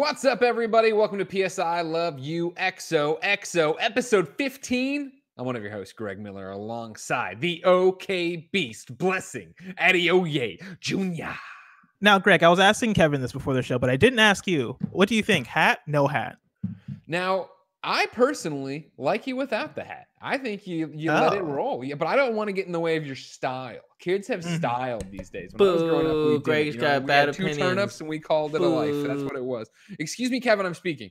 What's up, everybody? Welcome to PS I Love You XOXO, episode 15. I'm one of your hosts, Greg Miller, alongside the OK Beast, Blessing Adeoye Jr. Now, Greg, I was asking Kevin this before the show, but I didn't ask you. What do you think? Hat, no hat? Now, I personally like you without the hat. I think you you let it Oh. roll. Yeah, but I don't want to get in the way of your style. Kids have Mhm. style these days. When I was growing up, we Boo, did. Greg's you know, got we bad had two opinions. turnips and we called it a life. That's what it was. Excuse me, Kevin. I'm speaking.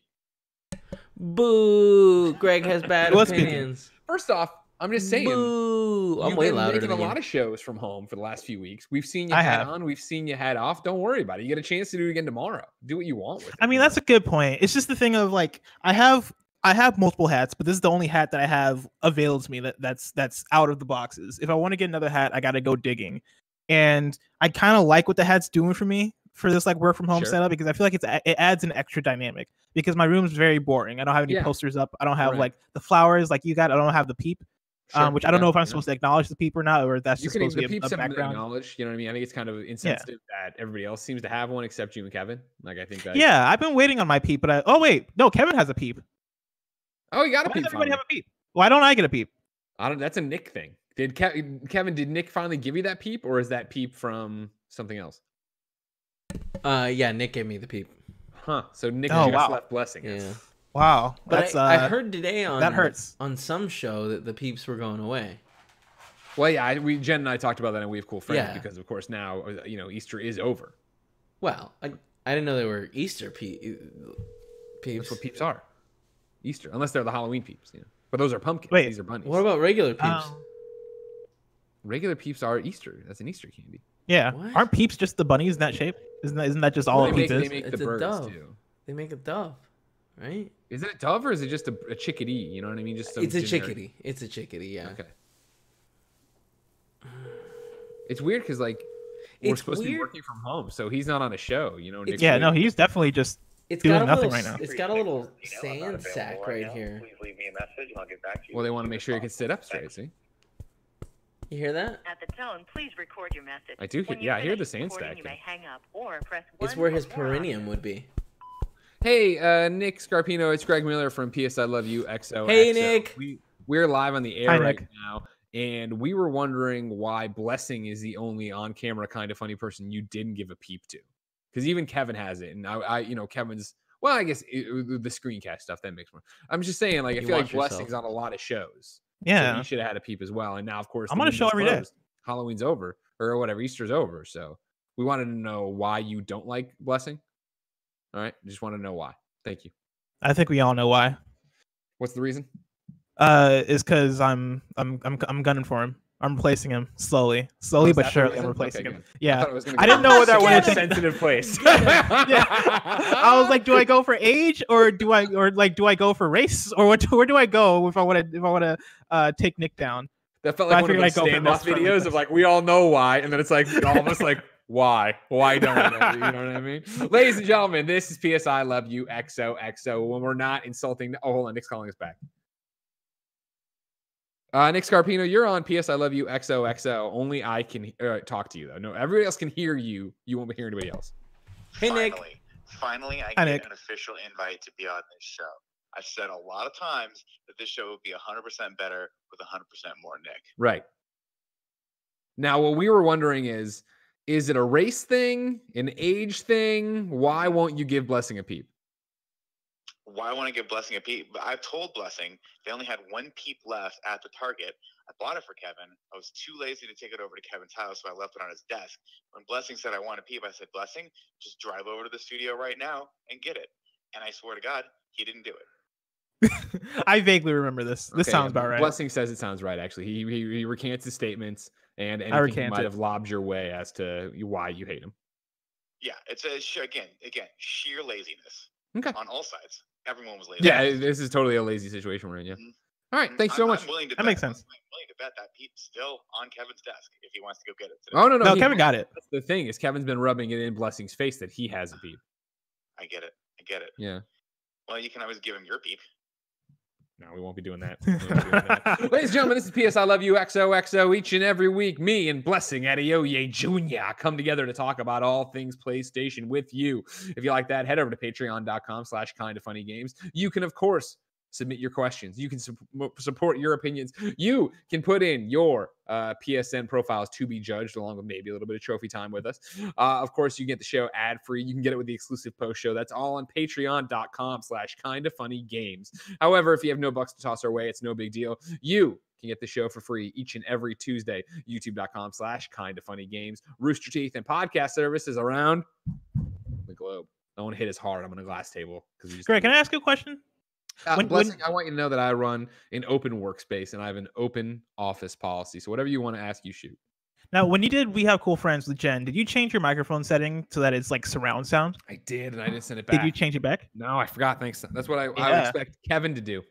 Boo! Greg has bad What's speaking? opinions. First off, I'm just saying. Boo! I'm You've way been louder making than a you. lot of shows from home for the last few weeks. We've seen you I hat have. on. We've seen you head off. Don't worry about it. You get a chance to do it again tomorrow. Do what you want with it. I mean, that's know? a good point. It's just the thing of like I have I have multiple hats, but this is the only hat that I have available to me that that's that's out of the boxes. If I want to get another hat, I got to go digging. And I kind of like what the hat's doing for me for this like work from home Sure. setup because I feel like it's it adds an extra dynamic because my room's very boring. I don't have any Yeah. posters up. I don't have Right. like the flowers like you got. I don't have the peep, Sure, um, which I don't yeah, know if I'm yeah. supposed to acknowledge the peep or not, or that's You just can supposed the to be a, a background. acknowledged. You know what I mean? I think it's kind of insensitive that everybody else seems to have one except you and Kevin. Like I think that. Yeah, I've been waiting on my peep, but I oh wait, no, Kevin has a peep. Oh, you got a Why peep. does everybody finally. have a peep? Why don't I get a peep? I don't. That's a Nick thing. Did Ke- Kevin? Did Nick finally give you that peep, or is that peep from something else? Uh, yeah, Nick gave me the peep. Huh. So Nick Oh, just wow. left blessing. us. Yeah, Wow, but that's I, uh, I heard today on that hurts. on some show that the peeps were going away. Well, yeah. I, we Jen and I talked about that, and we have cool friends Yeah. because, of course, now uh, you know Easter is over. Well, I I didn't know they were Easter pe- peeps. That's what peeps are. Easter, unless they're the Halloween peeps. You know. But those are pumpkins. Wait, These are bunnies. What about regular peeps? um, regular peeps are Easter? That's an Easter candy. yeah. What? Aren't peeps just the bunnies in that shape? Isn't that, isn't that just all they a make, peep is? they make the It's a birds dove. too. they make a dove, right? Is it a dove or is it just a, a chickadee? You know what I mean? Just some it's a generic- chickadee. It's a chickadee. Yeah. Okay. It's weird because like we're It's supposed to be working from home, so he's not on a show. You know, Nick yeah, Wade- no, he's definitely just It's Doing got nothing little, right now. It's got a little sand sack right here. Please leave me a message and I'll get back to you. Well, they want to make sure you can sit up straight. See, You hear that? At the tone, please record your message. I do. Hear- Yeah, I hear the sand recording, You may hang up or press It's where his perineum would be. Hey, uh, Nick Scarpino, it's Greg Miller from PS I Love You XO. Hey, Nick. We we're live on the air Hi, right Nick. now, and we were wondering why Blessing is the only on-camera kind of funny person you didn't give a peep to, because even Kevin has it, and I, I, you know, Kevin's. Well, I guess it, the screencast stuff that makes more. I'm just saying, like, I You feel like yourself. Blessing's on a lot of shows. So yeah. he should have had a peep as well. And now, of course, I'm on a show every day. closed. Halloween's over, or whatever. Easter's over. So we wanted to know why you don't like Blessing. All right, just want to know why. Thank you. I think we all know why. What's the reason? Uh, is because I'm I'm I'm I'm gunning for him. I'm replacing him slowly, slowly Oh, but surely. I'm replacing Okay, him. good. Yeah. was I didn't know whether I wanted a sensitive place. yeah. I was like, do I go for age or do I or like do I go for race or what? Where do I go if I want to if I want to uh take Nick down? that felt I like one of those I'd go for stand-up boss friendly videos of like we all know why, and then it's like almost like why? Why don't know? You know what I mean? Ladies and gentlemen, this is PS I Love You XOXO. When we're not insulting. Oh, hold on, Nick's calling us back. Uh, Nick Scarpino, you're on PS I Love You XOXO. Only I can uh, talk to you though. No, everybody else can hear you. You won't hear anybody else. Hey, Nick. Finally, finally, I Hi, get Nick. an official invite to be on this show. I've said a lot of times that this show would be 100% better with 100% more Nick. Right. Now, what we were wondering is, is it a race thing, an age thing? Why won't you give Blessing a peep? Why I want to give Blessing a peep? But I've told Blessing they only had one peep left at the Target. I bought it for Kevin. I was too lazy to take it over to Kevin's house, so I left it on his desk. When Blessing said I want a peep, I said, Blessing, just drive over to the studio right now and get it. And I swear to God, he didn't do it. I vaguely remember this. This Okay, sounds about right. Blessing says it sounds right. Actually, he he, he recants his statements and anything he might it. have lobbed your way as to why you hate him. Yeah, it's a again, again, sheer laziness Okay. on all sides. Everyone was lazy. Yeah, this is totally a lazy situation we're in. Yeah. Mhm. All right. Thanks so I'm, much. I'm willing to That bet, makes sense. I'm willing to bet that Pete's still on Kevin's desk if he wants to go get it. Today. Oh no, no, no, he- Kevin got it. That's the thing is Kevin's been rubbing it in Blessing's face that he has a beep. I get it. I get it. Yeah. Well, you can always give him your peep. No, we won't be doing that. Be doing that. Ladies and gentlemen, this is PS I Love You XOXO. Each and every week, me and Blessing Adeoye Jr. come together to talk about all things PlayStation with you. If you like that, head over to patreon.com slash kind of funny games. You can, of course, submit your questions. You can sup- support your opinions. You can put in your uh, PSN profiles to be judged, along with maybe a little bit of trophy time with us. Uh, of course, you can get the show ad free. You can get it with the exclusive post show. That's all on patreon.com slash kind of funny games. However, if you have no bucks to toss our way, it's no big deal. You can get the show for free each and every Tuesday. YouTube.com slash kind of funny games. Rooster Teeth and podcast services around the globe. I want to hit as hard. I'm on a glass table because Greg, can I ask you a question? Uh, When- when- Blessing, I want you to know that I run an open workspace and I have an open office policy. So whatever you want to ask, you shoot. Now, when you did We Have Cool Friends with Jen, did you change your microphone setting so that it's like surround sound? I did, and I didn't send it back. Did you change it back? no, I forgot. Thanks. That's what I, I would expect Kevin to do.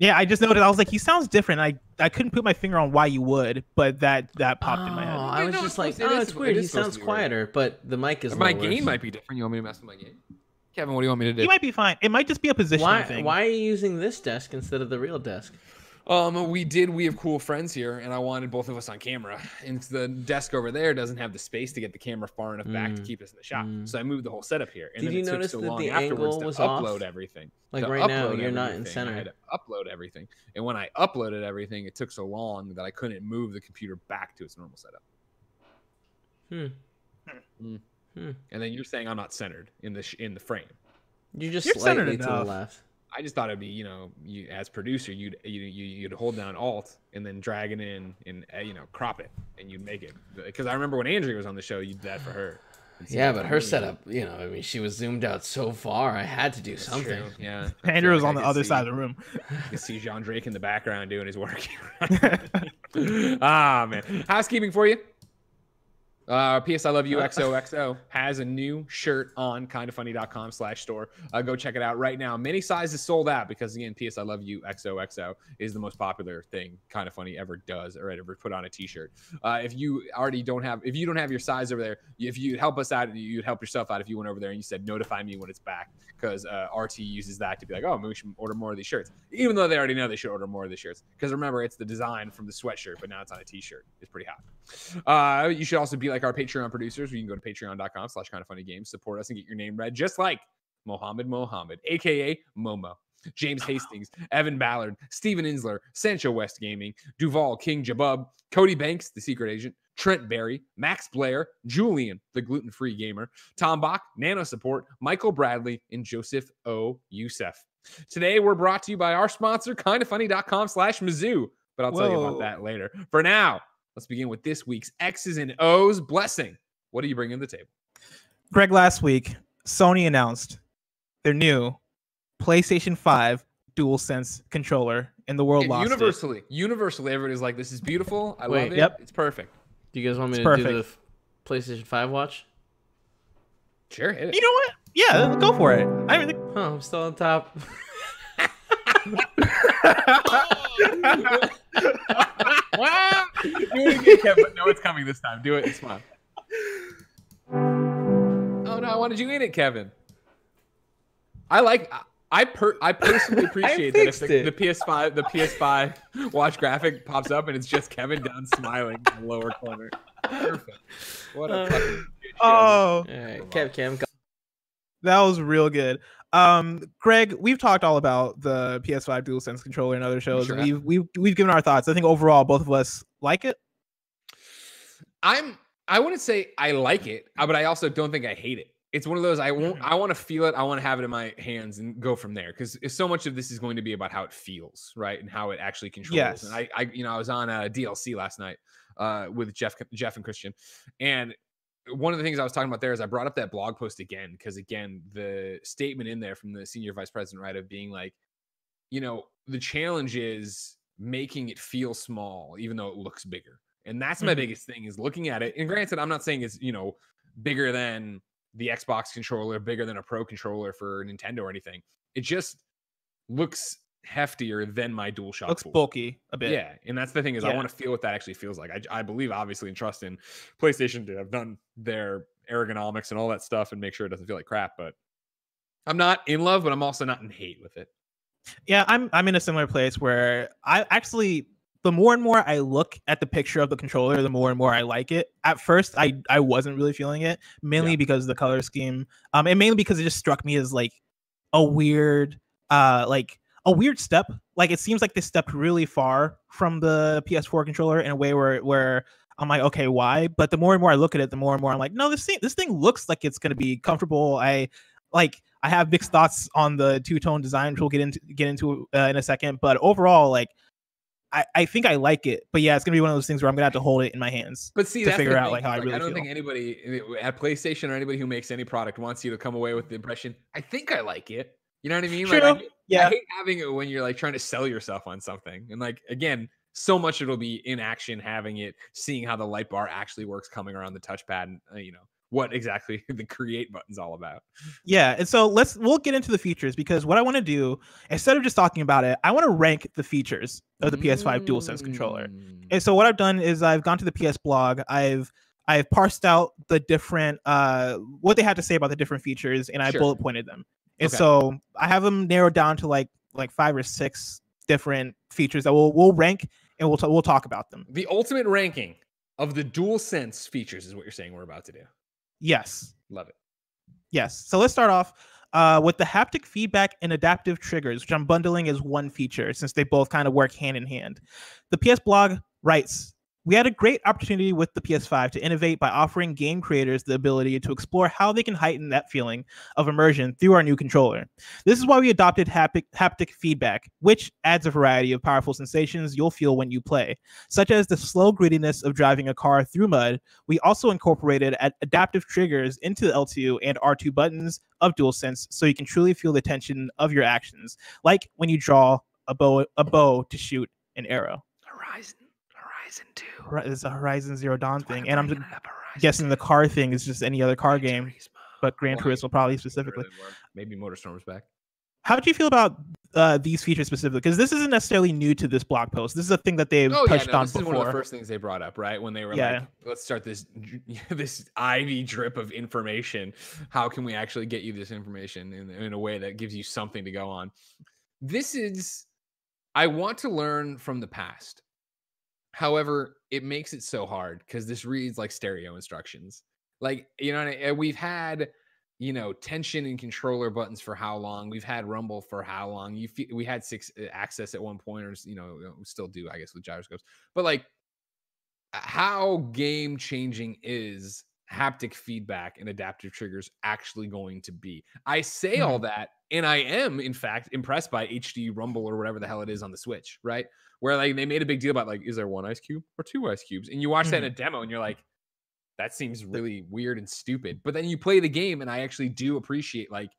Yeah, I just noticed. I was like, he sounds different. I I couldn't put my finger on why you would, but that that popped in my Oh, head. I was no, just like, supposed oh, it's weird. it He sounds to be weird. quieter, but the mic is. my lower. gain might be different. You want me to mess with my game? Kevin, what do you want me to do? You might be fine. It might just be a positioning Why? thing. Why are you using this desk instead of the real desk? Um, we did. We have cool friends here, and I wanted both of us on camera. And the desk over there doesn't have the space to get the camera far enough back to Mm, keep us in the shot. mm. So I moved the whole setup here. And Did then you it took notice so that long the afterwards angle to was upload off? everything. Like To right now, you're not in everything, I had center. to upload everything, and when I uploaded everything, it took so long that I couldn't move the computer back to its normal setup. Hmm. Mm. Hmm. And then you're saying I'm not centered in the sh- in the frame. You're just You're centered slightly to the left. I just thought it'd be, you know, you as producer, you'd you, you you'd hold down Alt and then drag it in and uh, you know crop it and you'd make it. Because I remember when Andrea was on the show, you did that for her. Yeah, but her me, setup, you know, I mean, she was zoomed out so far. I had to do that's something. true, Yeah, Andrew was like on I the other see- side of the room. You can see Jean Drake in the background doing his work. ah man, housekeeping for you. Uh, PS I Love You XOXO has a new shirt on kindafunny.com slash store. Uh, go check it out right now. Many sizes sold out because again, PS I Love You XOXO is the most popular thing Kind of Funny ever does or ever put on a t-shirt. Uh, if you already don't have, if you don't have your size over there, if you'd help us out, you'd help yourself out if you went over there and you said notify me when it's back because uh, RT uses that to be like, oh, maybe we should order more of these shirts, even though they already know they should order more of these shirts. Because remember, it's the design from the sweatshirt, but now it's on a t-shirt. It's pretty hot. Uh, you should also be like our Patreon producers. You can go to patreon.com slash kind of funny games, support us and get your name read, just like Mohammed Mohammed, aka Momo. James Hastings, Evan Ballard, Steven Insler, Sancho West Gaming, Duval King Jabub, Cody Banks, the secret agent, Trent Berri, Max Blair, Julian, the gluten free gamer, Tom Bock, Nano Support, Michael Bradley, and Joseph O. Youssef. Today, we're brought to you by our sponsor, kindafunny.com slash Mizzou, but I'll tell you about that later. For now, let's begin with this week's X's and O's blessing. What do you bring to the table? Greg, last week, Sony announced their new PlayStation 5 DualSense controller, and the world And lost it. universally, universally, everybody's like, "This is beautiful. I Wait, love it. yep. It's perfect." Do you guys want me It's to do the PlayStation 5 watch? Sure, hit it. You know what? Yeah, go for it. I mean, Huh, I'm still on top. Do it again, Kevin. No, it's coming this time. Do it. It's fine. Oh no, I wanted you in it, Kevin. I like. I- I per I personally appreciate that if the, the PS5 the PS5 watch graphic pops up and it's just Kevin down smiling in the lower corner. Perfect. What a Uh, fucking show. oh, All right, Kev Cam. go- that was real good. Um, Greg, we've talked all about the PS5 DualSense controller in other shows. Sure we've we've we've given our thoughts. I think overall, both of us like it. I'm I wouldn't say I like it, uh, but I also don't think I hate it. It's one of those I won't I want to feel it. I want to have it in my hands and go from there because so much of this is going to be about how it feels, right, and how it actually controls. Yes. And I, I you know, I was on a DLC last night uh, with Jeff, Jeff and Christian, and one of the things I was talking about there is I brought up that blog post again because again the statement in there from the senior vice president, right, of being like, you know, the challenge is making it feel small even though it looks bigger. And that's my Mhm. biggest thing is looking at it. And granted, I'm not saying it's, you know, bigger than the Xbox controller, bigger than a Pro controller for Nintendo or anything. It just looks heftier than my DualShock. Looks 4. bulky a bit. Yeah, and that's the thing is I want to feel what that actually feels like. I, I believe obviously and trust in PlayStation to have done their ergonomics and all that stuff and make sure it doesn't feel like crap. But I'm not in love, but I'm also not in hate with it. Yeah, I'm I'm in a similar place where I actually the more and more I look at the picture of the controller, the more and more I like it. At first, I I wasn't really feeling it, mainly Yeah. because of the color scheme, um, and mainly because it just struck me as like a weird, uh, like a weird step. Like it seems like they stepped really far from the PS4 controller in a way where where I'm like, okay, why? But the more and more I look at it, the more and more I'm like, no, this thing this thing looks like it's gonna be comfortable. I like I have mixed thoughts on the two tone design, which we'll get into get into uh, in a second. But overall, like I, I think I like it. But yeah, it's gonna be one of those things where I'm gonna have to hold it in my hands. But see, to figure out, like, how I really I don't feel. think anybody at PlayStation or anybody who makes any product wants you to come away with the impression. I think I like it. You know what I mean? Like, I, True. I Yeah, hate having it when you're like trying to sell yourself on something. And like again, so much it'll be in action, having it, seeing how the light bar actually works, coming around the touchpad, and uh, you know what exactly the create button's all about. yeah. And so let's we'll get into the features because what I want to do instead of just talking about it, I want to rank the features of the PS5 DualSense controller. Mm. And so what I've done is I've gone to the PS blog. I've I've parsed out the different uh what they had to say about the different features and I Sure. bullet pointed them. And Okay. so I have them narrowed down to like like five or six different features that we'll we'll rank and we'll t- we'll talk about them. The ultimate ranking of the dual sense features is what you're saying we're about to do. Yes. Love it. Yes. So let's start off uh, with the haptic feedback and adaptive triggers, which I'm bundling as one feature since they both kind of work hand in hand. The PS blog writes We had a great opportunity with the PS5 to innovate by offering game creators the ability to explore how they can heighten that feeling of immersion through our new controller. This is why we adopted haptic, haptic feedback, which adds a variety of powerful sensations you'll feel when you play, such as the slow grittiness of driving a car through mud we also incorporated ad- adaptive triggers into the L2 and R2 buttons of DualSense so you can truly feel the tension of your actions, like when you draw a bow a bow to shoot an arrow. Horizon, Horizon Two. Right, It's a Horizon Zero Dawn thing, and I'm just guessing the car thing is just any other car game, but Gran Or Turismo probably specifically. Maybe Motorstorm's back. How did you feel about uh, these features specifically? Because this isn't necessarily new to this blog post. This is a thing that they've Oh yeah, touched no, on this is one of the before. first things they brought up, right? When they were Yeah. like, "Let's start this this IV drip of information. How can we actually get you this information in in a way that gives you something to go on?" This is, I want to learn from the past. However, it makes it so hard because this reads like stereo instructions. Like you know, and we've had you know tension and controller buttons for how long we've had rumble for how long you fe- we had six uh, axis at one point or you know uh, we still do i guess with gyroscopes but like uh, how game changing is haptic feedback and adaptive triggers actually going to be i say all that and i am in fact impressed by hd rumble or whatever the hell it is on the switch right where like they made a big deal about like is there one ice cube or two ice cubes and you watch that in a demo and you're like that seems really weird and stupid. But then you play the game, and I actually do appreciate like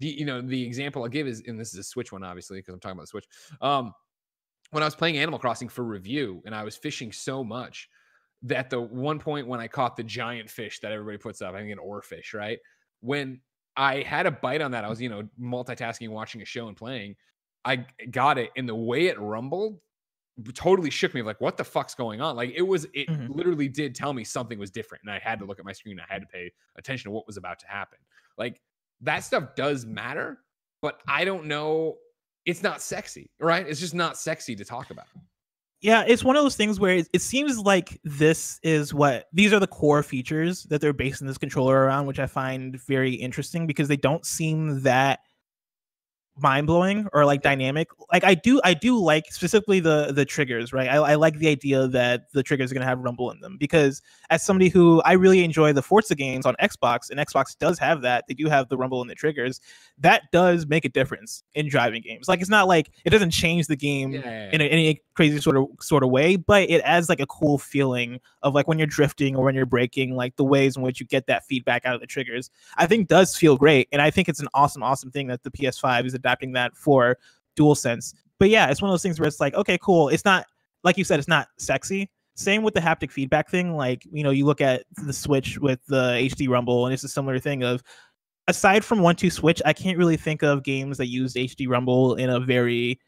the you know the example I'll give is, and this is a Switch one, obviously, because I'm talking about the Switch. Um, when I was playing Animal Crossing for review, and I was fishing so much that the one point when I caught the giant fish that everybody puts up, I think an oarfish, right? When I had a bite on that, I was you know multitasking, watching a show and playing. I got it, and the way it rumbled totally shook me like what the fuck's going on like it was it Mhm. literally did tell me something was different and i had to look at my screen i had to pay attention to what was about to happen like that stuff does matter but i don't know it's not sexy right it's just not sexy to talk about Yeah, it's one of those things where it, it seems like this is what these are the core features that they're basing this controller around, which I find very interesting because they don't seem that mind blowing or like dynamic. Like I do, I do like specifically the the triggers, right? I, I like the idea that the triggers are gonna have rumble in them because as somebody who I really enjoy the Forza games on Xbox, and Xbox does have that, they do have the rumble in the triggers. That does make a difference in driving games. Like it's not like it doesn't change the game yeah, in any crazy sort of sort of way, but it adds like a cool feeling of like when you're drifting or when you're braking, like the ways in which you get that feedback out of the triggers. I think does feel great, and I think it's an awesome, awesome thing that the PS5 is adapting that for DualSense. But yeah, it's one of those things where it's like, okay, cool. It's not like you said, it's not sexy. Same with the haptic feedback thing. Like you know, you look at the Switch with the HD Rumble, and it's a similar thing of aside from one two switch i can't really think of games that used hd rumble in a very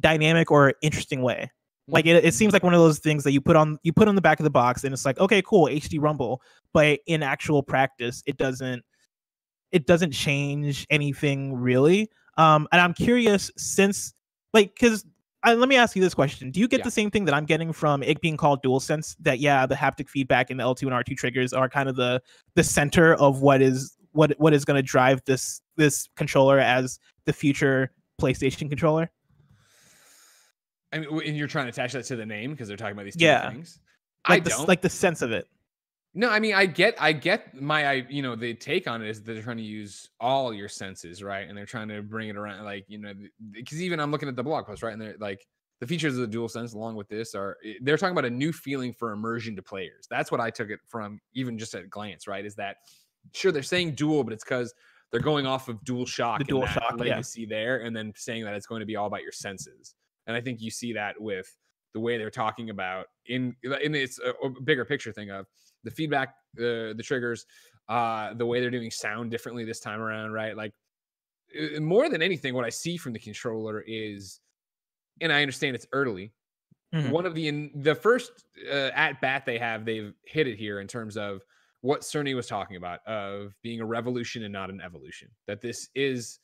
dynamic or interesting way like it, it seems like one of those things that you put on you put on the back of the box and it's like okay cool hd rumble but in actual practice it doesn't it doesn't change anything really Um, and I'm curious since like because let me ask you this question: Do you get Yeah. the same thing that I'm getting from it being called DualSense? That yeah, the haptic feedback and the L2 and R2 triggers are kind of the the center of what is what what is going to drive this this controller as the future PlayStation controller. I mean, and you're trying to attach that to the name because they're talking about these two Yeah. things. Like I the, don't like the sense of it. No, I mean, I get, I get my, I, you know, the take on it is they're trying to use all your senses, right? And they're trying to bring it around, like, you know, because even I'm looking at the blog post, right? And they're like, the features of the dual sense along with this are, eh, they're talking about a new feeling for immersion to players. That's what I took it from, even just at a glance, right? Is that sure they're saying dual, but it's because they're going off of dual shock, and Dual that Shock, yeah. there, and then saying that it's going to be all about your senses. And I think you see that with the way they're talking about in in it's a, a bigger picture thing of the feedback, the the triggers, uh, the way they're doing sound differently this time around, right? Like uh, more than anything, what I see from the controller is, and I understand it's early. Mhm. One of the in, the first uh, at bat they have, they've hit it here in terms of what Cerny was talking about of being a revolution and not an evolution. That this is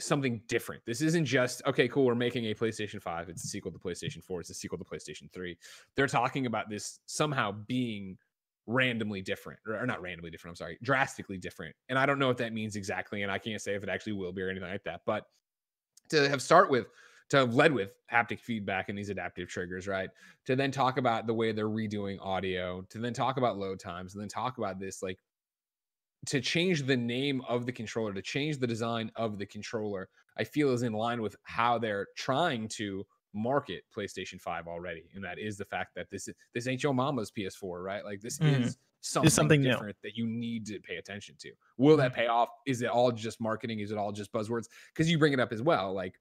something different. This isn't just okay, cool. We're making a PlayStation 5. It's a sequel to PlayStation 4. It's a sequel to PlayStation 3. They're talking about this somehow being randomly different, or not randomly different. I'm sorry, drastically different. And I don't know what that means exactly, and I can't say if it actually will be or anything like that. But to have start with, to have led with haptic feedback and these adaptive triggers, right? To then talk about the way they're redoing audio, to then talk about load times, and then talk about this like to change the name of the controller, to change the design of the controller, I feel is in line with how they're trying to market PlayStation 5 already. And that is the fact that this is this ain't your mama's PS4, right? Like this Mhm. is something, something new. different that you need to pay attention to. Will that pay off? Is it all just marketing? Is it all just buzzwords? Because you bring it up as well. Like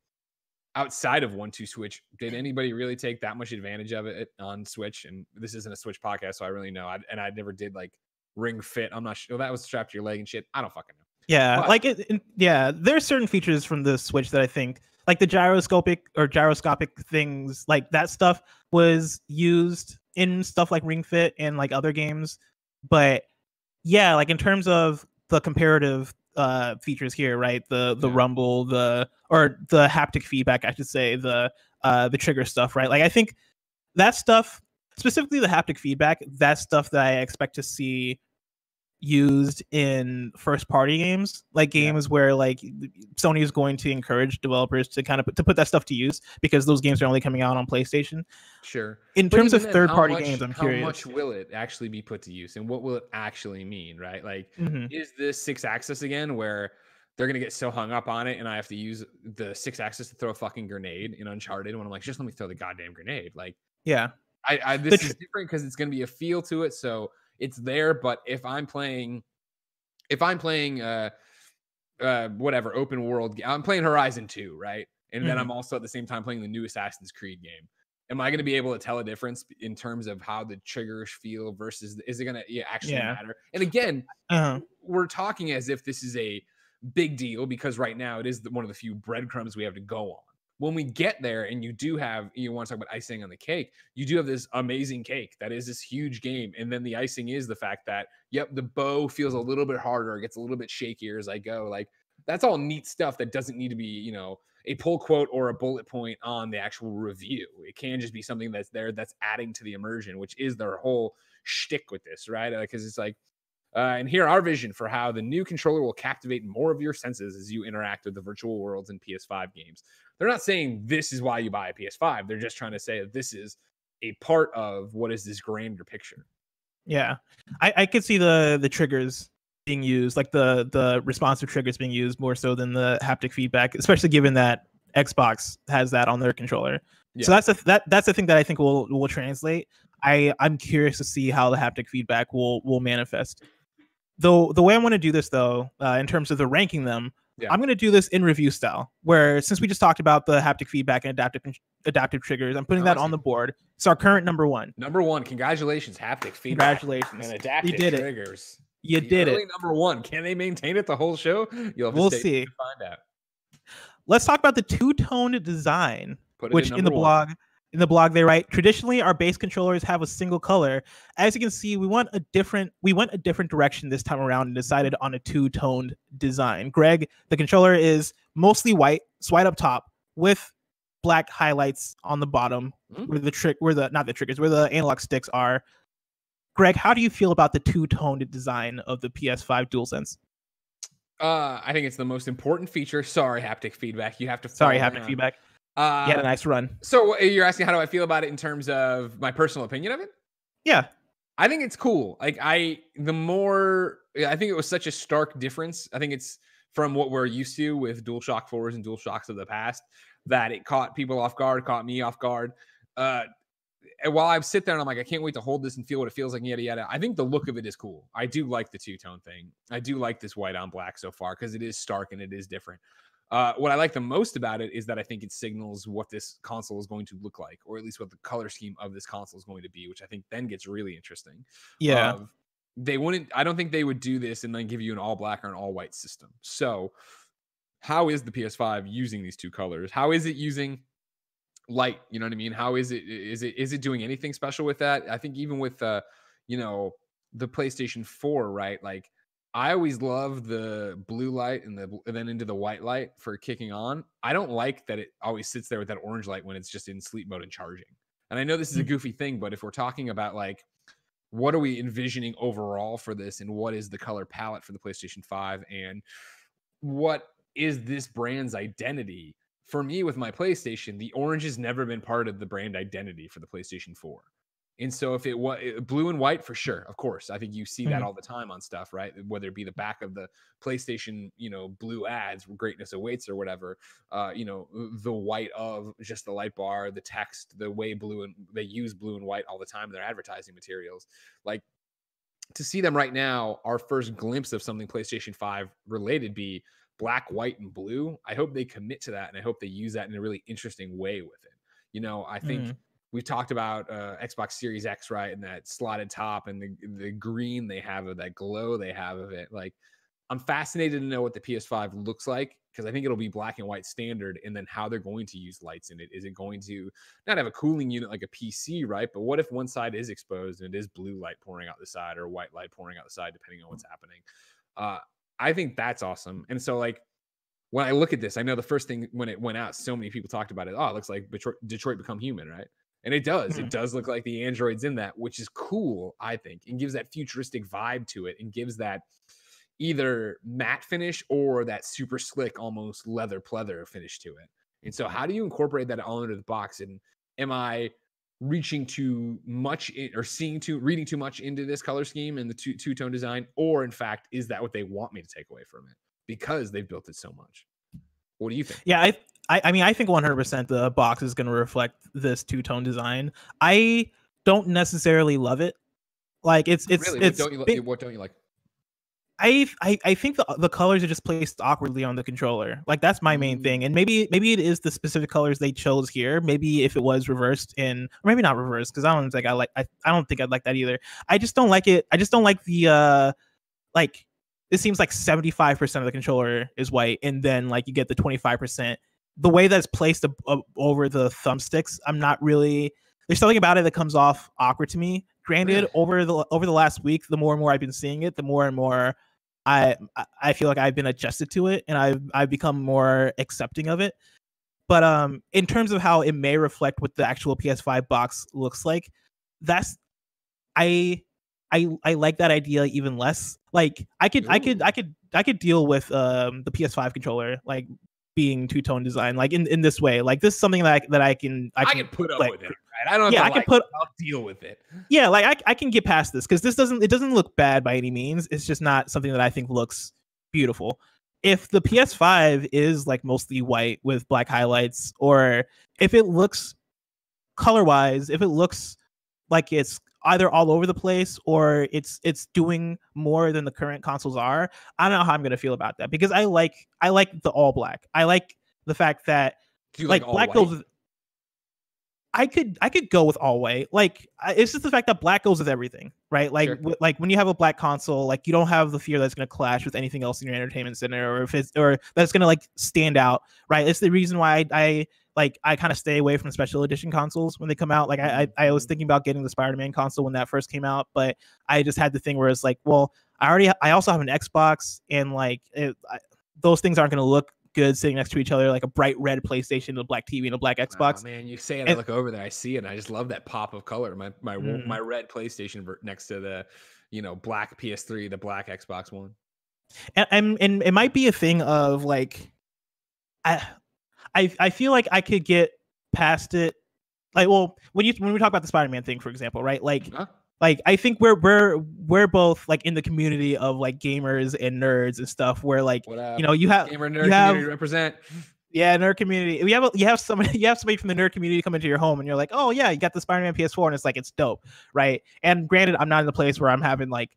outside of one two switch, did anybody really take that much advantage of it on Switch? And this isn't a Switch podcast, so I really know. I, and I never did like Ring Fit. I'm not sure. That was strapped to your leg and shit. I don't fucking know. Yeah, But- like it, yeah, there's certain features from the Switch that I think like the gyroscopic or gyroscopic things, like that stuff was used in stuff like Ring Fit and like other games. But yeah, like in terms of the comparative uh features here, right? The the Yeah. rumble, the or the haptic feedback, I should say, the uh the trigger stuff, right? Like I think that stuff, specifically the haptic feedback, that's stuff that I expect to see used in first party games like Yeah. games where like sony is going to encourage developers to kind of put, to put that stuff to use because those games are only coming out on playstation Sure. in But terms of third party much- games i'm how curious much will it actually be put to use, and what will it actually mean? Right? Like, Mhm. is this six axis again, where they're gonna get so hung up on it, and I have to use the six axis to throw a fucking grenade in Uncharted when I'm like, just let me throw the goddamn grenade. Like, yeah I, I this tr- is different because it's gonna be a feel to it, so it's there. But if I'm playing, if I'm playing, uh, uh, whatever open world, I'm playing Horizon Two, right? And then Mhm. I'm also at the same time playing the new Assassin's Creed game. Am I going to be able to tell a difference in terms of how the triggers feel versus is it going to yeah, actually Yeah. matter? And again, uh-huh. we're talking as if this is a big deal because right now it is the, one of the few breadcrumbs we have to go on. When we get there and you do have, you want to talk about icing on the cake, you do have this amazing cake that is this huge game. And then the icing is the fact that, yep, the bow feels a little bit harder, it gets a little bit shakier as I go. Like that's all neat stuff that doesn't need to be, you know, a pull quote or a bullet point on the actual review. It can just be something that's there that's adding to the immersion, which is their whole shtick with this, right? Because it's like, uh, and here our vision for how the new controller will captivate more of your senses as you interact with the virtual worlds in PS5 games. They're not saying this is why you buy a PS5. They're just trying to say that this is a part of what is this grander picture. yeah. I i could see the the triggers being used like the the responsive triggers being used more so than the haptic feedback especially given that xbox has that on their controller. So that's a that that's the thing that i think will will translate. I i'm curious to see how the haptic feedback will will manifest. Though the way i want to do this though uh, in terms of the ranking them Yeah. i'm going to do this in review style where since we just talked about the haptic feedback and adaptive adaptive triggers i'm putting Oh, that on the board it's our current number one Number one, congratulations, haptic feedback congratulations and adaptive did it. triggers. you The did it Number one, can they maintain it the whole show? You'll have to We'll see. find out. let's talk about the two-toned design Put it which in, the number one. In the blog they write traditionally our base controllers have a single color as you can see we want a different we went a different direction this time around and decided on a two-toned design greg the controller is mostly white it's white up top with black highlights on the bottom Mm. where the trick where the not the triggers where the analog sticks are greg how do you feel about the two-toned design of the ps5 dualsense Uh, I think it's the most important feature. Sorry, haptic feedback. You have to. sorry haptic on. feedback Uh, you had a nice run so you're asking how do I feel about it in terms of my personal opinion of it? yeah I think it's cool. Like I, the more I think it was such a stark difference. I think it's from what we're used to with DualShock fours and DualShocks of the past that it caught people off guard, caught me off guard. Uh, and while I sit there and I'm like, I can't wait to hold this and feel what it feels like, yada yada. I think the look of it is cool. I do like the two tone thing. I do like this white on black so far because it is stark and it is different. Uh, what I like the most about it is that I think it signals what this console is going to look like, or at least what the color scheme of this console is going to be, which I think then gets really interesting. yeah of- they wouldn't. I don't think they would do this and then give you an all black or an all white system. So, how is the PS5 using these two colors? How is it using light? You know what I mean? How is it? Is it is it doing anything special with that? I think even with uh, you know, the PlayStation 4, right? Like I always love the blue light and the and then into the white light for kicking on. I don't like that it always sits there with that orange light when it's just in sleep mode and charging. And I know this is a Mm. goofy thing, but if we're talking about like what are we envisioning overall for this and what is the color palette for the PlayStation 5 and what is this brand's identity? For me with my PlayStation, the orange has never been part of the brand identity for the PlayStation 4. And so if it was blue and white for sure, of course. I think you see that Mhm. all the time on stuff, right? Whether it be the back of the PlayStation, you know, blue ads, greatness awaits or whatever, uh, you know, the white of just the light bar, the text, the way blue and they use blue and white all the time in their advertising materials. Like to see them right now, our first glimpse of something PlayStation 5 related be black, white, and blue. I hope they commit to that and I hope they use that in a really interesting way with it. You know, I think Mm. We've talked about uh, Xbox Series X, right? And that slotted top and the the green they have of that glow they have of it. Like, I'm fascinated to know what the PS5 looks like because I think it'll be black and white standard, and then how they're going to use lights in it. Is it going to not have a cooling unit like a PC, right? But what if one side is exposed and it is blue light pouring out the side or white light pouring out the side, depending on what's happening? Uh, I think that's awesome. And so, like, when I look at this, I know the first thing when it went out, so many people talked about it. Oh, it looks like Detroit, Detroit Become Human, right? And it does. It hmm. does look like the androids in that, which is cool, I think, and gives that futuristic vibe to it and gives that either matte finish or that super slick, almost leather pleather finish to it. And so, how do you incorporate that all into the box? And am I reaching too much in, or seeing too reading too much into this color scheme and the two two tone design, or in fact, is that what they want me to take away from it because they've built it so much? What do you think? Yeah, I, I, I mean, I think 100% the box is going to reflect this two tone design. I don't necessarily love it. Like it's it's really, it's what don't you like? What don't you like? I, I I think the the colors are just placed awkwardly on the controller. Like that's my main Mm. thing. And maybe maybe it is the specific colors they chose here. Maybe if it was reversed in or maybe not reversed because I don't think I like I, I don't think I'd like that either. I just don't like it. I just don't like the uh like it seems like 75% of the controller is white and then like you get the 25% the way that's placed ab- ab- over the thumbsticks i'm not really there's something about it that comes off awkward to me. Granted Really? over the over the last week the more and more i've been seeing it the more and more i I- i feel like i've been adjusted to it and i've i've become more accepting of it. But um in terms of how it may reflect what the actual ps5 box looks like that's i i i like that idea even less. Like i could i could i could i could deal with um the ps5 controller like being two tone design like in, in this way like this is something that I, that I can I I can, can put up like, with it. Right? I don't. Have yeah to I can like put I'll deal with it. yeah like I, I can get past this because this doesn't it doesn't look bad by any means it's just not something that I think looks beautiful if the PS5 is like mostly white with black highlights or if it looks color wise if it looks like it's either all over the place or it's it's doing more than the current consoles are i don't know how i'm going to feel about that because i like i like the all black i like the fact that Do you like, like, black white? goes I could I could go with all white. Like it's just the fact that black goes with everything, right? Like Sure. w- like when you have a black console, like you don't have the fear that's going to clash with anything else in your entertainment center, or if it's or that's going to like stand out, right? It's the reason why I, I like I kind of stay away from special edition consoles when they come out. Like I, I, I was Mhm. thinking about getting the Spider-Man console when that first came out, but I just had the thing where it's like, well, I already, I also have an Xbox, and like it, I, those things aren't going to look good sitting next to each other, like a bright red PlayStation, a black TV, and a black Xbox. Aw, man, you say it, I look over there, I see it, and I just love that pop of color. My my Mm. my red PlayStation next to the, you know, black PS3, the black Xbox One. and, and and it might be a thing of like I I I feel like I could get past it. Like, well, when you when we talk about the Spider-Man thing, for example, right? Like, Huh? like I think we're we're we're both like in the community of like gamers and nerds and stuff. Where like you know you have gamer nerd you have- community represent. yeah nerd community. We have a, you have somebody you have somebody from the nerd community come into your home and you're like, oh yeah, you got the Spider-Man PS4 and it's like it's dope, right? And granted, I'm not in the place where I'm having like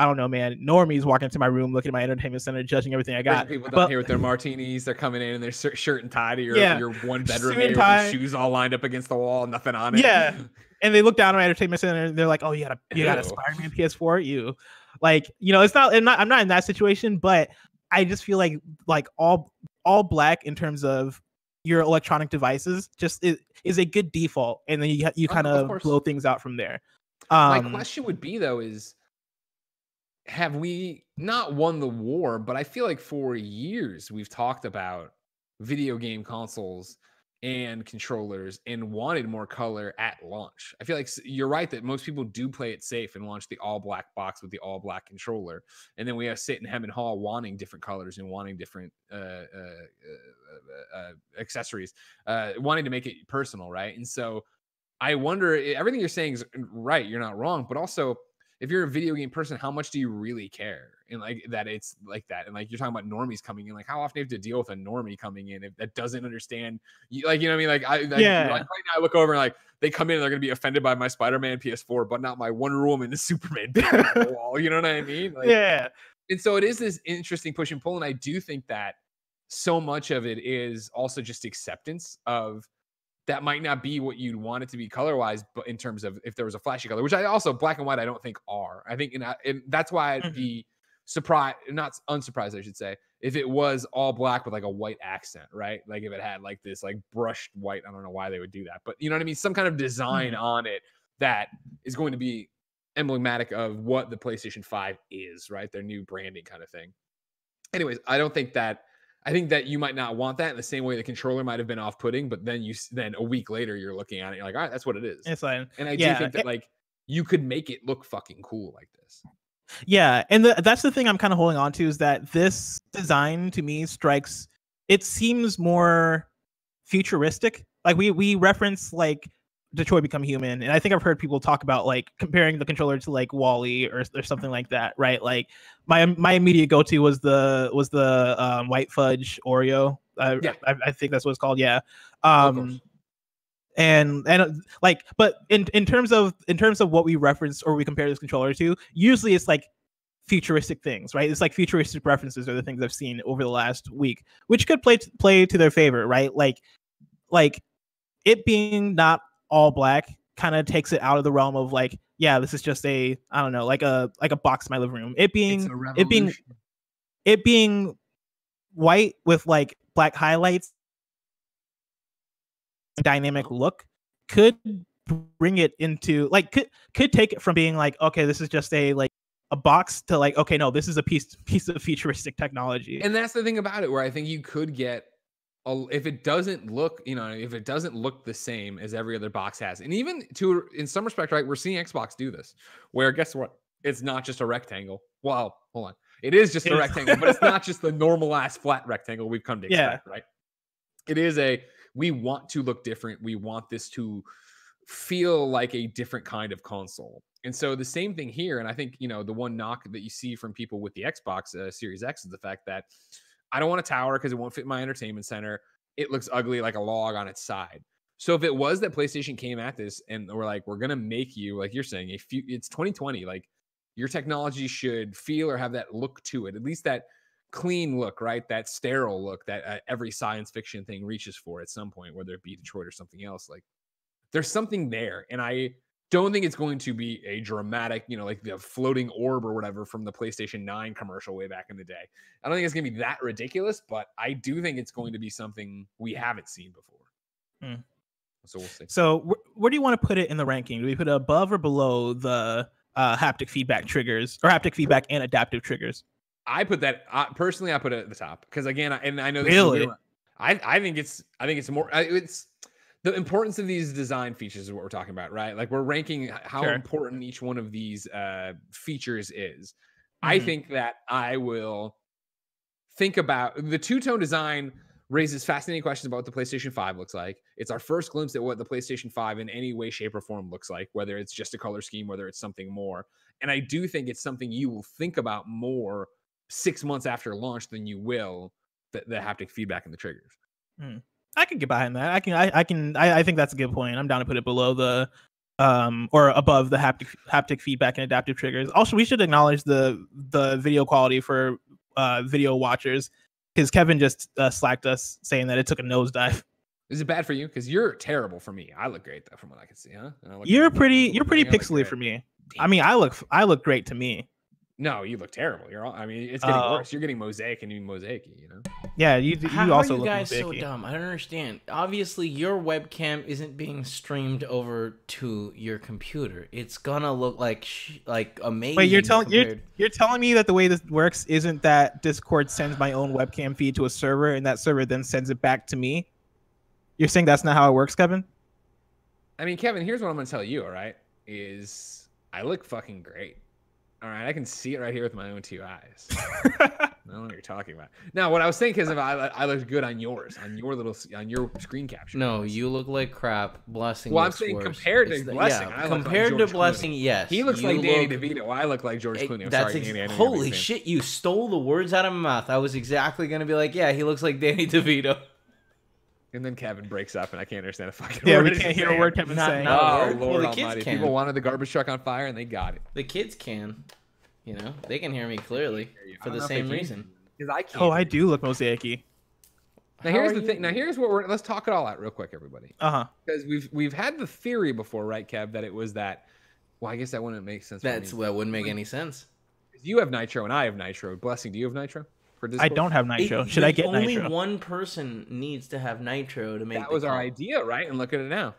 I don't know, man, normies walking into my room, looking at my entertainment center, judging everything I got. people down here with their martinis. They're coming in in their shirt and tie to your, Yeah. your one bedroom with your shoes all lined up against the wall, nothing on it. Yeah. and they look down at my entertainment center and they're like, "Oh, you got a you got a Spider-Man PS4." You like, you know, it's not, I'm not I'm not in that situation, but I just feel like like all all black in terms of your electronic devices just is, is a good default, and then you you kind of of blow things out from there. My Um, question would be though is have we not won the war, but I feel like for years we've talked about video game consoles and controllers and wanted more color at launch. I feel like you're right that most people do play it safe and launch the all black box with the all black controller. And then we have sit and hem and haw wanting different colors and wanting different uh, uh, uh, uh, uh, accessories, uh, wanting to make it personal, right? And so I wonder everything you're saying is right. You're not wrong, but also if you're a video game person, how much do you really care? And like that, it's like that. And like you're talking about normies coming in, like how often do you have to deal with a normie coming in if that doesn't understand? You, like you know what I mean? Like I, like, Yeah. Like right now, I look over and like they come in, and they're gonna be offended by my Spider-Man PS4, but not my Wonder Woman and Superman the wall. You know what I mean? Like, yeah, and so it is this interesting push and pull and i do think that so much of it is also just acceptance of that might not be what you'd want it to be color wise but in terms of if there was a flashy color which i also black and white i don't think are i think and, I, and that's why i'd Mhm. be surprised not unsurprised i should say if it was all black with like a white accent right like if it had like this like brushed white i don't know why they would do that but you know what i mean some kind of design on it that is going to be emblematic of what the PlayStation 5 is, right? Their new branding kind of thing. Anyways, I don't think that I think that you might not want that in the same way the controller might have been off-putting, but then you then a week later you're looking at it, you're like, all right, that's what it is. it's like and I do think that like you could make it look fucking cool like this. Yeah, and the, that's the thing I'm kind of holding on to is that this design to me strikes. It seems more futuristic. Like we we reference like Detroit Become Human, and I think I've heard people talk about like comparing the controller to like WALL-E or or something like that, right? Like my my immediate go to was the was the um, White Fudge Oreo. I, Yeah. I, I think that's what it's called. Yeah. Um, and and uh, like but in in terms of in terms of what we reference or we compare this controller to usually it's like futuristic things right it's like futuristic references are the things i've seen over the last week which could play t- play to their favor right like like it being not all black kind of takes it out of the realm of like yeah this is just a i don't know like a like a box in my living room. It being it being it being white with like black highlights dynamic look could bring it into like could could take it from being like okay this is just a like a box to like okay no this is a piece piece of futuristic technology. And that's the thing about it, where I think you could get, if it doesn't look, you know, if it doesn't look the same as every other box has, and even to in some respect, right, we're seeing Xbox do this, where guess what, it's not just a rectangle. Well, hold on, it is just a rectangle, but it's not just the normal ass flat rectangle we've come to Yeah. expect, right? It is a we want to look different. We want this to feel like a different kind of console. And so the same thing here. And I think, you know, the one knock that you see from people with the Xbox uh, Series X is the fact that I don't want a tower because it won't fit my entertainment center. It looks ugly like a log on its side. So if it was that PlayStation came at this and we're like, we're gonna make you, like you're saying, if few it's 2020, like your technology should feel or have that look to it, at least that clean look, right? That sterile look that uh, every science fiction thing reaches for at some point, whether it be Detroit or something else. Like there's something there. And I don't think it's going to be a dramatic, you know, like the floating orb or whatever from the PlayStation 9 commercial way back in the day. I don't think it's going to be that ridiculous, but I do think it's going to be something we haven't seen before. Hmm. So we'll see. So wh- where do you want to put it in the ranking? Do we put it above or below the uh, haptic feedback triggers or haptic feedback and adaptive triggers? I put that uh, personally. I put it at the top because again, I, and I know this Really? I I think it's I think it's more. It's the importance of these design features is what we're talking about, right? Like we're ranking how Sure. important each one of these uh, features is. I Mhm. think that I will think about the two tone design raises fascinating questions about what the PlayStation 5 looks like. It's our first glimpse at what the PlayStation 5 in any way, shape, or form looks like, whether it's just a color scheme, whether it's something more. And I do think it's something you will think about more six months after launch than you will the, the haptic feedback and the triggers. I can get behind that. I can. I, I can. I, I think that's a good point. I'm down to put it below the, um, or above the haptic haptic feedback and adaptive triggers. Also, we should acknowledge the the video quality for uh video watchers because Kevin just uh, slacked us saying that it took a nosedive. Is it bad for you? Because you're terrible for me. I look great though, from what I can see, huh? And I look- You're pretty. You're pretty pixely for me. I mean, I look. I look great to me. no, you look terrible. You're all. I mean, it's getting Oh. worse. You're getting mosaic and you mosaic. You know. Yeah, you. You How also are you look guys so dumb? I don't understand. Obviously, your webcam isn't being streamed over to your computer. It's gonna look like sh- like amazing. Wait, you're telling you're, you're telling me that the way this works isn't that Discord sends my own webcam feed to a server and that server then sends it back to me? You're saying that's not how it works, Kevin? I mean, Kevin, here's what I'm gonna tell you. All right, is I look fucking great. All right, I can see it right here with my own two eyes. I don't know what you're talking about. Now, what I was thinking is if I I looked good on yours, on your little on your screen capture. No, you look like crap. Blessing. Well, I'm saying worse. compared to It's the- Blessing, yeah, look like compared George to Clooney. Blessing, yes. He looks like Danny DeVito. I look like George Clooney. I'm that's sorry, ex- Danny. I know you're a big holy shit! You stole the words out of my mouth. I was exactly gonna be like, yeah, he looks like Danny DeVito. And then Kevin breaks up, and I can't understand a fucking yeah, word. we can't hear a word Kevin's Not- saying. not- Oh word. Well, Lord the kids Almighty! can. People wanted the garbage truck on fire, and they got it. The kids can, you know, they can hear me clearly I for the know if they same reason. Because I can't. oh, I do look mosaicy. Now How here's the you- thing. Now here's what we're. Let's talk it all out real quick, everybody. Uh huh. Because we've we've had the theory before, right, Kev? That it was that. Well, I guess that wouldn't make sense. That's for me. that wouldn't make any sense. You have nitro and I have nitro. Blessing, do you have nitro? For I don't have nitro. It- Should I get only nitro? Only one person needs to have nitro to make. That the was our idea, right? And look at it now.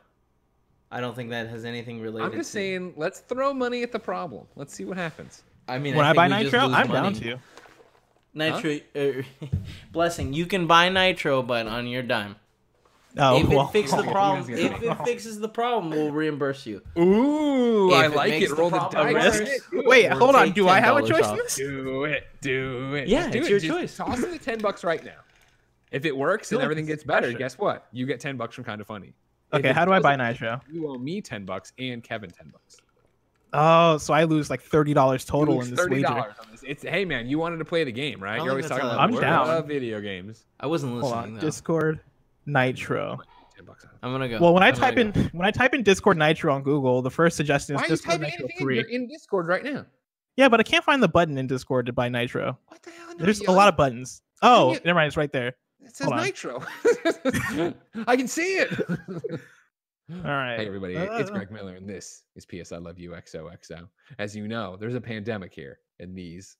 I don't think that has anything related. I'm just to- saying, let's throw money at the problem. Let's see what happens. I mean, when I, think buy nitro, I'm down to. Nitro, uh, blessing. You can buy nitro, but on your dime. Oh if well. it fixes the problem, if say. it fixes the problem, we'll reimburse you. Ooh, If I like makes it. Roll the problem dice. worse- Do it. Wait, Or hold on. Do I have a choice off. in this? Do it. Do it. Yeah, Just do it's it. your Just choice. Toss in the ten bucks right now. If it works feel and everything gets better, pressure. guess what? You get ten bucks from Kind of Funny. Okay, how do I buy doesn't, nitro? You owe me ten bucks and Kevin ten bucks. Oh, so I lose like thirty dollars total in this Thirty wager. dollars on this. It's hey man, you wanted to play the game, right? You're always talking about I works. love video games. I wasn't Hold listening on, though. Discord Nitro. Ten bucks. I'm gonna go. Well, when I I'm type in go. when I type in Discord Nitro on Google, the first suggestion Why is are you Discord typing Nitro anything? in? You're in Discord right now. Yeah, but I can't find the button in Discord to buy Nitro. What the hell? No, There's a lot of buttons. Oh, you- never mind. It's right there. It says. Nitro. I can see it. All right. Hey everybody, it's Uh, Greg Miller, and this is PS I Love You XOXO. As you know, there's a pandemic here and these.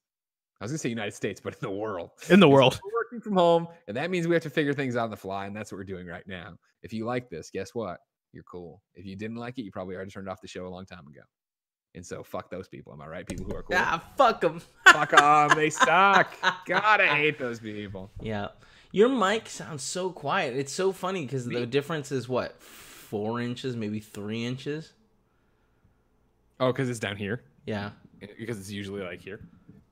I was gonna say United States, but in the world. In the world. We're working from home, and that means we have to figure things out on the fly, and that's what we're doing right now. If you like this, guess what? You're cool. If you didn't like it, you probably already turned off the show a long time ago. And so, fuck those people. Am I right? People who are cool. Ah, fuck them. Fuck them. They suck. God, I hate those people. Yeah. Your mic sounds so quiet. It's so funny because the difference is what? Four inches, maybe three inches? Oh, because it's down here. Yeah. Because it's usually like here.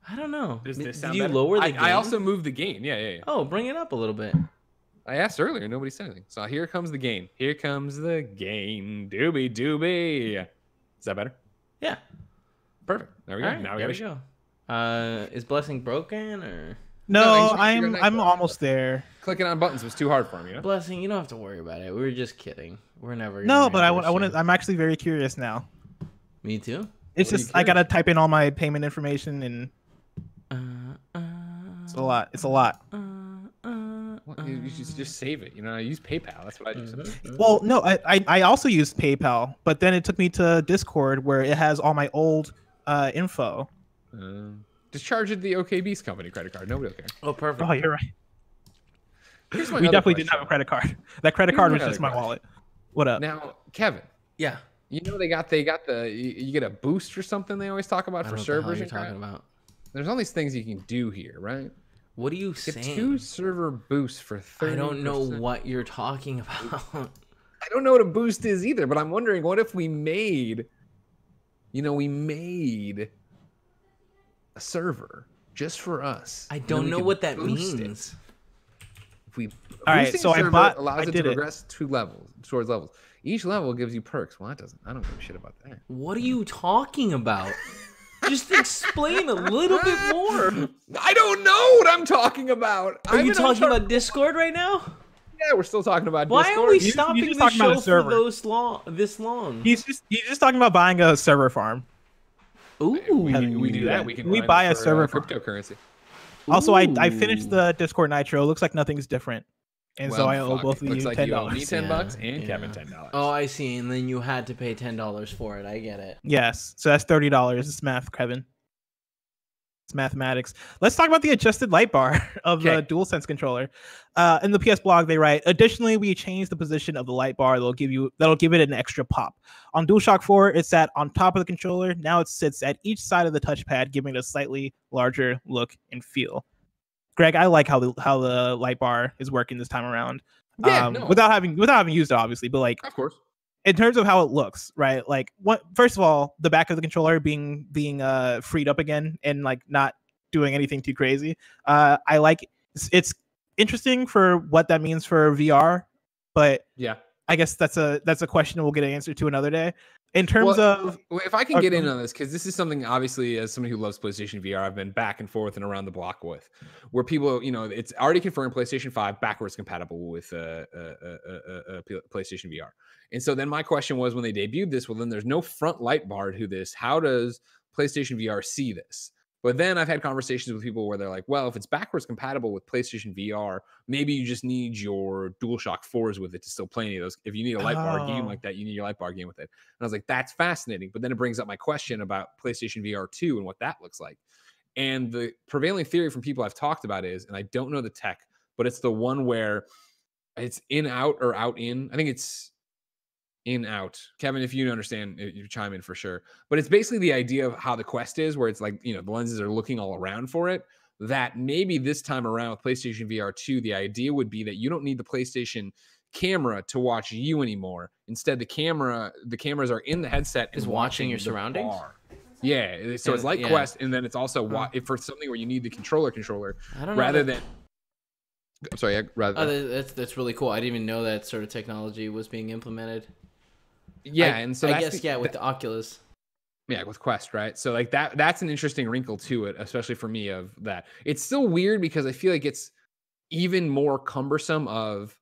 I don't know. Does this sound you better? lower the I, gain? I also moved the gain. Yeah, yeah, yeah. Oh, bring it up a little bit. I asked earlier, nobody said anything. So here comes the gain. Here comes the gain. Doobie doobie. Is that better? Yeah. Perfect. There we go. All right, now we there got we to go. Uh, is blessing broken or No, No, he's trying to figure I'm I'm Nitro. almost there. Clicking on buttons was too hard for me. You know? blessing? You don't have to worry about it. We were just kidding. We're never. No, but I want I want you. I'm actually very curious now. Me too. It's What just I gotta type in all my payment information and it's a lot. It's a lot. uh, uh, What- you, you should just save it. You know, I use PayPal. That's what I do. mhm, sometimes. mhm. Well, no, I, I I also used PayPal, but then it took me to Discord where it has all my old uh, info. Um, just charge it the OK Beast company credit card. Nobody will care. Oh, perfect. Oh, you're right. Here's my we other definitely didn't have a credit card. That credit Here's card was just my question. wallet. What up? Now, Kevin, Yeah. you know they got they got the you, you get a boost or something they always talk about I for don't know what servers you're crap. talking about. There's all these things you can do here, right? What are you Get saying? two server boosts for 30 I don't know what you're talking about. I don't know what a boost is either, but I'm wondering what if we made, you know, we made a server just for us. I don't know what that boost it. means. If we All right, boosting so I server bought- allows I it to did it. progress two levels towards levels. Each level gives you perks. Well, that doesn't. I don't give a shit about that. What are you talking about? Just explain a little bit more. I don't know what I'm talking about. Are I'm you talking Uncharted- about Discord right now? Yeah, we're still talking about Why Discord. are we He's- he's stopping just the talking about a show for server. those long this long? He's just he's just talking about buying a server farm. Ooh, we, we do that. We can We buy a for, uh, server farm. cryptocurrency. Also, I I finished the Discord Nitro. Looks like nothing's different, and so Well, I owe fuck. both of Looks you like ten you owe me dollars. ten Yeah, bucks and yeah. Kevin ten dollars. Oh, I see. And then you had to pay ten dollars for it. I get it. Yes, so that's thirty dollars. It's math, Kevin. It's mathematics. Let's talk about the adjusted light bar of the Okay. DualSense controller. Uh, in the PS blog, they write, additionally, we changed the position of the light bar that'll give you that'll give it an extra pop. On DualShock 4, it sat on top of the controller. Now it sits at each side of the touchpad, giving it a slightly larger look and feel. Greg, I like how the how the light bar is working this time around. Yeah, um, no. without having without having used it, obviously, but like Of course. in terms of how it looks, right? Like what first of all, the back of the controller being being uh freed up again and like not doing anything too crazy. Uh I like it's, it's interesting for what that means for VR, but Yeah. I guess that's a that's a question we'll get an answer to another day. In terms Well, of if I can Oh, get in on this, because this is something obviously as somebody who loves PlayStation VR, I've been back and forth and around the block with, where people, you know, it's already confirmed PlayStation 5 backwards compatible with uh, uh, uh, uh, uh, uh, PlayStation VR. And so then my question was when they debuted this, well, then there's no front light bar to this. How does PlayStation VR see this? But then I've had conversations with people where they're like, well, if it's backwards compatible with PlayStation VR, maybe you just need your DualShock 4s with it to still play any of those. If you need a light bar game Oh. like that, you need your light bar game with it. And I was like, that's fascinating. But then it brings up my question about PlayStation VR 2 and what that looks like. And the prevailing theory from people I've talked about is, and I don't know the tech, but it's the one where it's in out or out in. I think it's in out. Kevin, if you understand, you chime in for sure. But it's basically the idea of how the quest is, where it's like, you know, the lenses are looking all around for it. That maybe this time around with PlayStation VR 2, the idea would be that you don't need the PlayStation camera to watch you anymore. Instead, the camera, the cameras are in the headset Is and watching your surroundings? bar. Yeah, so it's like yeah. Quest, and then it's also wa- if for something where you need the controller controller I don't know. rather that- than. I'm sorry, I- rather. Oh, that's that's really cool. I didn't even know that sort of technology was being implemented. Yeah, I, and so I guess the- yeah, with the Oculus. yeah with quest right? So like that that's an interesting wrinkle to it especially for me of that. It's still weird because i feel like it's even more cumbersome of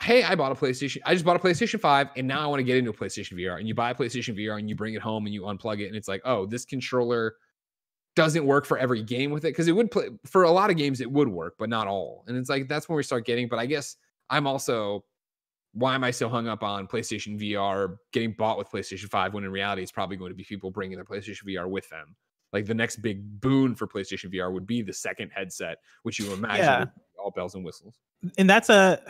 hey i bought a playstation i just bought a playstation 5 and now i want to get into a playstation vr and you buy a playstation vr and you bring it home and you unplug it and it's like oh this controller doesn't work for every game with it. Because it would play for a lot of games it would work but not all. And it's like that's when we start getting but i guess i'm also why am I so hung up on PlayStation VR getting bought with PlayStation 5 when in reality it's probably going to be people bringing their PlayStation VR with them? Like the next big boon for PlayStation VR would be the second headset, which you imagine Yeah. all bells and whistles. and that's a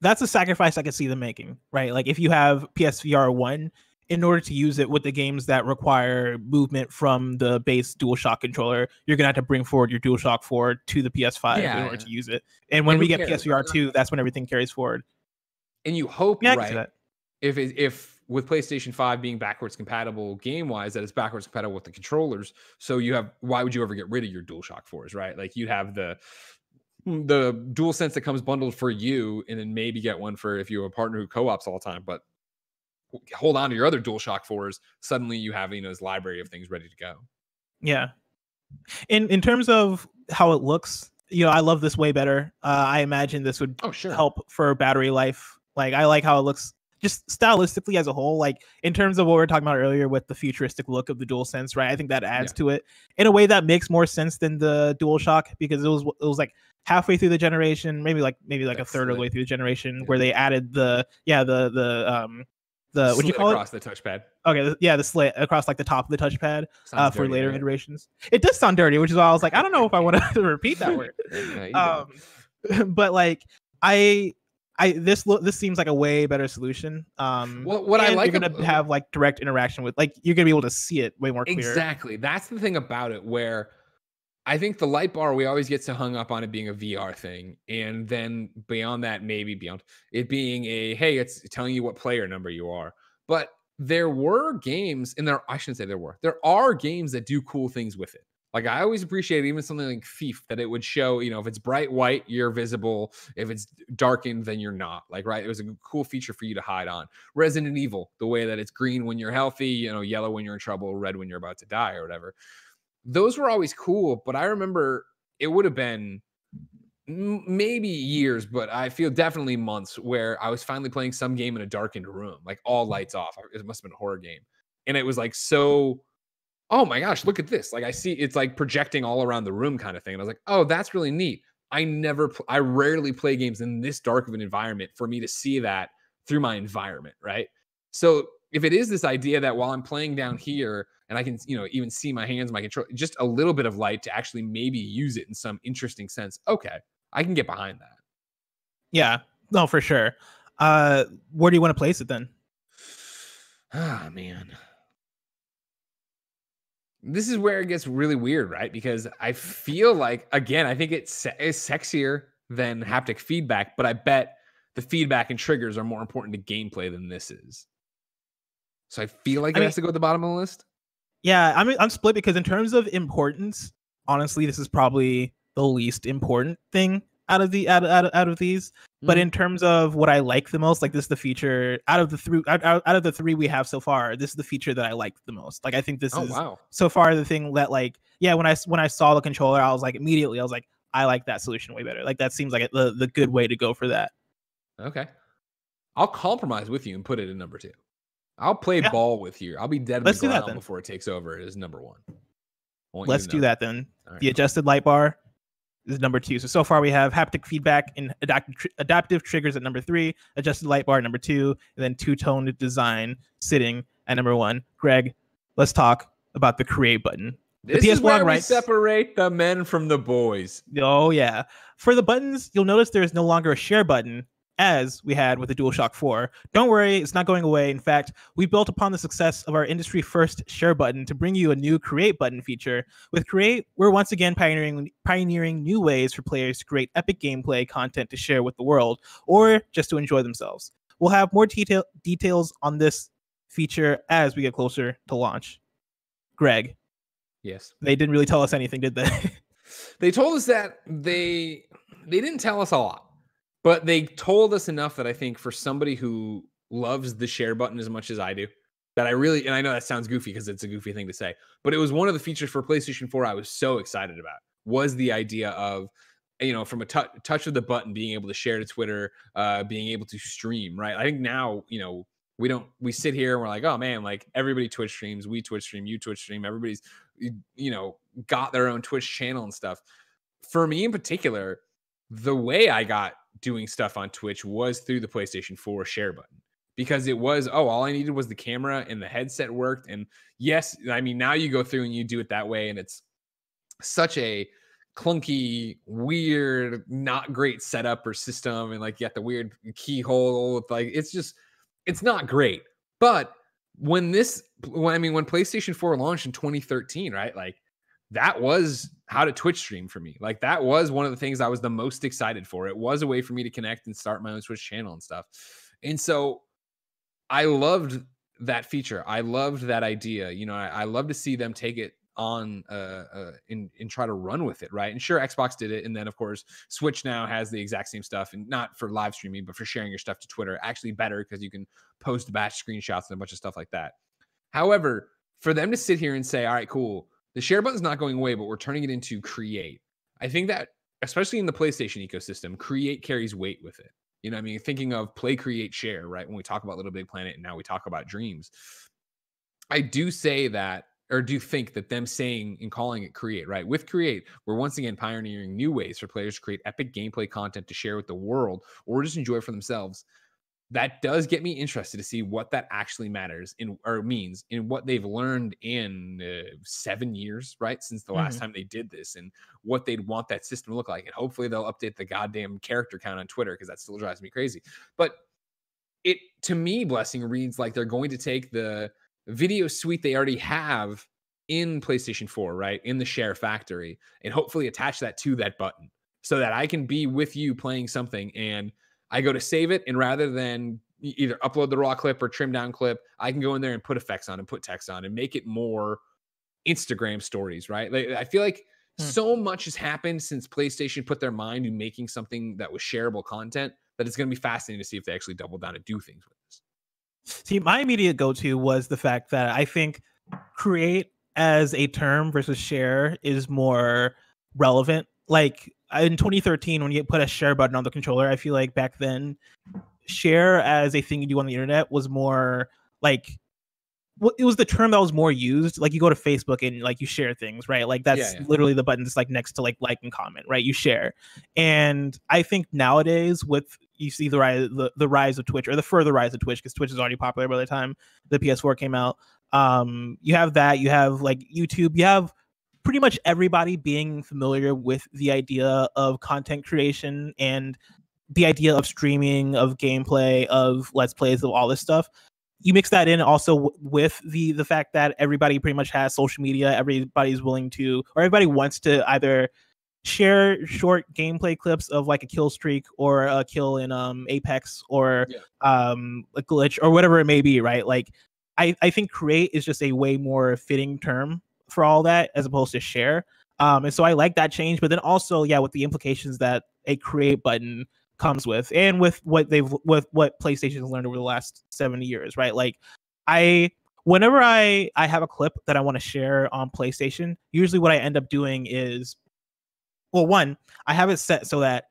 that's a sacrifice I could see them making, right? Like if you have PSVR one, in order to use it with the games that require movement from the base DualShock controller, you're gonna have to bring forward your DualShock 4 to the PS5 Yeah. in order to use it. And when And we get? PSVR two, that's when everything carries forward. And you hope, Yeah, I can see right? If if with PlayStation 5 being backwards compatible game wise, that it's backwards compatible with the controllers. So you have why would you ever get rid of your DualShock 4s, right? Like you'd have the the dual sense that comes bundled for you, and then maybe get one for if you have a partner who co-ops all the time, but hold on to your other DualShock 4s. Suddenly you have you know this library of things ready to go. Yeah. In in terms of how it looks, you know, I love this way better. Uh, I imagine this would Oh sure. help for battery life. Like I like how it looks just stylistically as a whole. Like in terms of what we were talking about earlier with the futuristic look of the dual sense, right? I think that adds to it in a way that makes more sense than the dual shock because it was it was like halfway through the generation, maybe like maybe like a third of the way through the generation Yeah. where they added the yeah the the um the what do you call across the touchpad. Okay, the- yeah, the slit across like the top of the touchpad uh, for dirty, later right? iterations. It does sound dirty, which is why I was like, I don't know if I want to repeat that word. Yeah, do. Um, but like I I this lo- this seems like a way better solution. Um, Well, what I like you're gonna have like direct interaction with like you're gonna be able to see it way more clear. Exactly. That's the thing about it where I think the light bar, we always get so hung up on it being a VR thing. And then beyond that, maybe beyond it being a, hey, it's telling you what player number you are. But there were games, and there, I shouldn't say there were, there are games that do cool things with it. Like I always appreciate even something like Thief that it would show, you know, if it's bright white, you're visible. If it's darkened, then you're not. Like, right. It was a cool feature for you to hide on. Resident Evil, the way that it's green when you're healthy, you know, yellow when you're in trouble, red when you're about to die or whatever. Those were always cool, but I remember it would have been maybe years, but I feel definitely months where I was finally playing some game in a darkened room, like all hmm. lights off. It must have been a horror game. And it was like so oh my gosh, look at this. Like I see it's like projecting all around the room kind of thing. And I was like, oh, that's really neat. I never, pl- I rarely play games in this dark of an environment for me to see that through my environment, right? So if it is this idea that while I'm playing down here and I can, you know, even see my hands, my control, just a little bit of light to actually maybe use it in some interesting sense, okay, I can get behind that. Yeah, no, for sure. Uh, where do you want to place it then? Ah, man. This is where it gets really weird, right? Because I feel like, again, I think it's se- it's sexier than haptic feedback, but I bet the feedback and triggers are more important to gameplay than this is. So I feel like I it mean- has to go at the bottom of the list. Yeah, I'm I'm split because in terms of importance, honestly, this is probably the least important thing out of the out of, out of, out of these. But Mhm. in terms of what I like the most, like this is the feature out of the three out, out out of the three we have so far. This is the feature that I like the most. Like I think this oh is wow, so far the thing that like yeah when I when I saw the controller, I was like immediately I was like I like that solution way better. Like that seems like the the good way to go for that. okay. I'll compromise with you and put it in number two. I'll play Yeah. ball with you. I'll be dead Let's do that then. before it takes over It is number one. I want you Let's do that then. Right. The adjusted light bar is number two. So so far we have haptic feedback and adaptive tr- adaptive triggers at number three, adjusted light bar at number two, and then two toned design sitting at number one. Greg, let's talk about the create button. This PS1 is where we separate the men from the boys. Oh yeah. For the buttons, you'll notice there is no longer a share button as we had with the DualShock 4. Don't worry, it's not going away. In fact, we built upon the success of our industry first share button to bring you a new create button feature. With create, we're once again pioneering pioneering new ways for players to create epic gameplay content to share with the world or just to enjoy themselves. We'll have more detail details on this feature as we get closer to launch. Greg, Yes. they didn't really tell us anything, did they? They told us that they they didn't tell us a lot, but they told us enough that I think for somebody who loves the share button as much as I do, that I really and I know that sounds goofy because it's a goofy thing to say, but it was one of the features for PlayStation 4 I was so excited about was the idea of you know from a touch of the button being able to share to Twitter, uh being able to stream, right? I think now, you know, we don't we sit here and we're like, "Oh man, like everybody Twitch streams, we Twitch stream, you Twitch stream, everybody's you know, got their own Twitch channel and stuff. For me in particular, the way I got doing stuff on Twitch was through the PlayStation 4 share button because it was, oh, all I needed was the camera and the headset worked. And yes, I mean, now you go through and you do it that way, and it's such a clunky, weird, not great setup or system. And like, you got the weird keyhole. with, Like, it's just, it's not great. But when this when I mean when PlayStation 4 launched in 2013, right? Like that was how to Twitch stream for me. Like that was one of the things I was the most excited for. It was a way for me to connect and start my own Twitch channel and stuff. And so I loved that feature. I loved that idea. You know, I, I love to see them take it on uh, uh and and try to run with it right and sure xbox did it and then of course switch now has the exact same stuff and not for live streaming but for sharing your stuff to twitter actually better because you can post batch screenshots and a bunch of stuff like that however for them to sit here and say all right cool the share button's not going away but we're turning it into create. I think that especially in the playstation ecosystem create carries weight with it. You know i mean? Thinking of play create share right? When we talk about little big planet and now we talk about dreams. I do say that or do think that them saying and calling it create right? With create we're once again pioneering new ways for players to create epic gameplay content to share with the world or just enjoy for themselves that does get me interested to see what that actually matters in or means in what they've learned in uh, seven years, right? Since the last Mhm. time they did this and what they'd want that system to look like. And hopefully they'll update the goddamn character count on Twitter because that still drives me crazy. But it to me, Blessing reads like they're going to take the video suite they already have in PlayStation 4, right? In the share factory, and hopefully attach that to that button so that I can be with you playing something and I go to save it, and rather than either upload the raw clip or trim down clip, I can go in there and put effects on and put text on and make it more Instagram stories, right? Like I feel like Hmm. so much has happened since PlayStation put their mind in making something that was shareable content that it's going to be fascinating to see if they actually double down and do things with this. See, my immediate go to was the fact that I think create as a term versus share is more relevant. Like in 2013, when you put a share button on the controller, I feel like back then, share as a thing you do on the internet was more like well, it was the term that was more used. Like you go to Facebook and like you share things, right? Like that's yeah. literally the button that's like next to like like and comment, right? You share. And I think nowadays with you see the rise the, the rise of Twitch or the further rise of Twitch because Twitch is already popular by the time the PS4 came out. Um, you have that. You have like YouTube. You have pretty much everybody being familiar with the idea of content creation and the idea of streaming, of gameplay, of let's plays, of all this stuff. You mix that in also w- with the the fact that everybody pretty much has social media. Everybody's willing to, or everybody wants to either share short gameplay clips of like a kill streak or a kill in um Apex or Yeah. um a glitch or whatever it may be, right? Like I, I think create is just a way more fitting term for all that as opposed to share. Um, and so I like that change, but then also, yeah, with the implications that a create button comes with, and with what they've with what PlayStation has learned over the last 70 years, right? Like I whenever I I have a clip that I want to share on PlayStation, usually what I end up doing is well, one, I have it set so that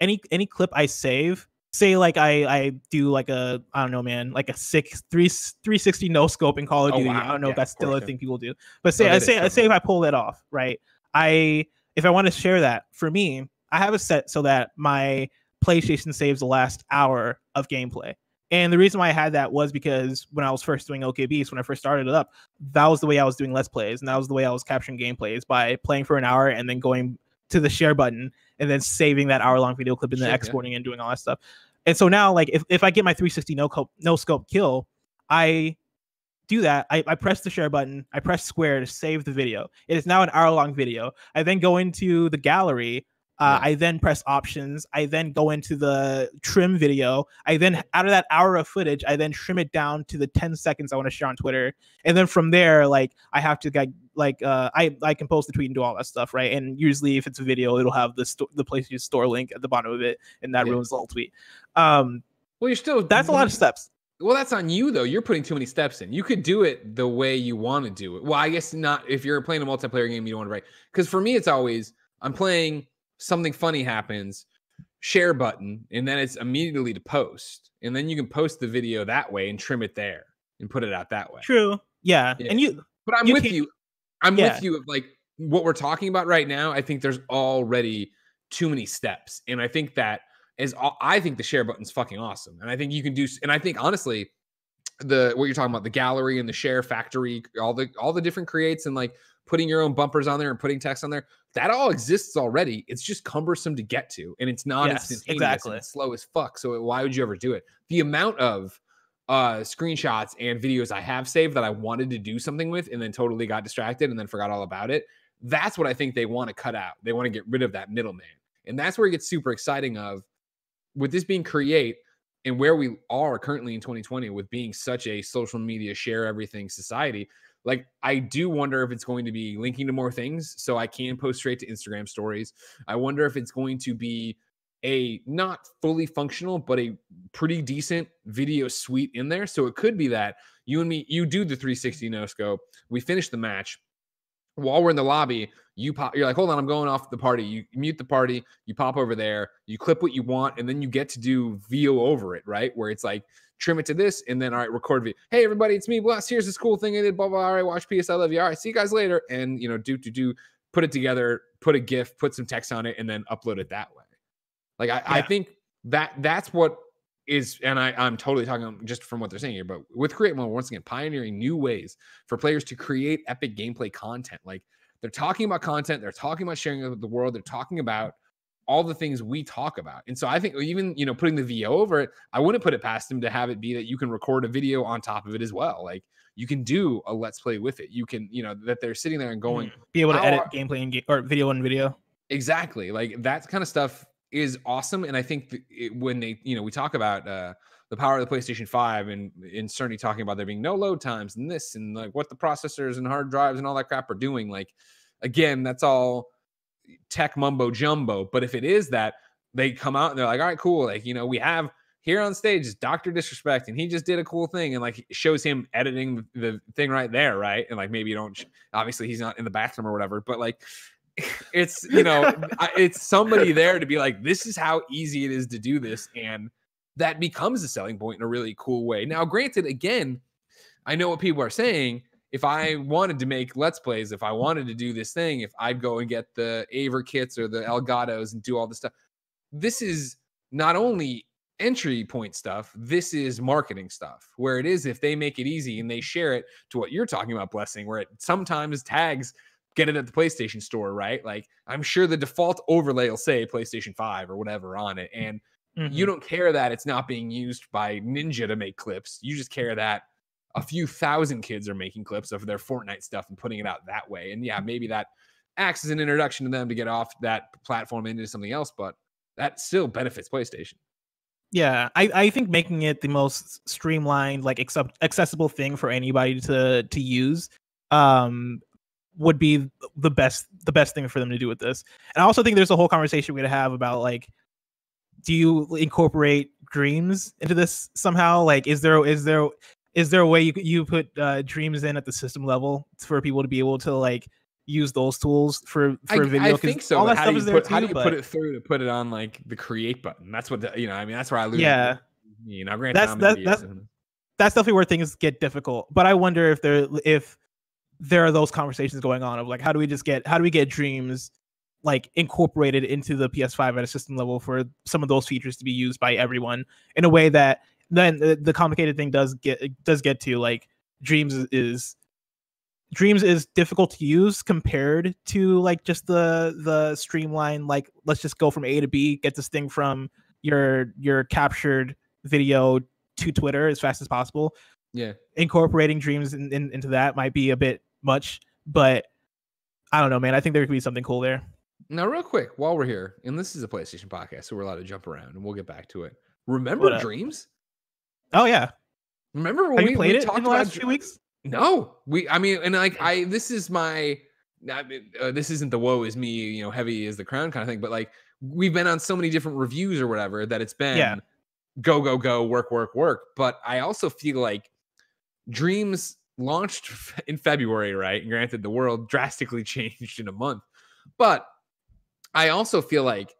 any any clip I save, say like I I do like a I don't know, man, like a six three 360 no scope in Call of Oh, Duty. wow. I don't know Yeah, if that's still a thing people do, but say that I say I say if I pull that off, right? I if I want to share that for me, I have a set so that my PlayStation saves the last hour of gameplay. And the reason why I had that was because when I was first doing OKBeast, when I first started it up, that was the way I was doing Let's Plays, and that was the way I was capturing gameplays by playing for an hour and then going to the share button and then saving that hour long video clip and then Sure, yeah. exporting and doing all that stuff. And so now, like, if, if I get my 360 no scope no scope kill, I do that. I, I press the share button. I press square to save the video. It is now an hour long video. I then go into the gallery. Uh, Yeah. I then press options. I then go into the trim video. I then, out of that hour of footage, I then trim it down to the 10 seconds I want to share on Twitter. And then from there, like, I have to, like, like uh, I, I can post the tweet and do all that stuff, right? And usually, if it's a video, it'll have the, sto- the PlayStation Store link at the bottom of it, and that Yeah. ruins the whole tweet. Um, Well, you're still that's a lot of steps. Well, that's on you though. You're putting too many steps in. You could do it the way you want to do it. Well, I guess not if you're playing a multiplayer game you don't want to write. Because for me, it's always I'm playing something funny happens, share button, and then it's immediately to post. And then you can post the video that way and trim it there and put it out that way. True. Yeah. Yeah. And you, But I'm You with you. I'm Yeah. with you of like what we're talking about right now. I think there's already too many steps. And I think that is all I think the share button's fucking awesome. And I think you can do and I think honestly, the what you're talking about, the gallery and the share factory, all the all the different creates and like putting your own bumpers on there and putting text on there, that all exists already. It's just cumbersome to get to. And it's not Yes, instantaneous exactly. slow as fuck. So why would you ever do it? The amount of uh screenshots and videos I have saved that I wanted to do something with and then totally got distracted and then forgot all about it. That's what I think they want to cut out. They want to get rid of that middleman. And that's where it gets super exciting of with this being create and where we are currently in 2020 with being such a social media share everything society like i do wonder if it's going to be linking to more things so i can post straight to instagram stories i wonder if it's going to be a not fully functional but a pretty decent video suite in there. So it could be that you and me you do the 360 no scope we finish the match. While we're in the lobby you pop you're like hold on i'm going off the party. You mute the party you pop over there you clip what you want and then you get to do vo over it right? Where it's like trim it to this and then all right record video hey everybody it's me bless here's this cool thing i did blah blah all right watch ps i love you all right see you guys later. And you know do do do put it together put a gif put some text on it and then upload it that way like i, I think that that's what is, and I, I'm totally talking just from what they're saying here, but with Create Mode, once again, pioneering new ways for players to create epic gameplay content. Like they're talking about content, they're talking about sharing it with the world, they're talking about all the things we talk about. And so I think even, you know, putting the VO over it, I wouldn't put it past them to have it be that you can record a video on top of it as well. Like you can do a let's play with it. You can, you know, that they're sitting there and going, Mm. be able to edit are- gameplay and ga- or video and video. Exactly. Like that kind of stuff is awesome. And I think it, when they, you know, we talk about uh, the power of the PlayStation 5 and, and certainly talking about there being no load times and this and like what the processors and hard drives and all that crap are doing. Like, again, that's all tech mumbo jumbo. But if it is that, they come out and they're like, all right, cool. Like, you know, we have here on stage is Dr. Disrespect and he just did a cool thing and like shows him editing the, the thing right there. Right. And like maybe you don't, obviously he's not in the bathroom or whatever, but like, it's you know it's somebody there to be like this is how easy it is to do this and that becomes a selling point in a really cool way. Now granted again i know what people are saying. If i wanted to make let's plays if i wanted to do this thing if i'd go and get the aver kits or the elgatos and do all this stuff this is not only entry point stuff this is marketing stuff where it is if they make it easy and they share it to what you're talking about blessing where it sometimes tags get it at the PlayStation store, right? Like I'm sure the default overlay will say PlayStation 5 or whatever on it. And Mhm. you don't care that it's not being used by Ninja to make clips. You just care that a few thousand kids are making clips of their Fortnite stuff and putting it out that way. And yeah, maybe that acts as an introduction to them to get off that platform into something else, but that still benefits PlayStation. Yeah, I, I think making it the most streamlined, like accept, accessible thing for anybody to to use, um, would be the best the best thing for them to do with this. And I also think there's a whole conversation we're gonna have about like, do you incorporate dreams into this somehow? Like, is there is there is there a way you could- you put uh, dreams in at the system level for people to be able to like use those tools for for I, video? I think so. All but that how stuff do is you there put, how do too, you put it through to put it on like the create button? That's what the, you know. I mean, that's where I lose. Yeah. You know, granted, That's- I'm that- an that's- that's definitely where things get difficult. But I wonder if there if there are those conversations going on of like how do we just get how do we get dreams like incorporated into the PS5 at a system level for some of those features to be used by everyone in a way that then the, the complicated thing does get does get to like dreams is, dreams is difficult to use compared to like just the the streamline like let's just go from a to b get this thing from your your captured video to twitter as fast as possible yeah. incorporating dreams in, in, into that might be a bit much but i don't know man i think there could be something cool there Now, real quick, while we're here, and this is a PlayStation podcast, so we're allowed to jump around, and we'll get back to it. Remember? Dreams? oh yeah Remember when have we, played we it talked in the last few weeks No, we. I mean, and like I, this is my. I mean, uh, this isn't the woe is me, you know, heavy is the crown kind of thing, but like we've been on so many different reviews or whatever that it's been Yeah. go go go work work work. But I also feel like Dreams launched in February, right? And granted, the world drastically changed in a month, but I also feel like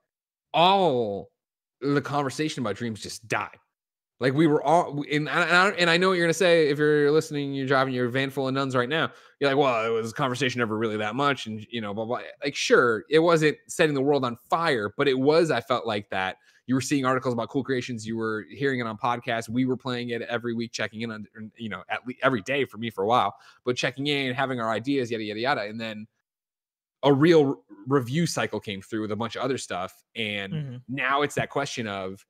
all the conversation about Dreams just died. Like we were all, and I, and I, know what you're gonna say if you're listening, you're driving your van full of nuns right now. You're like, well, it was conversation ever really that much, and you know, blah blah. Like, sure, it wasn't setting the world on fire, but it was. I felt like that. You were seeing articles about cool creations. You were hearing it on podcasts. We were playing it every week, checking in on, you know, at least every day for me for a while, but checking in, having our ideas, yada yada yada, and then a real re- review cycle came through with a bunch of other stuff, and Mhm. now it's that question of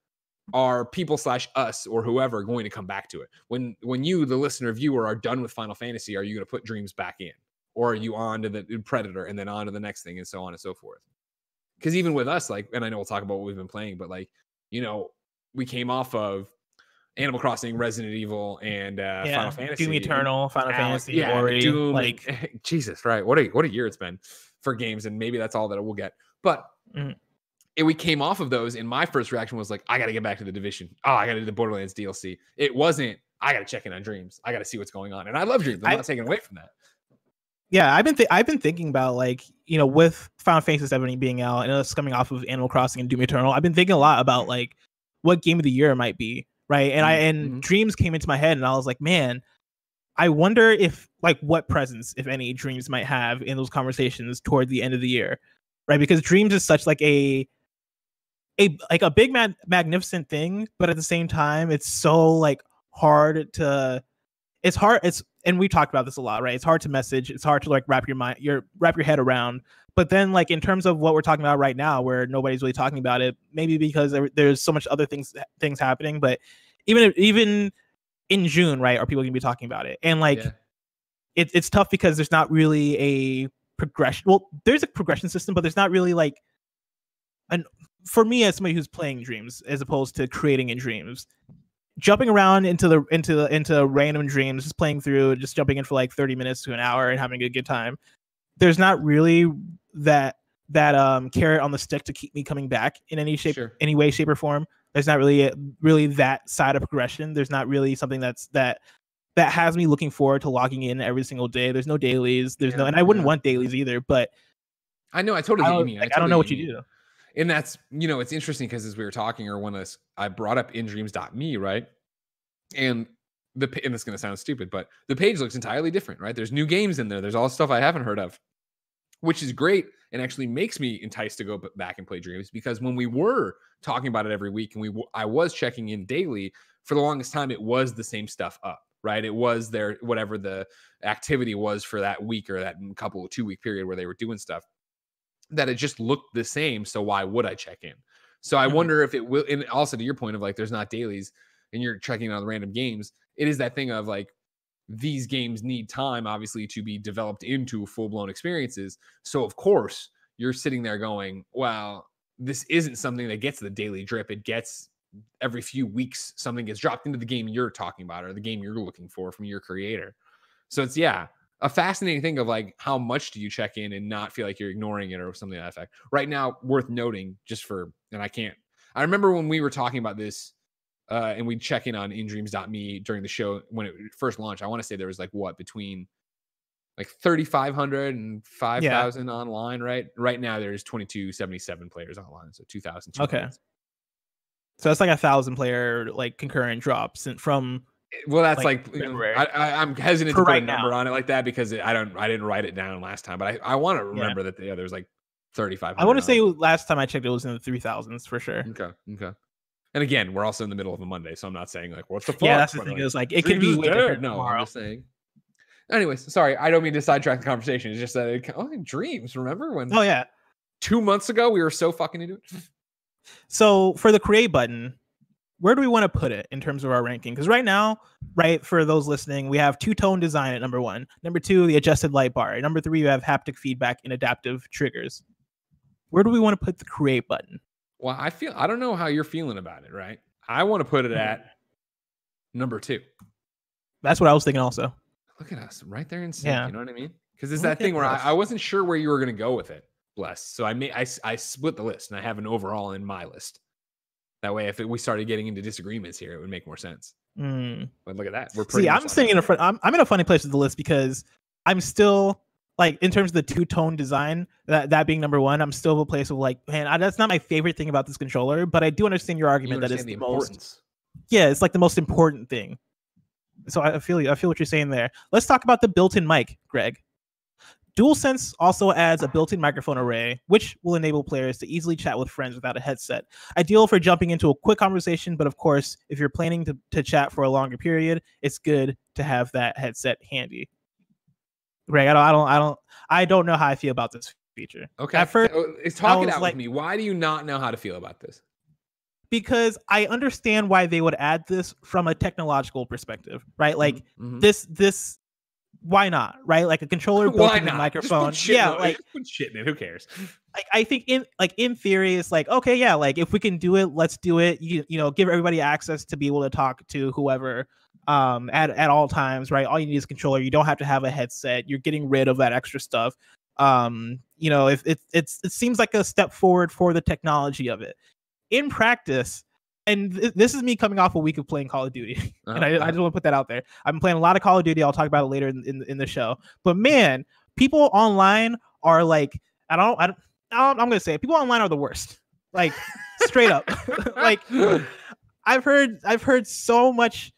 are people slash us or whoever going to come back to it when when you the listener viewer are done with final fantasy are you going to put dreams back in or are you on to the predator and then on to the next thing and so on and so forth because even with us like and i know we'll talk about what we've been playing but like you know we came off of animal crossing resident evil and uh yeah final fantasy doom eternal final fantasy yeah, Ori, Doom, like Jesus, right? What a what a year it's been for games, and maybe that's all that we'll get. But Mhm. and we came off of those, and my first reaction was like, I got to get back to the division. Oh, I got to do the Borderlands DLC. It wasn't. I got to check in on Dreams. I got to see what's going on, and I love Dreams. I'm I- not taking away from that. Yeah i've been th- i've been thinking about like you know with final fantasy 7 being out and us coming off of animal crossing and doom eternal i've been thinking a lot about like what game of the year might be right and i and Mhm. dreams came into my head and i was like man i wonder if like what presence if any dreams might have in those conversations toward the end of the year right because dreams is such like a a like a big man magnificent thing, but at the same time, it's so like hard to it's hard it's and we talked about this a lot, right? It's hard to message, it's hard to like wrap your mind your wrap your head around. But then like in terms of what we're talking about right now, where nobody's really talking about it, maybe because there, there's so much other things things happening, but even if, even in June, right, are people gonna be talking about it? And like Yeah. it, it's tough because there's not really a progression. Well, there's a progression system, but there's not really like an for me as somebody who's playing dreams as opposed to creating in dreams. Jumping around into the into the into random dreams, just playing through, just jumping in for like 30 minutes to an hour and having a good time. There's not really that that um carrot on the stick to keep me coming back in any shape Sure. any way shape or form there's not really a, really that side of progression there's not really something that's that that has me looking forward to logging in every single day there's no dailies there's no and i wouldn't yeah. want dailies either but i I know. I totally get what don't, you mean. like, I don't know what totally you mean. do And that's, you know, it's interesting because as we were talking, or when us, I brought up indreams.me, right? And the and it's going to sound stupid, but the page looks entirely different, right? There's new games in there. There's all stuff I haven't heard of, which is great and actually makes me enticed to go back and play Dreams because when we were talking about it every week and we I was checking in daily for the longest time, it was the same stuff up, right? It was their whatever the activity was for that week or that couple two week period where they were doing stuff that it just looked the same. So why would I check in? So I Mhm. wonder if it will. And also to your point of like, there's not dailies and you're checking on random games. It is that thing of like, these games need time, obviously, to be developed into full blown experiences. So of course you're sitting there going, well, this isn't something that gets the daily drip. It gets every few weeks something gets dropped into the game you're talking about or the game you're looking for from your creator. So it's yeah, a fascinating thing of like how much do you check in and not feel like you're ignoring it or something to that effect. Right now, worth noting, just for and I can't. I remember when we were talking about this, uh, and we'd check in on indreams.me during the show when it first launched. I want to say there was like what between like 3,500 and 5,000 online, right? Right now, there's 2277 players online, so 2,000. Okay. so that's like a thousand player like concurrent drops and from Well, that's like, like, you know, I, I, I'm hesitant to put right a number now. on it like that because it, I don't, I didn't write it down last time, but I, I want to Yeah. remember that yeah, was like 35. i want to say last time i checked it was in the 3000s for sure okay, okay. And again, we're also in the middle of a Monday, so I'm not saying like what's the fuck. yeah that's the thing like, is like it could be way different No, I'm just saying. Anyways, sorry, I don't mean to sidetrack the conversation. It's just that it, oh, dreams. Remember when oh yeah two months ago we were so fucking into it? So for the create button, where do we want to put it in terms of our ranking? Because right now, right, for those listening, we have two tone design at number one. Number two, the adjusted light bar. At number three, you have haptic feedback and adaptive triggers. Where do we want to put the create button? Well, I feel I don't know how you're feeling about it, right? I want to put it Mhm. at number two. That's what I was thinking also. Look at us, right there in sync. Yeah. You know what I mean? Because it's Look that thing where I. I wasn't sure where you were going to go with it. Bless. So I made I split the list and I have an overall in my list. That way, if it, we started getting into disagreements here, it would make more sense. Mm. But look at that. We're pretty See, I'm sitting in a front. I'm, I'm in a funny place with the list because I'm still like in terms of the two tone design. That that being number one, I'm still a place of like, man, I, that's not my favorite thing about this controller. But I do understand your You argument that it's understand the, the most. yeah, it's like the most important thing. So I feel you. I feel what you're saying there. Let's talk about the built-in mic, Greg. DualSense also adds a built-in microphone array, which will enable players to easily chat with friends without a headset. Ideal for jumping into a quick conversation, but of course, if you're planning to, to chat for a longer period, it's good to have that headset handy. Greg, I don't, I don't, I don't, I don't know how I feel about this feature. Okay. At first, Uh, it's talking out like- with me. Why do you not know how to feel about this? because I understand why they would add this from a technological perspective, right? Like Mhm. this this why not right? Like a controller built Why in the not? microphone Just put shit yeah like, Just put shit in it. Who cares? like i think in like in theory it's like okay yeah like if we can do it let's do it. You, you know give everybody access to be able to talk to whoever um at, at all times right? All you need is a controller. You don't have to have a headset. You're getting rid of that extra stuff. Um you know if it, it's it seems like a step forward for the technology of it. In practice and th- this is me coming off a week of playing call of duty and I, I Uh-huh. just want to put that out there. I've been playing a lot of Call of Duty. I'll talk about it later in, in, in the show. But man, people online are like, I don't, I don't, I'm gonna say it. People online are the worst. Like straight up. like I've heard, I've heard so much,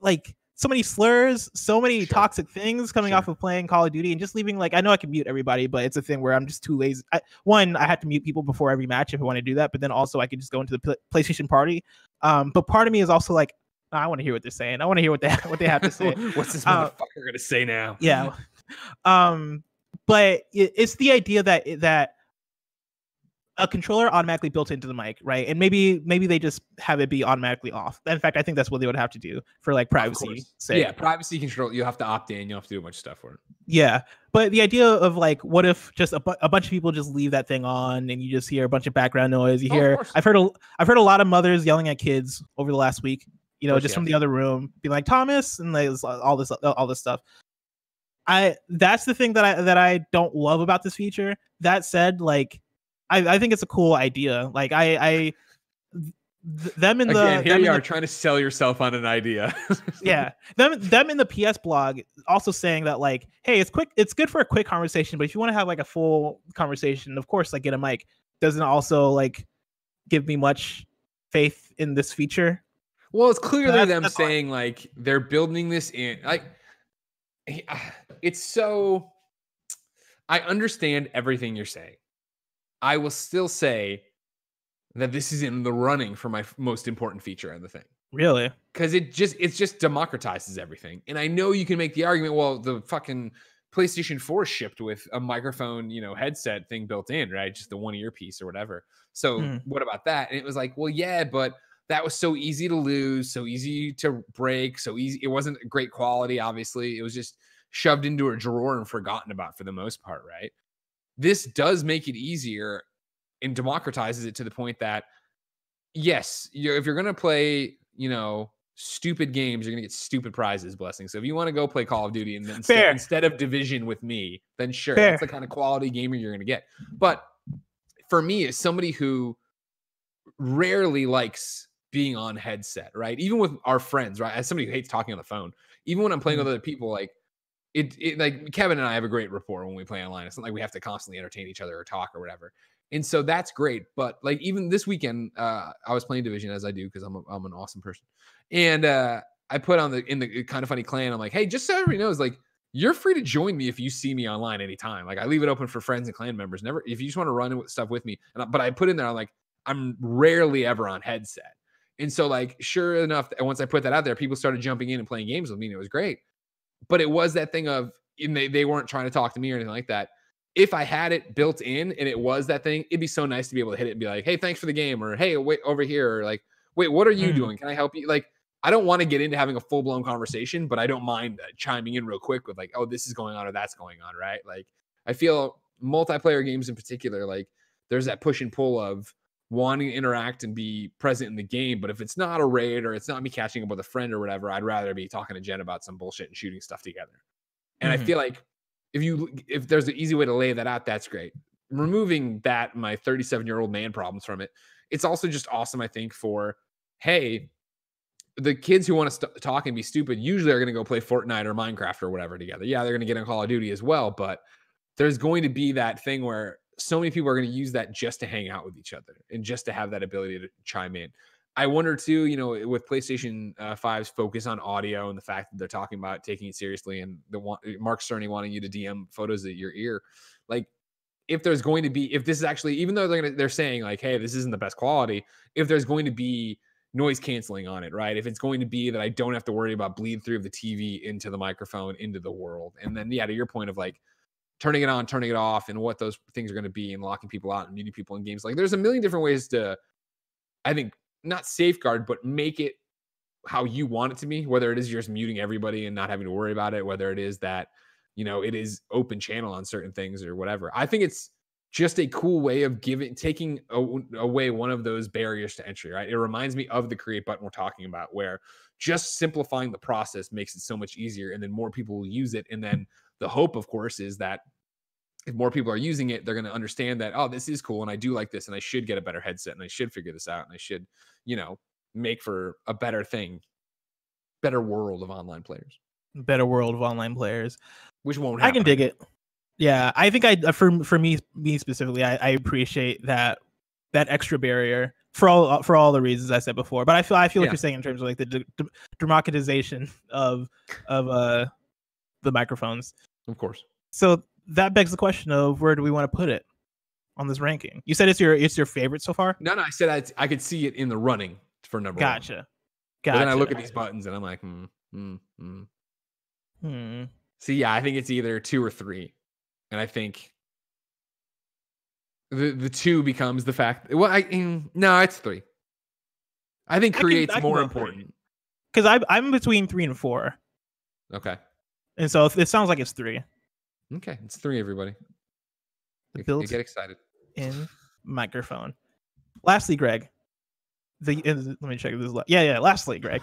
like so many slurs, so many Sure. toxic things coming Sure. off of playing Call of Duty and just leaving like I know I can mute everybody, but it's a thing where I'm just too lazy. I, one, I have to mute people before every match if I want to do that, but then also I can just go into the pl- PlayStation party. Um, but part of me is also like, "Nah, I want to hear what they're saying. I want to hear what they what they have to say. What's this Uh, motherfucker gonna say now? yeah um but it, it's the idea that that a controller automatically built into the mic right and maybe maybe they just have it be automatically off in fact i think that's what they would have to do for like privacy. Yeah, privacy control. You have to opt in. You have to do a bunch of stuff for it. yeah but the idea of like what if just a, bu- a bunch of people just leave that thing on and you just hear a bunch of background noise you Oh, hear course. i've heard a, i've heard a lot of mothers yelling at kids over the last week you know course, just from the other room being like thomas and like all this all this stuff i that's the thing that i that i don't love about this feature that said like i i think it's a cool idea. Like i i th- them in the Again, here you are the- trying to sell yourself on an idea. yeah. Them them in the ps blog also saying that like hey it's quick it's good for a quick conversation but if you want to have like a full conversation of course like get a mic. Doesn't also like give me much faith in this feature? Well, it's clearly that's- them that's saying like they're building this in like it's so I understand everything you're saying. I will still say that this is in the running for my most important feature on the thing really because it just it just democratizes everything. And I know you can make the argument, well, the fucking PlayStation 4 shipped with a microphone, you know, headset thing built in, right? Just the one earpiece or whatever. So Hmm. what about that? And it was like, well, yeah, but that was so easy to lose, so easy to break, so easy. It wasn't great quality, obviously. It was just shoved into a drawer and forgotten about for the most part, right? This does make it easier and democratizes it to the point that yes, you if you're gonna play, you know, stupid games, you're gonna get stupid prizes, blessing. So if you want to go play Call of Duty and then instead, instead of Division with me, then sure, Fair. that's the kind of quality gamer you're gonna get. But for me, as somebody who rarely likes being on headset, right? Even with our friends, right? As somebody who hates talking on the phone, even when I'm playing mm-hmm. with other people, like it, it like Kevin and I have a great rapport when we play online. It's not like we have to constantly entertain each other or talk or whatever. And so that's great. But like even this weekend, uh, I was playing division as I do because I'm a, I'm an awesome person. And uh, I put on the in the kind of funny clan. I'm like, hey, just so everybody knows, like you're free to join me if you see me online anytime. Like I leave it open for friends and clan members. Never if you just want to run stuff with me. And I, but I put in there, I'm like, I'm rarely ever on headset. And so like sure enough, once I put that out there, people started jumping in and playing games with me, and it was great. But it was that thing of and they, they weren't trying to talk to me or anything like that. If I had it built in and it was that thing, it'd be so nice to be able to hit it and be like, hey, thanks for the game, or hey, wait over here, or like, wait, what are you Mm. doing? Can I help you? Like, I don't want to get into having a full blown conversation, but I don't mind uh, chiming in real quick with like, oh, this is going on or that's going on, right? Like, I feel multiplayer games in particular, like there's that push and pull of wanting to interact and be present in the game. But if it's not a raid or it's not me catching up with a friend or whatever, I'd rather be talking to Jen about some bullshit and shooting stuff together. And Mhm. I feel like if you if there's an easy way to lay that out, that's great. Removing that my 37 year old man problems from it, it's also just awesome. I think for hey, the kids who want to st- talk and be stupid usually are going to go play Fortnite or Minecraft or whatever together. Yeah, they're going to get on Call of Duty as well, but there's going to be that thing where so many people are going to use that just to hang out with each other and just to have that ability to chime in. I wonder too, you know, with PlayStation uh, 5's focus on audio and the fact that they're talking about taking it seriously and the one, Mark Cerny wanting you to DM photos at your ear, like if there's going to be if this is actually even though they're gonna they're saying like hey this isn't the best quality if there's going to be noise canceling on it right if it's going to be that i don't have to worry about bleed through of the tv into the microphone into the world and then yeah to your point of like turning it on turning it off and what those things are going to be and locking people out and muting people in games. Like there's a million different ways to i think not safeguard but make it how you want it to be whether it is you're just muting everybody and not having to worry about it whether it is that you know it is open channel on certain things or whatever. I think it's just a cool way of giving taking a- away one of those barriers to entry right? It reminds me of the create button we're talking about where just simplifying the process makes it so much easier and then more people will use it and then the hope of course is that if more people are using it they're going to understand that oh this is cool and i do like this and i should get a better headset and i should figure this out and i should you know make for a better thing better world of online players better world of online players which won't I can dig it. Yeah, I think I uh, for for me me specifically, I, I appreciate that that extra barrier for all for all the reasons I said before. But I feel I feel like Yeah. you're saying in terms of like the d- d- democratization of of uh the microphones. Of course. So that begs the question of where do we want to put it on this ranking? You said it's your it's your favorite so far. No, no, I said I'd, I could see it in the running for number one. Gotcha. Gotcha. then I look at these buttons and I'm like, hmm, hmm, hmm. Hmm. So yeah, I think it's either two or three, and I think the the two becomes the fact. Well, I mm, no, it's three. I think I can- creates I can more important. Because I'm I'm between three and four, Okay, and so it sounds like it's three. Okay, it's three. Everybody, The You- built you get excited. in microphone. Lastly, Greg. The uh, let me check if this. Yeah, yeah. Lastly, Greg.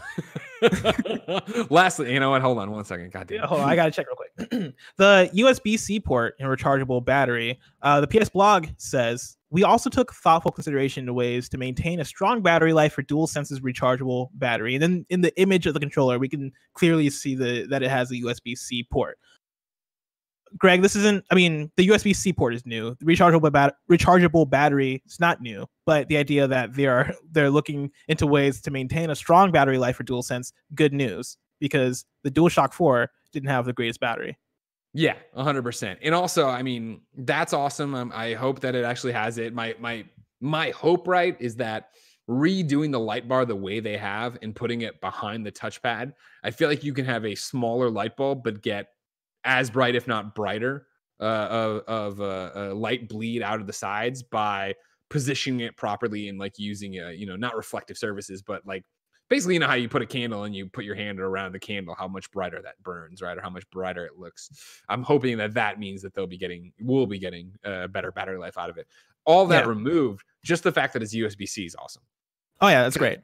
Lastly, you know what? Hold on one second. God damn. Hold on, I gotta check real quick. the USB C port and rechargeable battery. Uh, the PS blog says we also took thoughtful consideration into ways to maintain a strong battery life for dual senses rechargeable battery. And then in the image of the controller, we can clearly see the that it has a USB C port. Greg, this isn't. I mean, the USB C port is new. The rechargeable bat- rechargeable battery is not new, but the idea that they are they're looking into ways to maintain a strong battery life for DualSense, good news because the DualShock 4 didn't have the greatest battery. Yeah, hundred percent. And also, I mean, that's awesome. Um, I hope that it actually has it. My my my hope, right, is that redoing the light bar the way they have and putting it behind the touchpad. I feel like you can have a smaller light bulb, but get as bright, if not brighter, uh, of, of uh, uh, light bleed out of the sides by positioning it properly and like using a you know not reflective surfaces, but like basically you know how you put a candle and you put your hand around the candle how much brighter that burns right or how much brighter it looks i'm hoping that that means that they'll be getting we'll be getting a better battery life out of it all that Yeah. removed just the fact that it's usb-c is awesome Oh yeah, that's great.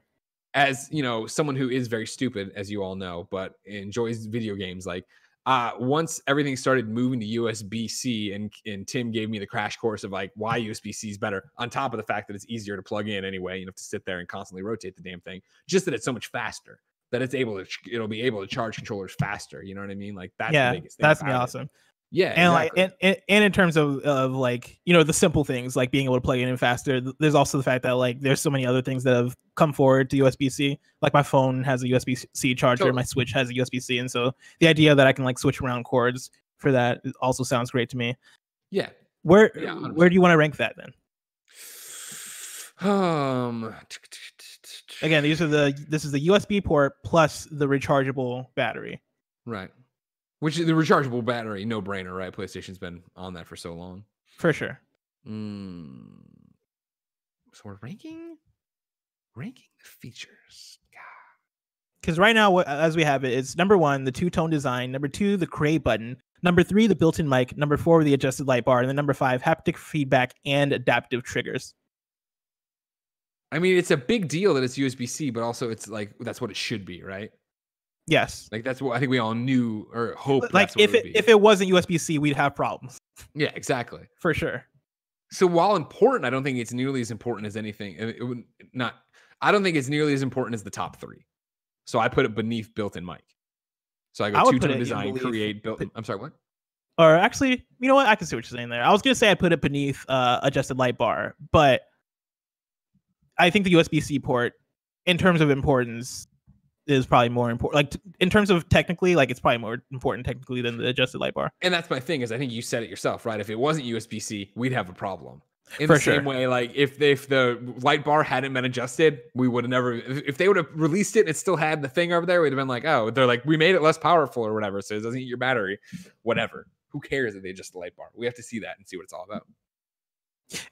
as you know someone who is very stupid as you all know but enjoys video games like uh once everything started moving to usb-c and and tim gave me the crash course of like why usb-c is better on top of the fact that it's easier to plug in anyway you don't have to sit there and constantly rotate the damn thing just that it's so much faster that it's able to it'll be able to charge controllers faster you know what i mean like that's yeah, the biggest thing that's about it. Yeah And like, exactly. and, and and in terms of of like you know the simple things like being able to plug it in faster. There's also the fact that like there's so many other things that have come forward to USB C. Like my phone has a USB C charger, Totally. my Switch has a USB C, and so the idea that I can like switch around cords for that also sounds great to me. yeah Where Yeah, where do you want to rank that then? um Again, these are the this is the USB port plus the rechargeable battery. right which is the rechargeable battery no brainer right playstation's been on that for so long For sure. Mm. So we're ranking, ranking the features. Because right now, as we have it, it's number one, the two tone design, number two, the create button, number three, the built in mic, number four, the adjusted light bar, and then number five, haptic feedback and adaptive triggers. I mean, it's a big deal that it's USB C, but also it's like that's what it should be, right? Yes. Like that's what I think we all knew or hoped. Like that's if it, it would be. if it wasn't USB C, we'd have problems yeah, exactly. for sure. So while important, I don't think it's nearly as important as anything. It, would not. I don't think it's nearly as important as the top three. So I put it beneath built-in mic. So I I go would two-tone design, create, built. put- I'm sorry, what? Or actually, you know what? I can see what you're saying there. I was gonna say I put it beneath uh, adjusted light bar, but I think the USB C port, in terms of importance, is probably more important. Like t- in terms of technically, like it's probably more important technically than the adjusted light bar. and that's my thing is I think you said it yourself, right? If it wasn't USB C, we'd have a problem. In For the same sure. way, like if if the light bar hadn't been adjusted, we would have never. If if they would have released it and it still had the thing over there, we'd have been like, oh, they're like, we made it less powerful or whatever, so it doesn't eat your battery, whatever. Who cares if they adjust the light bar? We have to see that and see what it's all about.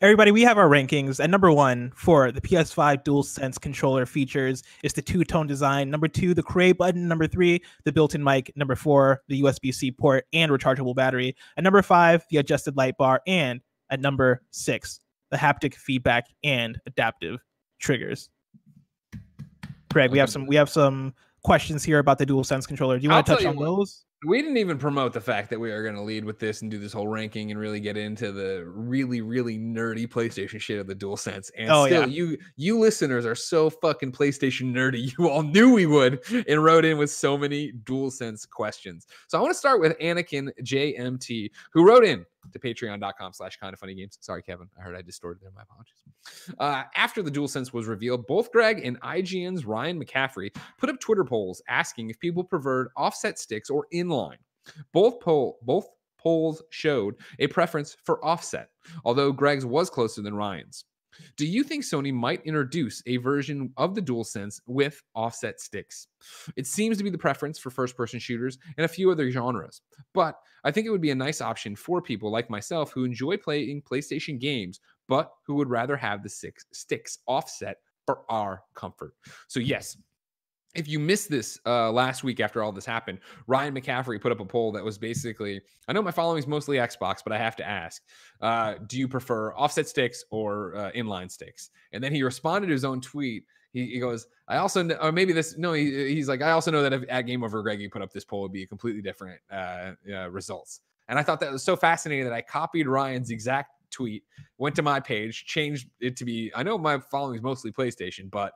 Everybody, we have our rankings. And number one for the PS5 DualSense controller features is the two tone design. Number two, the create button. Number three, the built in mic. Number four, the USB C port and rechargeable battery. And number five, the adjusted light bar. And at number six, the haptic feedback and adaptive triggers. Greg, we have some we have some questions here about the DualSense controller. Do you want I'll to touch on what. those? We didn't even promote the fact that we are going to lead with this and do this whole ranking and really get into the really, really nerdy PlayStation shit of the DualSense. And Oh, still, yeah. you you listeners are so fucking PlayStation nerdy. You all knew we would and wrote in with so many DualSense questions. So I want to start with Anakin JMT, who wrote in to patreon.com slash kind of funny games. Sorry, Kevin. I heard I distorted there. My apologies. Uh, after the DualSense was revealed, both Greg and IGN's Ryan McCaffrey put up Twitter polls asking if people preferred offset sticks or inline. Both poll both polls showed a preference for offset, although Greg's was closer than Ryan's. Do you think Sony might introduce a version of the DualSense with offset sticks? It seems to be the preference for first-person shooters and a few other genres, but I think it would be a nice option for people like myself who enjoy playing PlayStation games, but who would rather have the six sticks offset for our comfort. So yes, if you missed this uh, last week after all this happened, Ryan McCaffrey put up a poll that was basically I know my following is mostly Xbox, but I have to ask uh, do you prefer offset sticks or uh, inline sticks? And then he responded to his own tweet. He, he goes, I also know, or maybe this, no, he, he's like, I also know that if at Game Over Greg, you put up this poll, would be a completely different uh, results. And I thought that was so fascinating that I copied Ryan's exact tweet, went to my page, changed it to be, I know my following is mostly PlayStation, but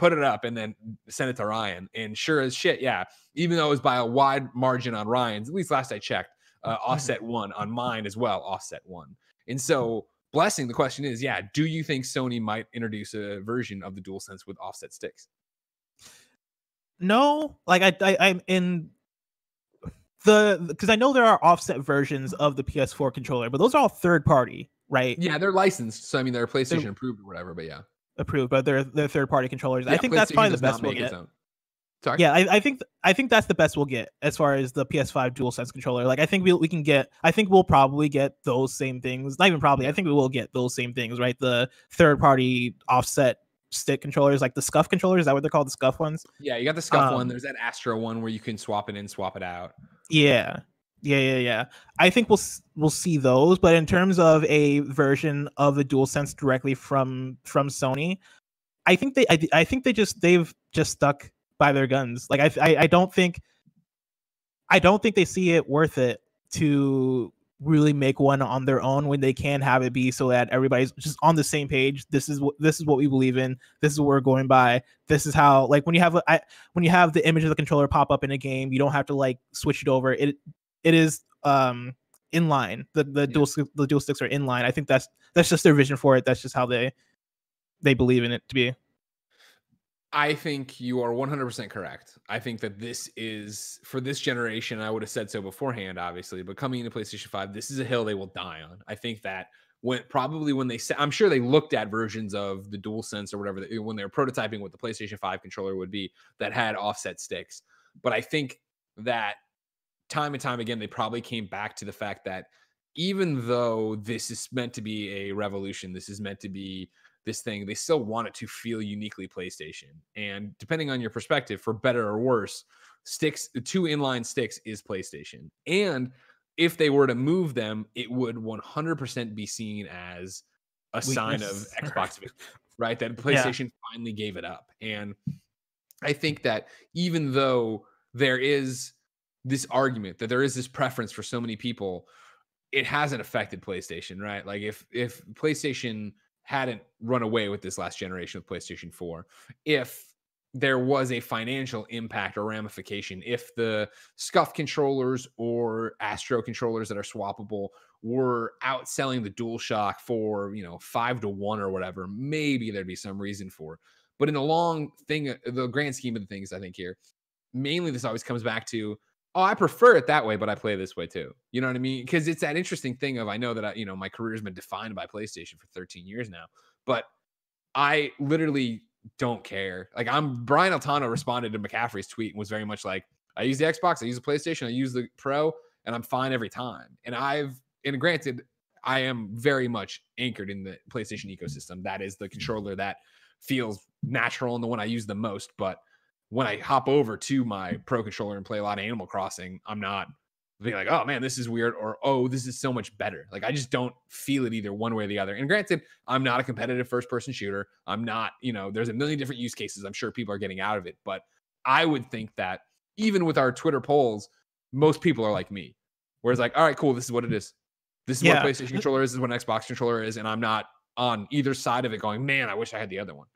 put it up and then send it to Ryan. And sure as shit, yeah, even though it was by a wide margin on Ryan's, at least last I checked, uh, offset one on mine as well, offset one. And so, blessing, the question is, yeah, do you think Sony might introduce a version of the DualSense with offset sticks? No, like I, I I'm in the because I know there are offset versions of the PS4 controller, but those are all third party, right? Yeah, they're licensed, so I mean they're PlayStation approved or whatever. But yeah, Approved, but they're they're third party controllers. I think that's probably the best we'll get. Sorry. Yeah, I, I think th- I think that's the best we'll get as far as the PS5 DualSense controller. Like I think we we can get I think we'll probably get those same things. Not even probably. I think we will get those same things, right? The third party offset stick controllers, like the Scuff controllers. Is that what they're called? The Scuff ones? Yeah, you got the scuff one. Um, There's that Astro one where you can swap it in, swap it out. Yeah. Yeah, yeah, yeah. I think we'll we'll see those, but in terms of a version of the DualSense directly from from Sony, I think they I, I think they just they've just stuck by their guns. Like I, I I don't think I don't think they see it worth it to really make one on their own when they can have it be so that everybody's just on the same page. This is what this is what we believe in. This is what we're going by. This is how like when you have I, when you have the image of the controller pop up in a game, you don't have to like switch it over. It it is um in line. The the Yeah. dual the dual sticks are in line. I think that's that's just their vision for it. That's just how they they believe in it to be. I think you are 100% correct. I think that this is for this generation. I would have said so beforehand, obviously, but coming into PlayStation 5, this is a hill they will die on. I think that when probably when they sa- I'm sure they looked at versions of the DualSense or whatever that- when they were prototyping what the PlayStation 5 controller would be that had offset sticks. But I think that time and time again, they probably came back to the fact that even though this is meant to be a revolution, this is meant to be this thing, they still want it to feel uniquely PlayStation. And depending on your perspective, for better or worse, sticks, two inline sticks is PlayStation. And if they were to move them, it would 100% be seen as a sign of Xbox, right? That PlayStation finally gave it up. And I think that even though there is this argument that there is this preference for so many people, it hasn't affected PlayStation, right? Like if if PlayStation hadn't run away with this last generation of PlayStation 4, if there was a financial impact or ramification, if the scuff controllers or Astro controllers that are swappable were outselling the DualShock 4, you know, five to one or whatever, maybe there'd be some reason for. But in the long thing, the grand scheme of the things, I think here, mainly this always comes back to oh i prefer it that way but i play this way too. You know what i mean? Because it's that interesting thing of i know that i you know my career has been defined by playstation for 13 years now but i literally don't care. Like i'm brian altano responded to mccaffrey's tweet and was very much like i use the xbox i use the playstation i use the pro and i'm fine every time. And i've and granted i am very much anchored in the playstation ecosystem. That is the controller that feels natural and the one i use the most but when I hop over to my pro controller and play a lot of Animal Crossing, I'm not being like, oh man, this is weird, or oh, this is so much better. Like I just don't feel it either one way or the other. And granted, I'm not a competitive first person shooter. I'm not, you know, there's a million different use cases I'm sure people are getting out of it. But I would think that even with our Twitter polls, most people are like me, where it's like, all right, cool, this is what it is. This is Yeah. what a PlayStation controller is. This is what an Xbox controller is, and I'm not on either side of it going, man, I wish I had the other one.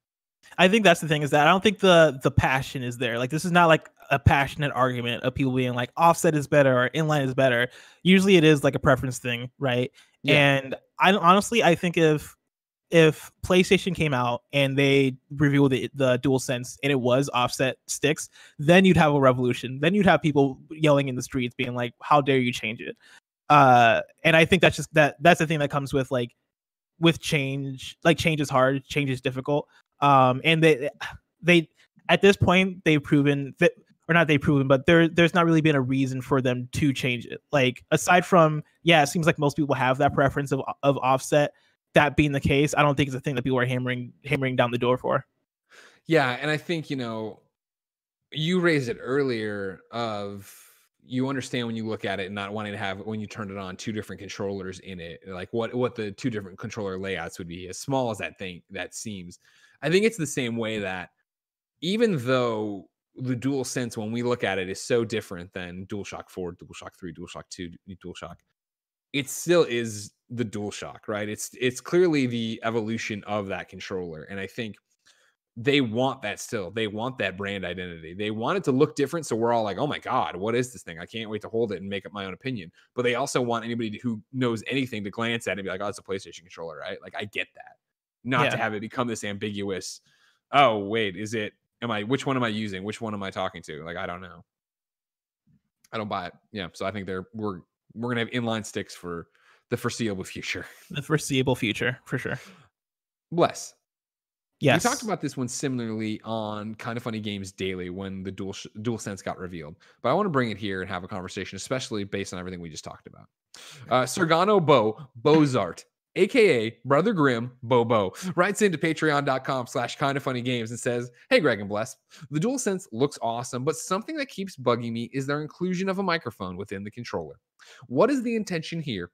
I think that's the thing is that I don't think the the passion is there. Like this is not like a passionate argument of people being like offset is better or inline is better. Usually it is like a preference thing, right? Yeah. And I honestly I think if if PlayStation came out and they revealed the the dual sense and it was offset sticks, then you'd have a revolution. Then you'd have people yelling in the streets being like, How dare you change it? Uh and I think that's just that that's the thing that comes with like with change, like change is hard, change is difficult um and they they at this point they've proven that or not they've proven but there there's not really been a reason for them to change it. Like aside from yeah it seems like most people have that preference of of offset. That being the case i don't think it's a thing that people are hammering hammering down the door for. Yeah, and I think you know, you raised it earlier of you understand when you look at it and not wanting to have when you turn it on two different controllers in it, like what what the two different controller layouts would be. As small as that thing that seems, I think it's the same way that even though the dual sense when we look at it is so different than DualShock 4, DualShock 3, DualShock 2, DualShock, it still is the DualShock, right? It's it's clearly the evolution of that controller. And I think they want that still. They want that brand identity. They want it to look different. So we're all like, oh my God, what is this thing? I can't wait to hold it and make up my own opinion. But they also want anybody who knows anything to glance at it and be like, oh, it's a PlayStation controller, right? Like, I get that. Not to have it become this ambiguous, oh, wait, is it, am I, which one am I using? Which one am I talking to? Like, I don't know. I don't buy it. Yeah. So I think they're, we're, we're going to have inline sticks for the foreseeable future. the foreseeable future for sure Bless. yes We talked about this one similarly on Kind of Funny Games Daily when the dual dual sense got revealed, but I want to bring it here and have a conversation, especially based on everything we just talked about. Uh, Segaro Bo Bozart, aka Brother Grimm Bobo, writes into patreon.com slash kind of funny games and says, Hey Greg and Bless, the dual sense looks awesome, but something that keeps bugging me is their inclusion of a microphone within the controller. What is the intention here?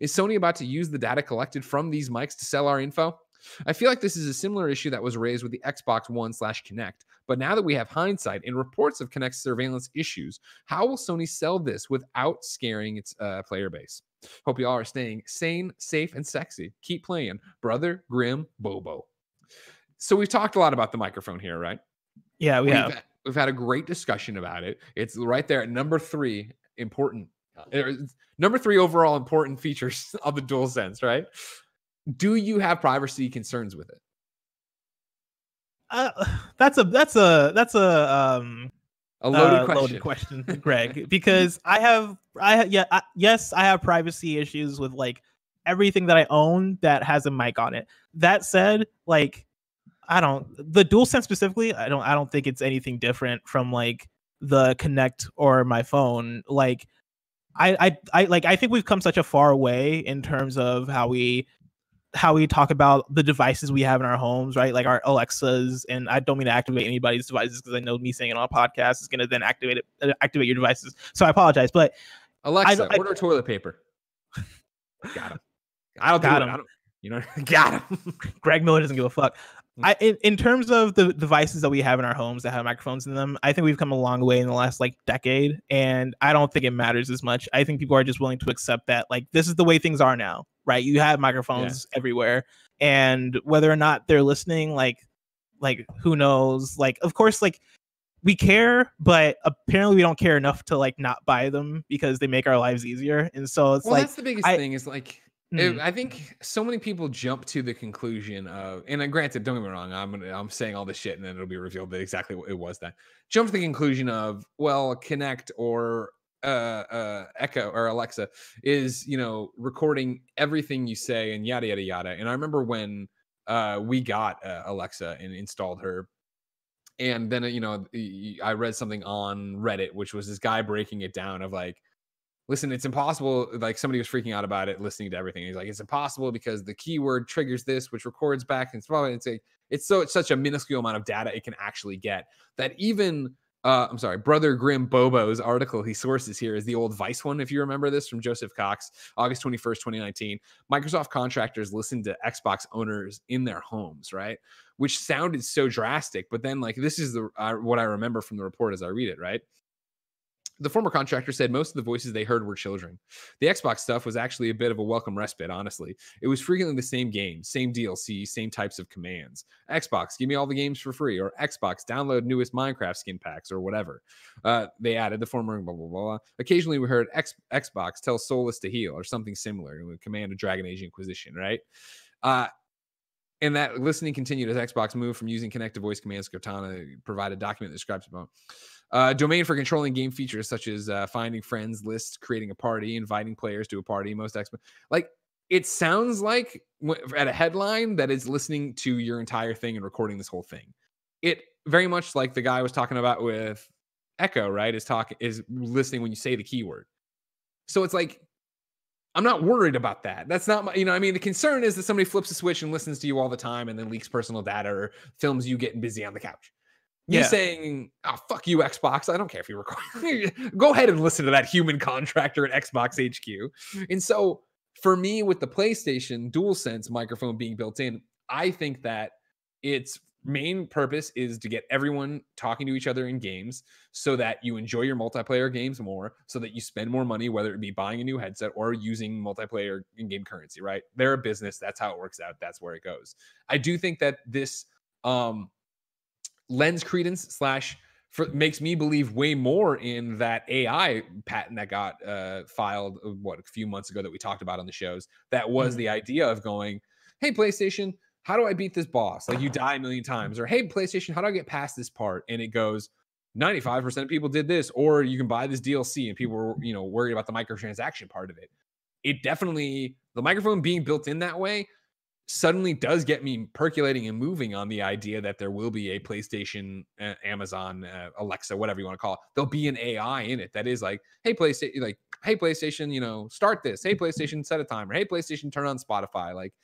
Is Sony about to use the data collected from these mics to sell our info? I feel like this is a similar issue that was raised with the Xbox One slash Kinect. But now that we have hindsight and reports of Kinect surveillance issues, how will Sony sell this without scaring its uh, player base? Hope you all are staying sane, safe, and sexy. Keep playing, brother Grimm Bobo. So we've talked a lot about the microphone here, right? yeah we we've, have had- we've had a great discussion about it. It's right there at number three, important. uh, number three overall important features of the dual sense, right? Do you have privacy concerns with it? uh, that's a that's a that's a um A loaded uh, question. loaded question, Greg, because I have I yeah I, yes I have privacy issues with like everything that I own that has a mic on it. That said, like I don't the DualSense specifically, I don't I don't think it's anything different from like the Kinect or my phone. Like I I I like I think we've come such a far way in terms of how we how we talk about the devices we have in our homes, right? Like our Alexas, and I don't mean to activate anybody's devices because I know me saying it on a podcast is going to then activate it, uh, activate your devices. So I apologize, but Alexa, I- order toilet paper. Got him. I don't Got it. him. I don't, you know, got him. Greg Miller doesn't give a fuck. I in, in terms of the devices that we have in our homes that have microphones in them, I think we've come a long way in the last like decade, and I don't think it matters as much. I think people are just willing to accept that like this is the way things are now, right? You have microphones everywhere, and whether or not they're listening, like like who knows? Like of course, like we care, but apparently we don't care enough to like not buy them because they make our lives easier, and so it's well, like that's the biggest I- thing is like mm, it- I think so many people jump to the conclusion of, and uh, granted, don't get me wrong, I'm I'm saying all this shit, and then it'll be revealed that exactly what it was that jump to the conclusion of, well, Kinect or uh, uh, Echo or Alexa is, you know, recording everything you say and yada yada yada. And I remember when uh, we got uh, Alexa and installed her. And then, uh, you know, I read something on Reddit, which was this guy breaking it down of like, listen, it's impossible. Like somebody was freaking out about it, listening to everything. He's like, it's impossible because the keyword triggers this, which records back and stuff. It's like, it's so it's such a minuscule amount of data it can actually get that even uh, I'm sorry, Brother Grimm Bobo's article he sources here is the old Vice one, if you remember this from Joseph Cox, August 21st, 2019. Microsoft contractors listened to Xbox owners in their homes, right? Which sounded so drastic, but then like this is the uh, what I remember from the report as I read it, right? The former contractor said most of the voices they heard were children. The Xbox stuff was actually a bit of a welcome respite, honestly. It was frequently the same game, same DLC, same types of commands. Xbox, give me all the games for free, or Xbox, download newest Minecraft skin packs, or whatever. Uh, they added the former blah, blah, blah. Occasionally, we heard X- Xbox tell Solas to heal, or something similar, with command of Dragon Age Inquisition, right? Uh, and that listening continued as Xbox moved from using connected voice commands. Cortana provided a document that describes about uh, domain for controlling game features such as uh, finding friends, lists, creating a party, inviting players to a party. Most Xbox like it sounds like at a headline that is listening to your entire thing and recording this whole thing. It very much like the guy was talking about with Echo, right? Is talking is listening when you say the keyword. So it's like I'm not worried about that. That's not my, you know, I mean, the concern is that somebody flips a switch and listens to you all the time and then leaks personal data or films you getting busy on the couch. Me Yeah. saying, oh, fuck you, Xbox. I don't care if you record. Go ahead and listen to that human contractor at Xbox HQ. And so for me, with the PlayStation DualSense microphone being built in, I think that its main purpose is to get everyone talking to each other in games so that you enjoy your multiplayer games more, so that you spend more money, whether it be buying a new headset or using multiplayer in game currency, right? They're a business. That's how it works out. That's where it goes. I do think that this um, lends credence slash for, makes me believe way more in that AI patent that got uh, filed uh, what a few months ago that we talked about on the shows. That was Mhm. the idea of going, "Hey PlayStation, how do I beat this boss? Like you die a million times." Or, "Hey PlayStation, how do I get past this part?" And it goes, "95% of people did this," or you can buy this DLC and people were, you know, worried about the microtransaction part of it. It definitely the microphone being built in that way suddenly does get me percolating and moving on the idea that there will be a PlayStation, uh, Amazon, uh, Alexa, whatever you want to call it. There'll be an AI in it that is like, hey PlayStation, like, hey PlayStation, you know, start this. Hey PlayStation, set a timer. Hey PlayStation, turn on Spotify. Like,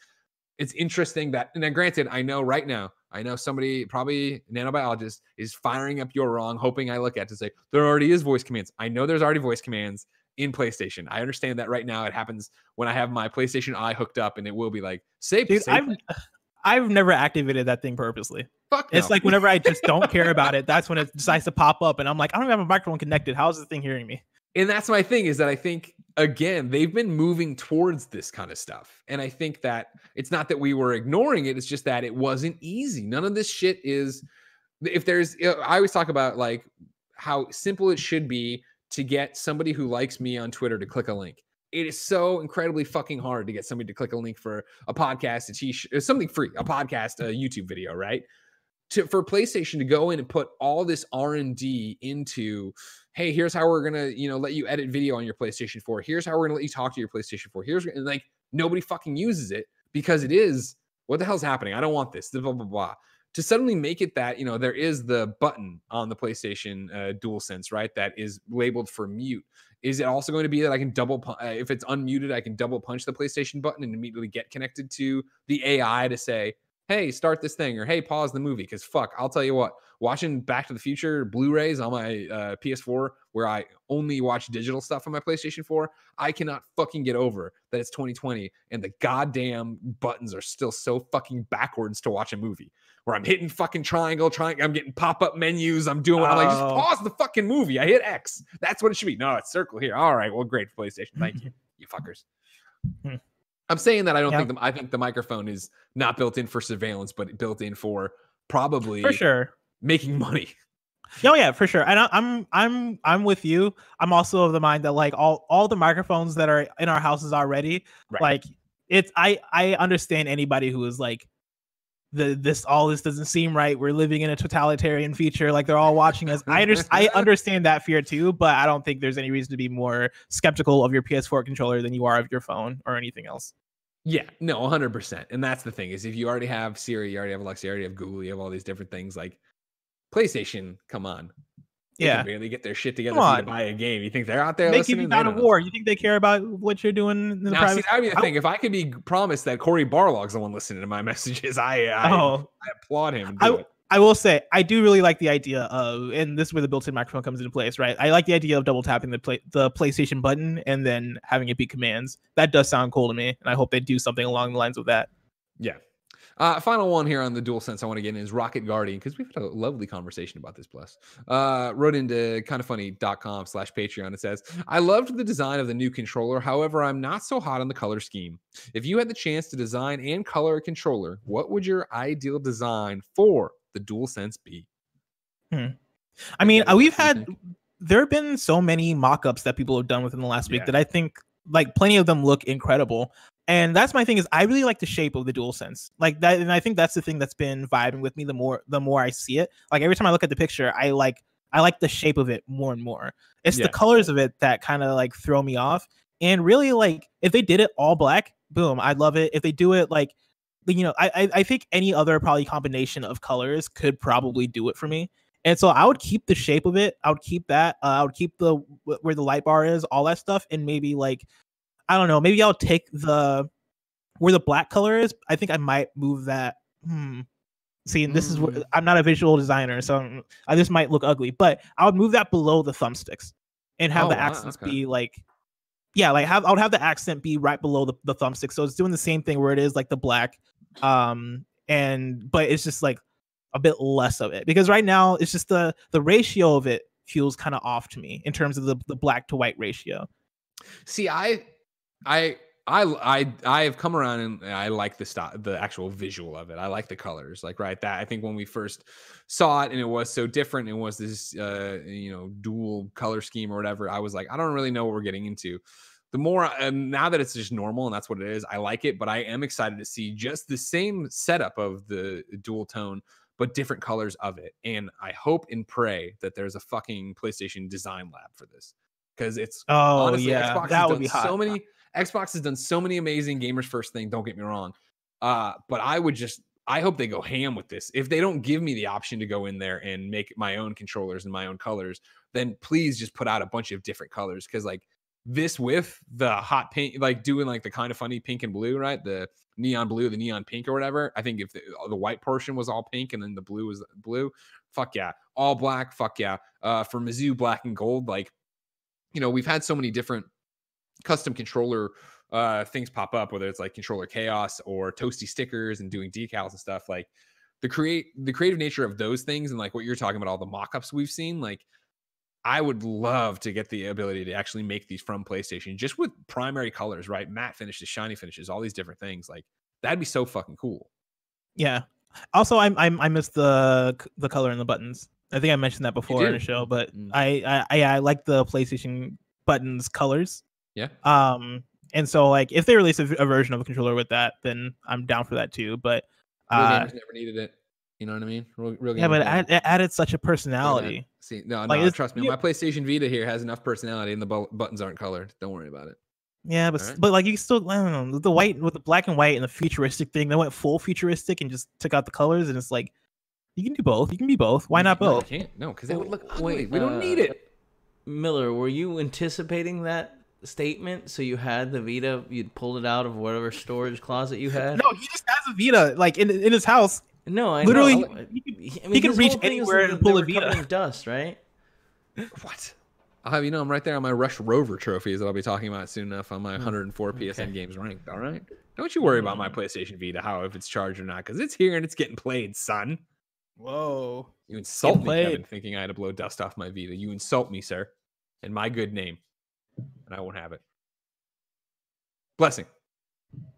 it's interesting that. And then, granted, I know right now, I know somebody, probably nanobiologist, is firing up your wrong, hoping I look at to say there already is voice commands. I know there's already voice commands in PlayStation. I understand that right now. It happens when I have my PlayStation Eye hooked up, and it will be like, say, Dude, say I've I've never activated that thing purposely. fuck. It's like whenever I just don't care about it, that's when it decides to pop up, and I'm like, I don't even have a microphone connected. How is this thing hearing me? and that's my thing is that I think again they've been moving towards this kind of stuff, and I think that it's not that we were ignoring it; it's just that it wasn't easy. None of this shit is. If there's, I always talk about like how simple it should be to get somebody who likes me on Twitter to click a link. It is so incredibly fucking hard to get somebody to click a link for a podcast, a t-shirt, uh, something free, a podcast, a YouTube video, right? To for PlayStation to go in and put all this R and D into, hey, here's how we're gonna, you know, let you edit video on your PlayStation 4. Here's how we're gonna let you talk to your PlayStation 4. Here's like nobody fucking uses it because it is what the hell's happening? I don't want this. Blah blah blah. To suddenly make it that you know there is the button on the PlayStation uh, DualSense, right? That is labeled for mute. Is it also going to be that I can double pu- uh, if it's unmuted, I can double punch the PlayStation button and immediately get connected to the AI to say, "Hey, start this thing," or "Hey, pause the movie." Because fuck, I'll tell you what, watching Back to the Future Blu-rays on my uh, PS4, where I only watch digital stuff on my PlayStation 4, I cannot fucking get over that it's 2020 and the goddamn buttons are still so fucking backwards to watch a movie. Where I'm hitting fucking triangle, trying, I'm getting pop-up menus, I'm doing, I'm like, just Oh. pause the fucking movie. I hit X. That's what it should be. No, it's circle here. All right, well, great, PlayStation. Thank you, you fuckers. Hmm. I'm saying that I don't Yeah. think the, I think the microphone is not built in for surveillance, but built in for probably For sure. making money. Oh yeah, for sure. And I, I'm I'm I'm with you. I'm also of the mind that like all all the microphones that are in our houses already, Right. like it's I I understand anybody who is like the this all this doesn't seem right. We're living in a totalitarian future. Like they're all watching us. I understand I understand that fear too, but I don't think there's any reason to be more skeptical of your PS4 controller than you are of your phone or anything else. Yeah, no, 100%. And that's the thing is if you already have Siri, you already have Alexa, you already have Google, you have all these different things like PlayStation, come on. They Yeah. barely get their shit together to buy a game. You think they're out there They give listening? you They God of. War. You think they care about what you're doing in the Now, see, private? that would be the thing. If I could be promised that Cory Barlog's the one listening to my messages, I, I, oh, I applaud him. I- I will say I do really like the idea of, and this is where the built-in microphone comes into place, right? I like the idea of double tapping the play, the PlayStation button and then having it be commands. That does sound cool to me, and I hope they do something along the lines of that. Yeah. Uh, final one here on the dual sense I want to get in is Rocket Guardian because we've had a lovely conversation about this. Plus, uh, wrote into kindafunny.com slash Patreon. It says, I loved the design of the new controller. However, I'm not so hot on the color scheme. If you had the chance to design and color a controller, what would your ideal design for the dual sense be? I mean, we've what do you had there have been so many mock-ups that people have done within the last week Yeah. that I think like plenty of them look incredible. And that's my thing is I really like the shape of the dual sense. Like that and I think that's the thing that's been vibing with me the more the more I see it. Like every time I look at the picture, I like I like the shape of it more and more. It's Yeah. the colors of it that kind of like throw me off. And really like if they did it all black, boom, I'd love it. If they do it like you know, I I, I think any other probably combination of colors could probably do it for me. And so I would keep the shape of it. I would keep that. Uh, I would keep the wh- where the light bar is, all that stuff, and maybe like I don't know. Maybe I'll take the where the black color is. I think I might move that. Hmm. See, and this is where Mm. I'm not a visual designer, so I'm- I this might look ugly, but I would move that below the thumbsticks and have Oh, the wow, accents okay. be like, yeah, like have I would have the accent be right below the, the thumbstick. So it's doing the same thing where it is like the black, um, and but it's just like a bit less of it because right now it's just the the ratio of it feels kind of off to me in terms of the the black to white ratio. See, I, I, I, I, I have come around and I like the style, the actual visual of it. I like the colors, like right. That I think when we first saw it and it was so different, it was this, uh, you know, dual color scheme or whatever. I was like, I don't really know what we're getting into. The more, and now that it's just normal and that's what it is, I like it. But I am excited to see just the same setup of the dual tone, but different colors of it. And I hope and pray that there's a fucking PlayStation design lab for this because it's Oh honestly, yeah, Xbox that would be hot. so many. Xbox has done so many amazing gamers first thing. Don't get me wrong, uh, but I would just. I hope they go ham with this. If they don't give me the option to go in there and make my own controllers and my own colors, then please just put out a bunch of different colors. Because like this with the hot pink, like doing like the kind of funny pink and blue, right? The neon blue, the neon pink or whatever. I think if the, the white portion was all pink and then the blue was blue, fuck yeah. All black, fuck yeah. Uh, for Mizzou, black and gold, like you know, we've had so many different custom controller uh things pop up, whether it's like controller chaos or toasty stickers and doing decals and stuff. Like the create the creative nature of those things and like what you're talking about, all the mock-ups we've seen, like I would love to get the ability to actually make these from PlayStation just with primary colors, right? Matte finishes, shiny finishes, all these different things. Like that'd be so fucking cool. Yeah. Also, I'm I'm I missed the the color in the buttons. I think I mentioned that before in the show, but Mm. I, I I I like the PlayStation buttons colors. Yeah. Um, and so like if they release a version of a controller with that, then I'm down for that too. But Real uh, never needed it. You know what I mean? Real, real yeah, but it, it added such a Look at personality. See, no, no, Like, it's- trust me. you- My PlayStation Vita here has enough personality, and the bu- buttons aren't colored. Don't worry about it. Yeah, but s Alright. but like you still I don't know the white with the black and white and the futuristic thing. They went full futuristic and just took out the colors, and it's like you can do both. You can be both. Why not No, you both? can't. No, because it would look ugly. wait, we don't need uh, it. Miller, were you anticipating that statement? So you had the Vita, you'd pulled it out of whatever storage closet you had? No, he just has a Vita like in in his house. No, I Literally, know. he could- He, I he can reach whole thing is anywhere and pull a were covered Vita. dust, right? What? I'll have you know I'm right there on my Rush Rover trophies that I'll be talking about soon enough on my hmm. 104 PSN games ranked. All right. Don't you worry about my hmm. PlayStation Vita, how if it's charged or not, because it's here and it's getting played, son. Whoa. You insult me, played. Kevin, thinking I had to blow dust off my Vita. You insult me, sir, and my good name, and I won't have it. Blessing.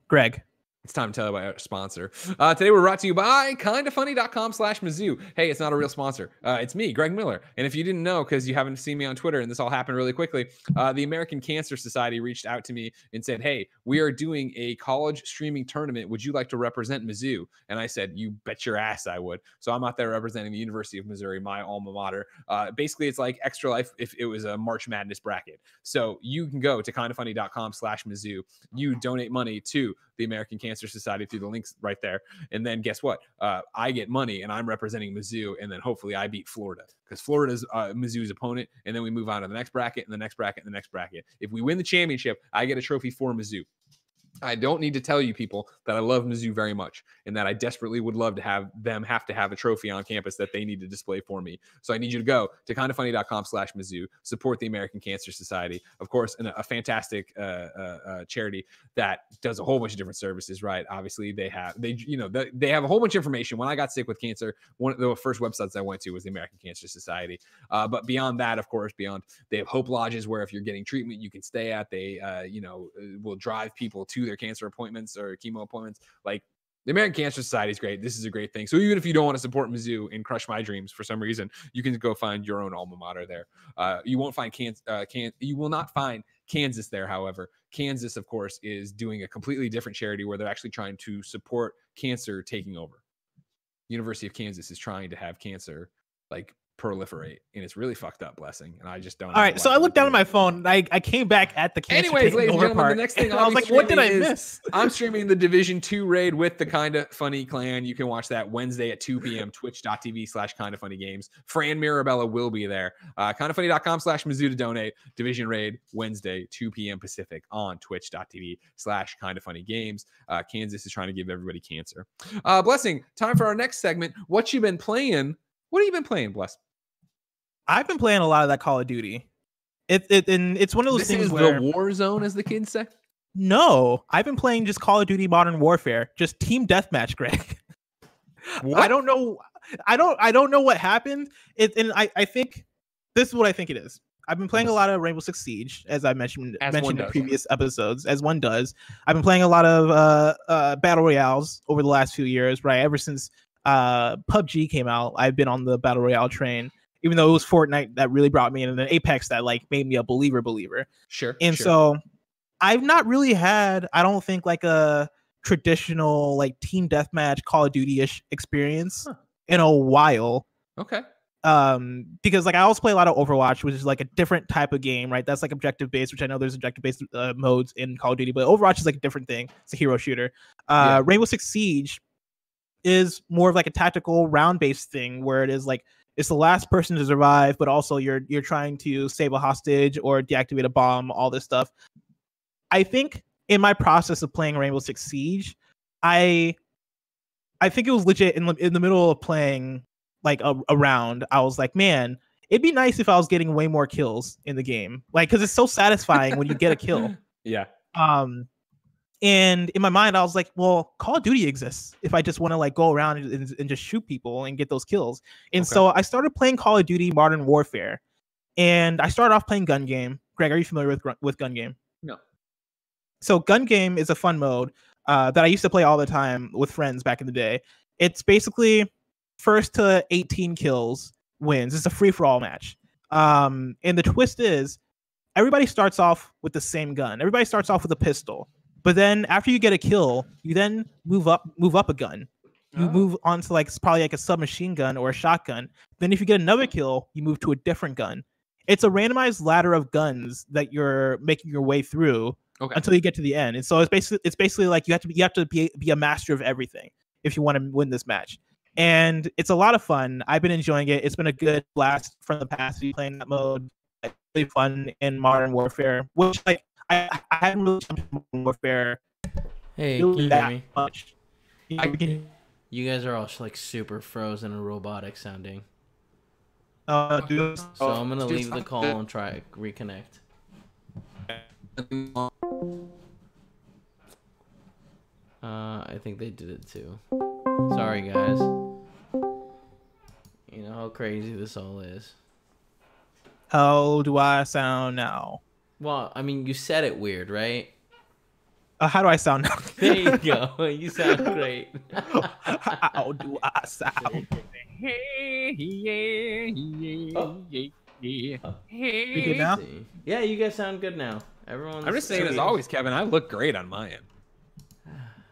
Greg. It's time to tell you about our sponsor. Uh, today we're brought to you by kindafunny.com slash Mizzou. Hey, it's not a real sponsor. Uh, it's me, Greg Miller. And if you didn't know, because you haven't seen me on Twitter, and this all happened really quickly, uh, the American Cancer Society reached out to me and said, Hey, we are doing a college streaming tournament. Would you like to represent Mizzou? And I said, You bet your ass I would. So I'm out there representing the University of Missouri, my alma mater. Uh, basically, it's like Extra Life if it was a March Madness bracket. So you can go to kindafunny.com slash Mizzou. You donate money to the American Cancer Society through the links right there. And then guess what? Uh, I get money and I'm representing Mizzou. And then hopefully I beat Florida because Florida's uh, Mizzou's opponent. And then we move on to the next bracket and the next bracket and the next bracket. If we win the championship, I get a trophy for Mizzou. I don't need to tell you people that I love Mizzou very much and that I desperately would love to have them have to have a trophy on campus that they need to display for me. So I need you to go to kindafunny.com slash Mizzou, support the American Cancer Society, of course, and a, fantastic uh, uh, uh, charity that does a whole bunch of different services, right? Obviously, they have, they, you know, they, they have a whole bunch of information. When I got sick with cancer, one of the first websites I went to was the American Cancer Society. Uh, but beyond that, of course, beyond, they have hope lodges where if you're getting treatment, you can stay at. They, uh, you know, uh, will drive people to their cancer appointments or chemo appointments. Like the American Cancer Society is great. This is a great thing. So even if you don't want to support Mizzou and crush my dreams for some reason, you can go find your own alma mater there. Uh, you won't find can, uh, can you will not find Kansas there. However, Kansas, of course, is doing a completely different charity where they're actually trying to support cancer taking over. University of Kansas is trying to have cancer like proliferate, and it's really fucked up. Blessing, and I just don't. All right, so I looked down at my phone. And I I came back at the Anyways, ladies and gentlemen, the next thing i was like what did i miss i'm streaming the Division 2 raid with the Kinda Funny clan. You can watch that Wednesday at 2 p.m. Twitch.tv slash Kinda Funny Games. Fran Mirabella will be there. Uh, kindafunny.com slash Mizzou to donate. Division raid Wednesday, 2 p.m. Pacific on Twitch.tv slash Kinda Funny Games. Uh, Kansas is trying to give everybody cancer. Uh, Blessing, time for our next segment. What you been playing? What have you been playing, Bless? I've been playing a lot of that Call of Duty. It, it and it's one of those This things is where the war zone, as the kids say. no, I've been playing just Call of Duty Modern Warfare, just team deathmatch, Greg. I don't know. I don't. I don't know what happened. It and I. I think this is what I think it is. I've been playing a lot of Rainbow Six Siege, as I mentioned As mentioned in previous episodes, as one does. I've been playing a lot of uh, uh, battle royales over the last few years, right? Ever since uh, PUBG came out, I've been on the battle royale train. Even though it was Fortnite that really brought me in, and then Apex that like made me a believer believer. Sure. And sure. so I've not really had, I don't think like a traditional like team deathmatch Call of Duty-ish experience Huh. in a while. okay. Um, because like I also play a lot of Overwatch, which is like a different type of game, right? That's like objective based, which I know there's objective based uh, modes in Call of Duty, but Overwatch is like a different thing. It's a hero shooter. Uh, Yeah. Rainbow Six Siege is more of like a tactical round based thing where it is like it's the last person to survive, but also you're you're trying to save a hostage or deactivate a bomb, all this stuff. I think in my process of playing Rainbow Six Siege, I I think it was legit in the, in the middle of playing like a, a round. I was like, man, it'd be nice if I was getting way more kills in the game, like because it's so satisfying when you get a kill. Yeah. Um, and in my mind, I was like, well, Call of Duty exists if I just want to like go around and, and, just shoot people and get those kills. And Okay. so I started playing Call of Duty Modern Warfare, and I started off playing Gun Game. Greg, are you familiar with with Gun Game? No. So Gun Game is a fun mode uh, that I used to play all the time with friends back in the day. It's basically first to 18 kills wins. It's a free for all match. Um, and the twist is everybody starts off with the same gun. Everybody starts off with a pistol. But then after you get a kill, you then move up move up a gun. You Oh. move on to like probably like a submachine gun or a shotgun. Then if you get another kill, you move to a different gun. It's a randomized ladder of guns that you're making your way through Okay. until you get to the end. And so it's basically it's basically like you have to be, you have to be be a master of everything if you want to win this match. And it's a lot of fun. I've been enjoying it. It's been a good blast from the past. Be playing that mode. It's really fun in Modern Warfare, which like I, I haven't really jumped into Modern Warfare Hey, can really you hear that me? much. I You can- You guys are all like super frozen and robotic sounding. uh, do So Oh, I'm gonna dude, leave the call it. and try to reconnect. Uh, I think they did it too. Sorry, guys. You know how crazy this all is. how do I sound now? Well, I mean, you said it weird, right? Uh, how do I sound now? There you go. You sound great. how do I sound? We good now? See. Yeah, you guys sound good now. Everyone's. I'm just saying, as always, Kevin, I look great on my end.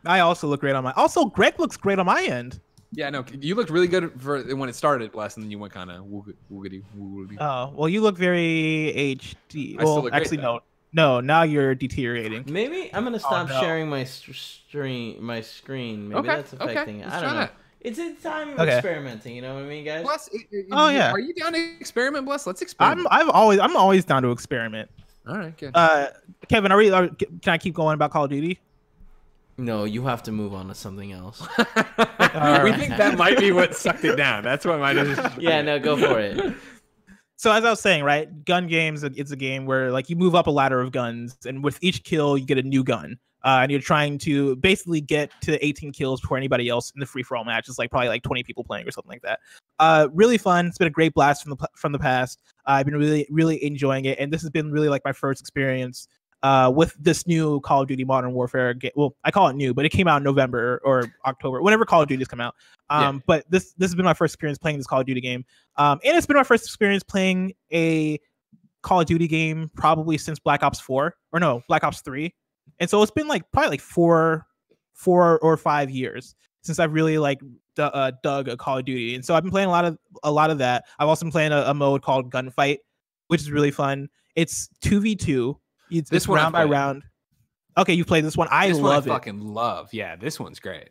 I also look great on my. Also, Greg looks great on my end. Yeah, no, you looked really good for when it started, bless, and then you went kind of woogity woogity. Oh well, you look very HD. I still Well, look great, actually, though. no, no. Now you're deteriorating. Maybe I'm gonna stop no. sharing my st- stream, my screen. Maybe Okay, that's okay, affecting it. let's I don't know. that. It's a time of Okay. experimenting. You know what I mean, guys? Bless, i- i- Oh, yeah. Are you down to experiment, bless? Let's experiment. I'm. I've always. I'm always down to experiment. All right, good. Uh, Kevin, are we? Are, can I keep going about Call of Duty? No, you have to move on to something else. we think that might be what sucked it down. That's what might have. yeah, no, go for it. So as I was saying, right, gun games it's a game where like you move up a ladder of guns, and with each kill you get a new gun, uh, and you're trying to basically get to 18 kills before anybody else in the free for all match. It's like probably like 20 people playing or something like that. Uh, really fun. It's been a great blast from the from the past. Uh, I've been really really enjoying it, and this has been really like my first experience uh, with this new Call of Duty Modern Warfare game. Well, I call it new, but it came out in November or October, whenever Call of Duty's come out. Um, Yeah. But this this has been my first experience playing this Call of Duty game, um, and it's been my first experience playing a Call of Duty game probably since Black Ops Four or no Black Ops Three, and so it's been like probably like four four or five years since I've really like d- uh, dug a Call of Duty, and so I've been playing a lot of a lot of that. I've also been playing a, a mode called Gunfight, which is really fun. It's two v two. It's This one round by round. Okay, you played this one. I this one love I it. fucking love. Yeah, this one's great.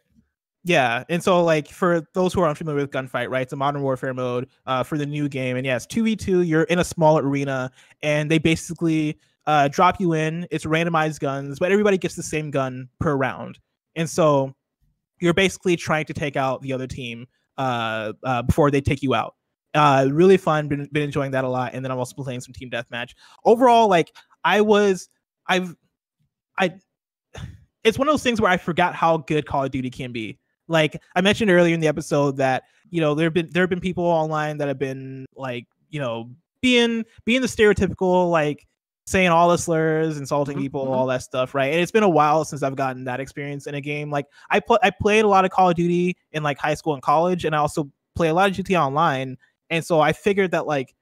Yeah, and so like for those who are unfamiliar with gunfight, right? It's a modern warfare mode uh, for the new game, and yes, two v two. You're in a small arena, and they basically uh, drop you in. It's randomized guns, but everybody gets the same gun per round, and so you're basically trying to take out the other team uh, uh, before they take you out. Uh, really fun. Been been enjoying that a lot, and then I'm also playing some team deathmatch. Overall, like I was, I've, I. It's one of those things where I forgot how good Call of Duty can be like I mentioned earlier in the episode that you know there have been there have been people online that have been like you know being being the stereotypical like saying all the slurs, insulting Mhm, people, mhm. all that stuff, right? And it's been a while since I've gotten that experience in a game. Like I pl- I played a lot of Call of Duty in like high school and college, and I also play a lot of GTA Online, and so I figured that like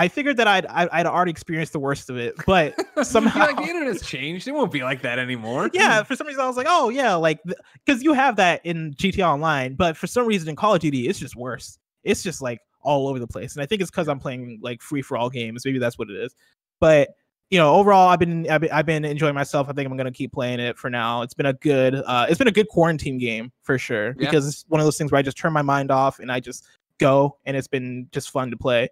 I figured that I'd I'd, already experienced the worst of it, but somehow like the internet's changed. It won't be like that anymore. yeah, for some reason I was like, oh yeah, like because you have that in GTA Online, but for some reason in Call of Duty, it's just worse. It's just like all over the place, and I think it's because I'm playing like free for all games. Maybe that's what it is. But you know, overall, I've been I've been, I've been enjoying myself. I think I'm gonna keep playing it for now. It's been a good uh, it's been a good quarantine game for sure Yeah. because it's one of those things where I just turn my mind off and I just go, and it's been just fun to play.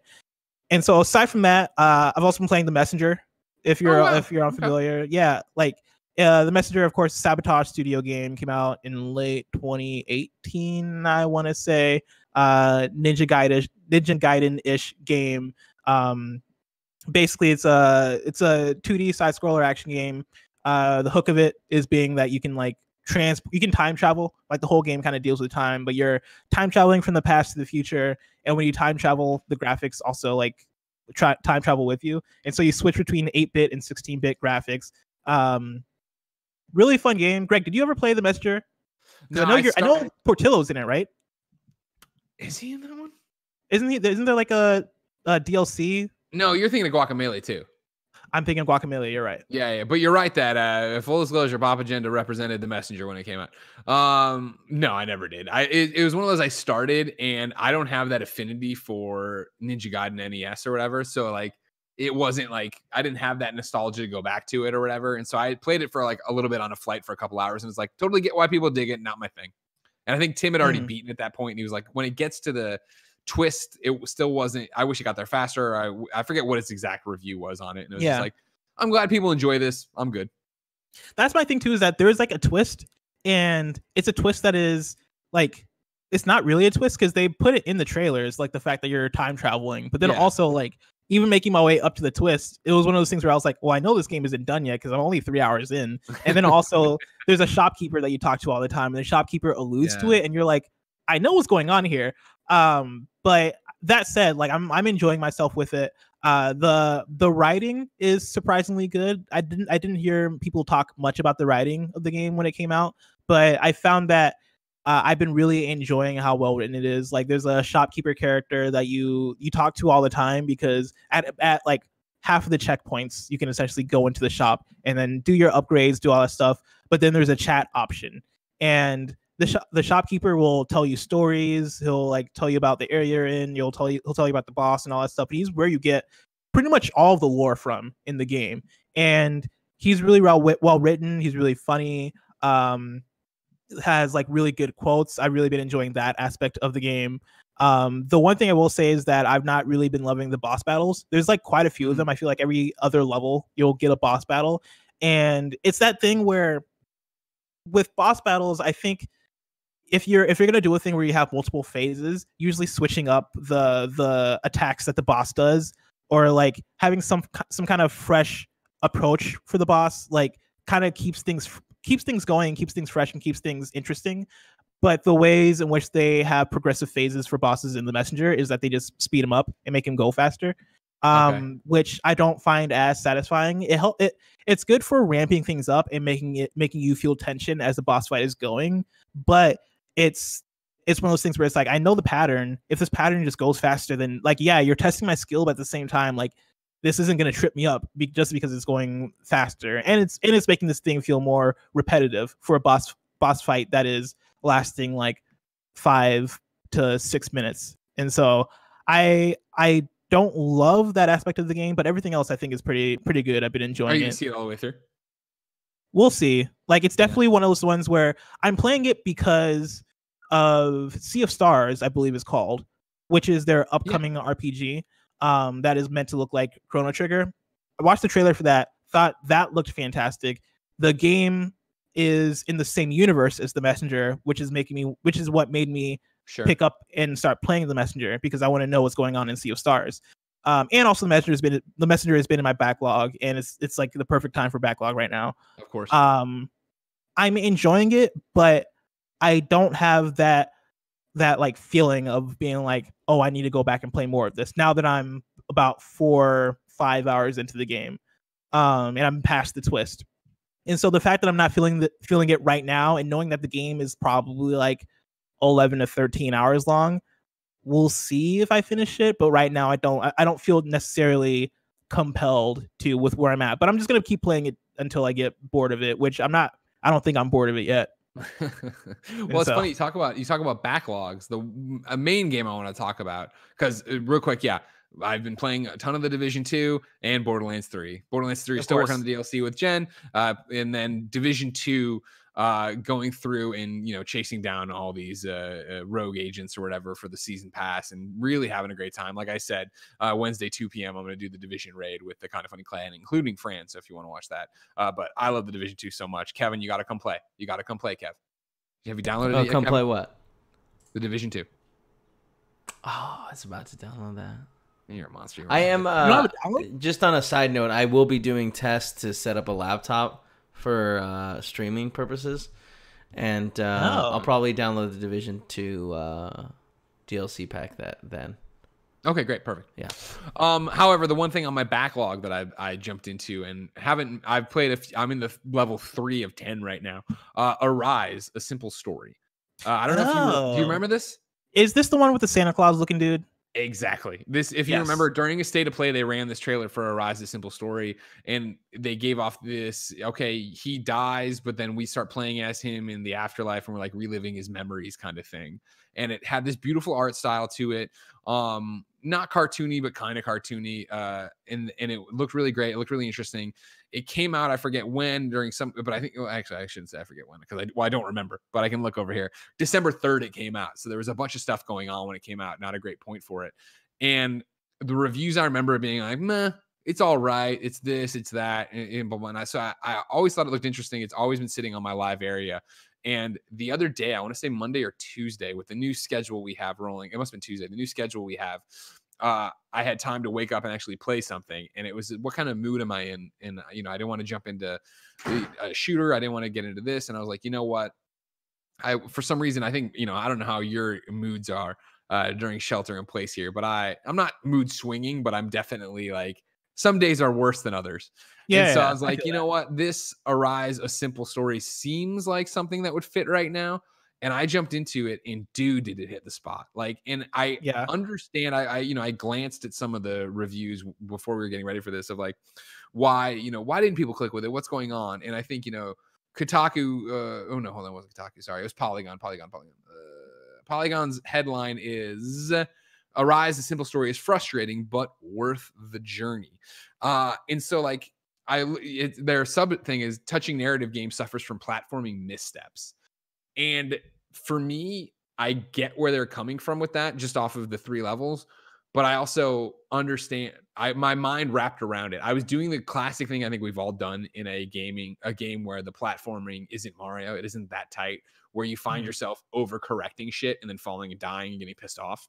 And so aside from that, uh, I've also been playing The Messenger. If you're wow. if you're Okay. unfamiliar, yeah, like uh, the messenger of course sabotage studio game came out in late 2018 i want to say uh ninja gaiden ninja gaiden ish game um basically it's a it's a 2d side scroller action game uh the hook of it is being that you can like trans you can time travel like the whole game kind of deals with time but you're time traveling from the past to the future and when you time travel the graphics also like try time travel with you and so you switch between 8-bit and 16-bit graphics um really fun game greg did you ever play the messenger 'Cause I know you're. I know Portillo's in it, right? Is he in that one? Isn't he? Isn't there like a, a DLC? No, you're thinking of Guacamelee too. I'm thinking of Guacamelee. You're right. Yeah, yeah, but you're right that uh, full disclosure, Pop Agenda represented the messenger when it came out. Um, no, I never did. I it, it was one of those I started, and I don't have that affinity for Ninja Gaiden NES or whatever. So like, it wasn't like I didn't have that nostalgia to go back to it or whatever. And so I played it for like a little bit on a flight for a couple hours, and it's like totally get why people dig it, not my thing. And I think Tim had already Mhm. beaten at that point, and he was like, when it gets to the twist, it still wasn't. I wish it got there faster. I I forget what its exact review was on it, and it was Yeah. just like. I'm glad people enjoy this. I'm good. That's my thing too. Is that there is like a twist, and it's a twist that is like it's not really a twist because they put it in the trailers, like the fact that you're time traveling. But then Yeah. also like even making my way up to the twist, it was one of those things where I was like, well, I know this game isn't done yet because I'm only three hours in. And then also there's a shopkeeper that you talk to all the time, and the shopkeeper alludes to it, and you're like, I know what's going on here. Um, but that said, like I'm I'm enjoying myself with it. Uh, the the writing is surprisingly good. I didn't I didn't hear people talk much about the writing of the game when it came out, but I found that uh, I've been really enjoying how well written it is. Like there's a shopkeeper character that you you talk to all the time because at at like half of the checkpoints you can essentially go into the shop and then do your upgrades, do all that stuff. But then there's a chat option, and the shop the shopkeeper will tell you stories. He'll like tell you about the area you're in. You'll tell you he'll tell you about the boss and all that stuff. He's where you get pretty much all the lore from in the game, and he's really well well written. He's really funny. Um, has like really good quotes. I've really been enjoying that aspect of the game. Um, the one thing I will say is that I've not really been loving the boss battles. There's like quite a few of them. I feel like every other level you'll get a boss battle, and it's that thing where with boss battles, I think if you're if you're gonna do a thing where you have multiple phases, usually switching up the the attacks that the boss does, or like having some some kind of fresh approach for the boss, like kind of keeps things keeps things going, keeps things fresh, and keeps things interesting. But the ways in which they have progressive phases for bosses in the messenger is that they just speed them up and make them go faster um Okay. which i don't find as satisfying it help it it's good for ramping things up and making it making you feel tension as the boss fight is going but it's it's one of those things where it's like i know the pattern if this pattern just goes faster then like yeah you're testing my skill but at the same time like this isn't going to trip me up be- just because it's going faster and it's and it's making this thing feel more repetitive for a boss boss fight that is lasting like five to six minutes and so i i don't love that aspect of the game but everything else i think is pretty pretty good i've been enjoying Are you gonna it see it all the way through? we'll see. Like it's Yeah. definitely one of those ones where I'm playing it because of Sea of Stars, I believe is called, which is their upcoming RPG um that is meant to look like Chrono Trigger. I watched the trailer for that, thought that looked fantastic. The game is in the same universe as the Messenger, which is making me which is what made me Sure. pick up and start playing the messenger because I want to know what's going on in Sea of Stars. Um, and also the messenger has been the messenger has been in my backlog, and it's it's like the perfect time for backlog right now. of course. Um, I'm enjoying it, but I don't have that that like feeling of being like, oh, I need to go back and play more of this now that I'm about four five hours into the game, um, and I'm past the twist. And so the fact that I'm not feeling the, feeling it right now, and knowing that the game is probably like 11 to 13 hours long, we'll see if I finish it. But right now, I don't. I, don't feel necessarily compelled to with where I'm at. But I'm just gonna keep playing it until I get bored of it, which I'm not. I don't think I'm bored of it yet. well, it's so- funny you talk about you talk about backlogs. The main game I want to talk about because real quick, yeah, I've been playing a ton of the Division Two and Borderlands Three. Borderlands Three, still working on the DLC with Jen, uh, and then Division Two, uh, going through and you know chasing down all these uh, uh, rogue agents or whatever for the season pass, and really having a great time. Like I said, uh, Wednesday 2 p.m. I'm going to do the Division raid with the Kind of Funny Clan, including Fran. So if you want to watch that, uh, but I love the Division Two so much. Kevin, you got to come play. You got to come play, Kev. Have you downloaded Oh, it? come Kevin? play what? The Division Two. Oh, I was about to download that. You're a monster. you're I am uh, just on a side note. I will be doing tests to set up a laptop for uh, streaming purposes, and uh, Oh. I'll probably download the Division Two uh, DLC pack that then. Okay, great, perfect. Yeah. Um, however, the one thing on my backlog that I I jumped into and haven't I've played a f- I'm in the level three of ten right now. Uh, Arise, a simple story. Uh, I don't know if you re- do Oh. you remember this. Is this the one with the Santa Claus looking dude? Exactly. This, if you Yes. remember, during a state of play, they ran this trailer for Arise, a simple story, and they gave off this. Okay, he dies, but then we start playing as him in the afterlife, and we're like reliving his memories, kind of thing. And it had this beautiful art style to it, um, not cartoony, but kind of cartoony. Uh, and and it looked really great. It looked really interesting. It came out, I forget when, during some, but I think well, actually I shouldn't say I forget when because I well I don't remember, but I can look over here. December 3rd it came out. So there was a bunch of stuff going on when it came out. Not a great point for it. And the reviews I remember being like, meh, it's all right. It's this, it's that. And, and blah, blah. I, so I, I always thought it looked interesting. It's always been sitting on my live area. And the other day, I want to say Monday or Tuesday, with the new schedule we have rolling, it must have been Tuesday, the new schedule we have, uh, I had time to wake up and actually play something. And it was what kind of mood am I in? And, you know, I didn't want to jump into a shooter. I didn't want to get into this. And I was like, you know what? I, for some reason, I think, you know, I don't know how your moods are uh, during shelter in place here, but I, I'm not mood swinging, but I'm definitely like, some days are worse than others. And so I was like, feel you know what? This Arise, a simple story seems like something that would fit right now. And I jumped into it and dude, did it hit the spot. Like, and I Yeah. understand. I, I, you know, I glanced at some of the reviews before we were getting ready for this of like, why, you know, why didn't people click with it? What's going on? And I think, you know, Kotaku, uh, oh no, hold on, it wasn't Kotaku. Sorry, it was Polygon, Polygon, Polygon. Uh, Polygon's headline is Arise, a simple story is frustrating, but worth the journey. Uh, and so like I it, their sub thing is touching narrative game suffers from platforming missteps. And for me, I get where they're coming from with that just off of the three levels. but I also understand. I my mind wrapped around it. I was doing the classic thing I think we've all done in a gaming a game where the platforming isn't Mario. It isn't that tight where you find Mhm. yourself overcorrecting shit and then falling and dying and getting pissed off.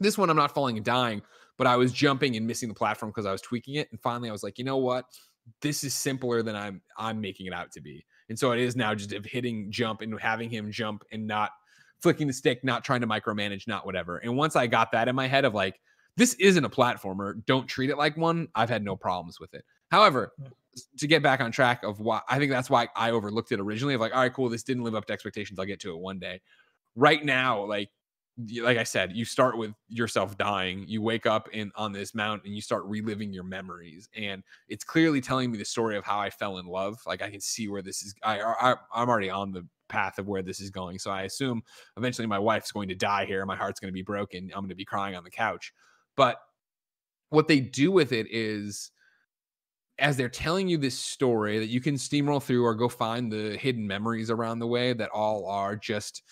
This one I'm not falling and dying, but I was jumping and missing the platform because I was tweaking it. And finally I was like, you know what? This is simpler than I'm I'm making it out to be. And so it is now just of hitting jump and having him jump and not flicking the stick, not trying to micromanage, not whatever. And once I got that in my head of like, this isn't a platformer, don't treat it like one, I've had no problems with it. However, to get back on track of why I think that's why I overlooked it originally of like, all right, cool, this didn't live up to expectations. I'll get to it one day. Right now, like like I said, you start with yourself dying. You wake up in on this mount and you start reliving your memories. And it's clearly telling me the story of how I fell in love. Like I can see where this is. I, I I'm already on the path of where this is going. So I assume eventually my wife's going to die here. My heart's going to be broken. I'm going to be crying on the couch. But what they do with it is as they're telling you this story that you can steamroll through or go find the hidden memories around the way that all are just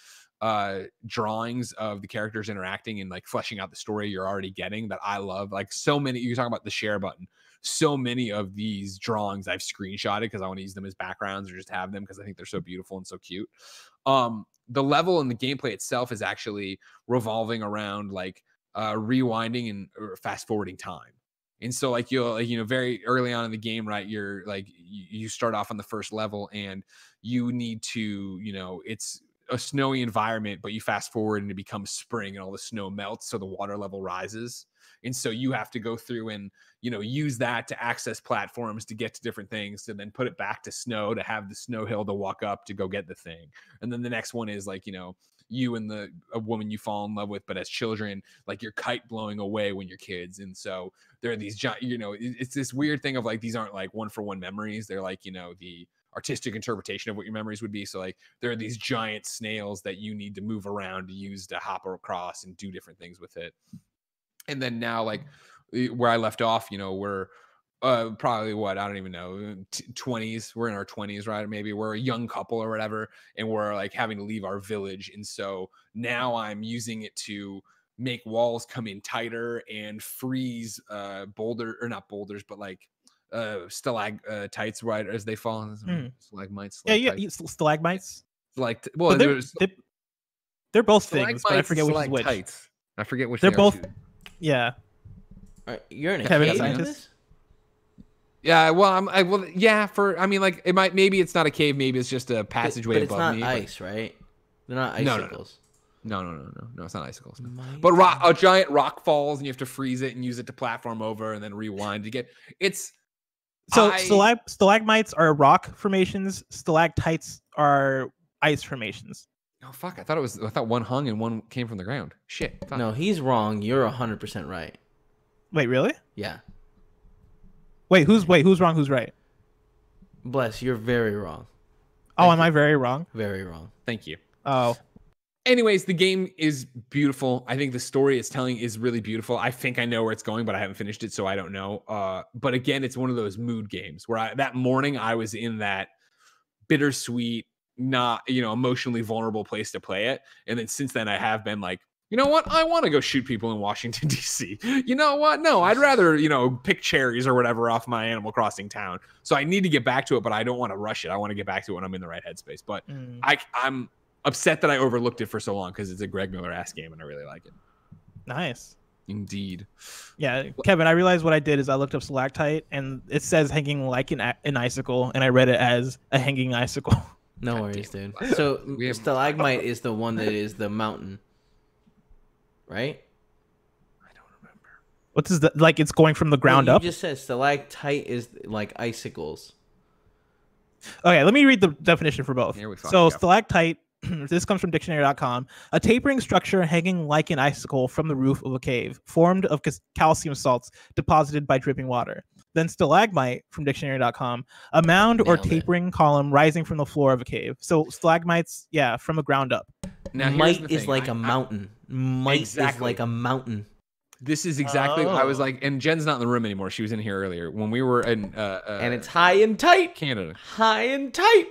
uh drawings of the characters interacting and like fleshing out the story you're already getting that I love. Like so many you talk about the share button. So many of these drawings I've screenshotted because I want to use them as backgrounds or just have them because I think they're so beautiful and so cute. Um the level and the gameplay itself is actually revolving around like uh rewinding and fast forwarding time. And so like you'll like, you know very early on in the game, right? You're like you start off on the first level and you need to, you know, it's a snowy environment, but you fast forward and it becomes spring and all the snow melts, so the water level rises. And so you have to go through and you know use that to access platforms to get to different things, and then put it back to snow to have the snow hill to walk up to go get the thing. And then the next one is like you know you and the a woman you fall in love with, but as children, like your kite blowing away when you're kids. And so there are these giant, you know, it's this weird thing of like these aren't like one for one memories. They're like, you know, the artistic interpretation of what your memories would be. So like there are these giant snails that you need to move around to use to hop across and do different things with it. And then now like eh, where I left off, you know, we're uh probably what I don't even know, 20s. We're in our 20s, right? Maybe we're a young couple or whatever, and we're like having to leave our village. And so now I'm using it to make walls come in tighter and freeze uh boulder or not boulders, but like uh stalag uh, tights right as they fall Mm. stalagmites Yeah, yeah, stalactites, you- st- stalagmites. like Well, well they're, there's they, they're both things, but I forget which is which. stalactites. I forget which They're they both- too. Yeah, All right, you're in a Kevin, scientist? Yeah, well, I'm I, well, yeah. For I mean, like it might maybe it's not a cave, maybe it's just a passageway but it's above not me. but- ice, right? They're not No, no, no. icicles. No, no, no, no, no. It's not icicles. no. But rock, a giant rock falls, and you have to freeze it and use it to platform over, and then rewind to get. It's So I- stalag- stalagmites are rock formations. Stalactites are ice formations. oh fuck. I thought it was. I thought one hung and one came from the ground. Shit. Fuck. No, he's wrong. You're hundred percent right. Wait, really? Yeah. Wait, who's wait? Who's wrong? Who's right? Bless, you're very wrong. Oh, Thank am I very wrong? Very wrong. Thank you. Oh, Anyways, the game is beautiful. I think the story it's telling is really beautiful. I think I know where it's going, but I haven't finished it, so I don't know. Uh, but again, it's one of those mood games where I, that morning I was in that bittersweet, not you know emotionally vulnerable place to play it, and then since then I have been like, you know what, I want to go shoot people in Washington D.C. You know what? No, I'd rather you know pick cherries or whatever off my Animal Crossing town. So I need to get back to it, but I don't want to rush it. I want to get back to it when I'm in the right headspace. But mm, I I'm upset that I overlooked it for so long because it's a Greg Miller ass game and I really like it. nice. Indeed. Yeah, Kevin. I realized what I did is I looked up stalactite, and it says hanging like an, an icicle, and I read it as a hanging icicle. No God worries, dude. So We have- stalagmite is the one that is the mountain, right? I don't remember. What is that? Like it's going from the ground No, you up. just said stalactite is like icicles. Okay, let me read the definition for both. Here we fucking So go. stalactite, this comes from dictionary.com, a tapering structure hanging like an icicle from the roof of a cave, formed of calcium salts deposited by dripping water. Then stalagmite from dictionary.com, a mound or Nailed it. tapering column rising from the floor of a cave. So stalagmites, yeah, from the ground up. Now here's Mite is like I- a I- mountain. Mite is like a mountain. this is exactly what I was Oh. like, and Jen's not in the room anymore. She was in here earlier when we were in uh, uh and it's high and tight. Canada. High and tight.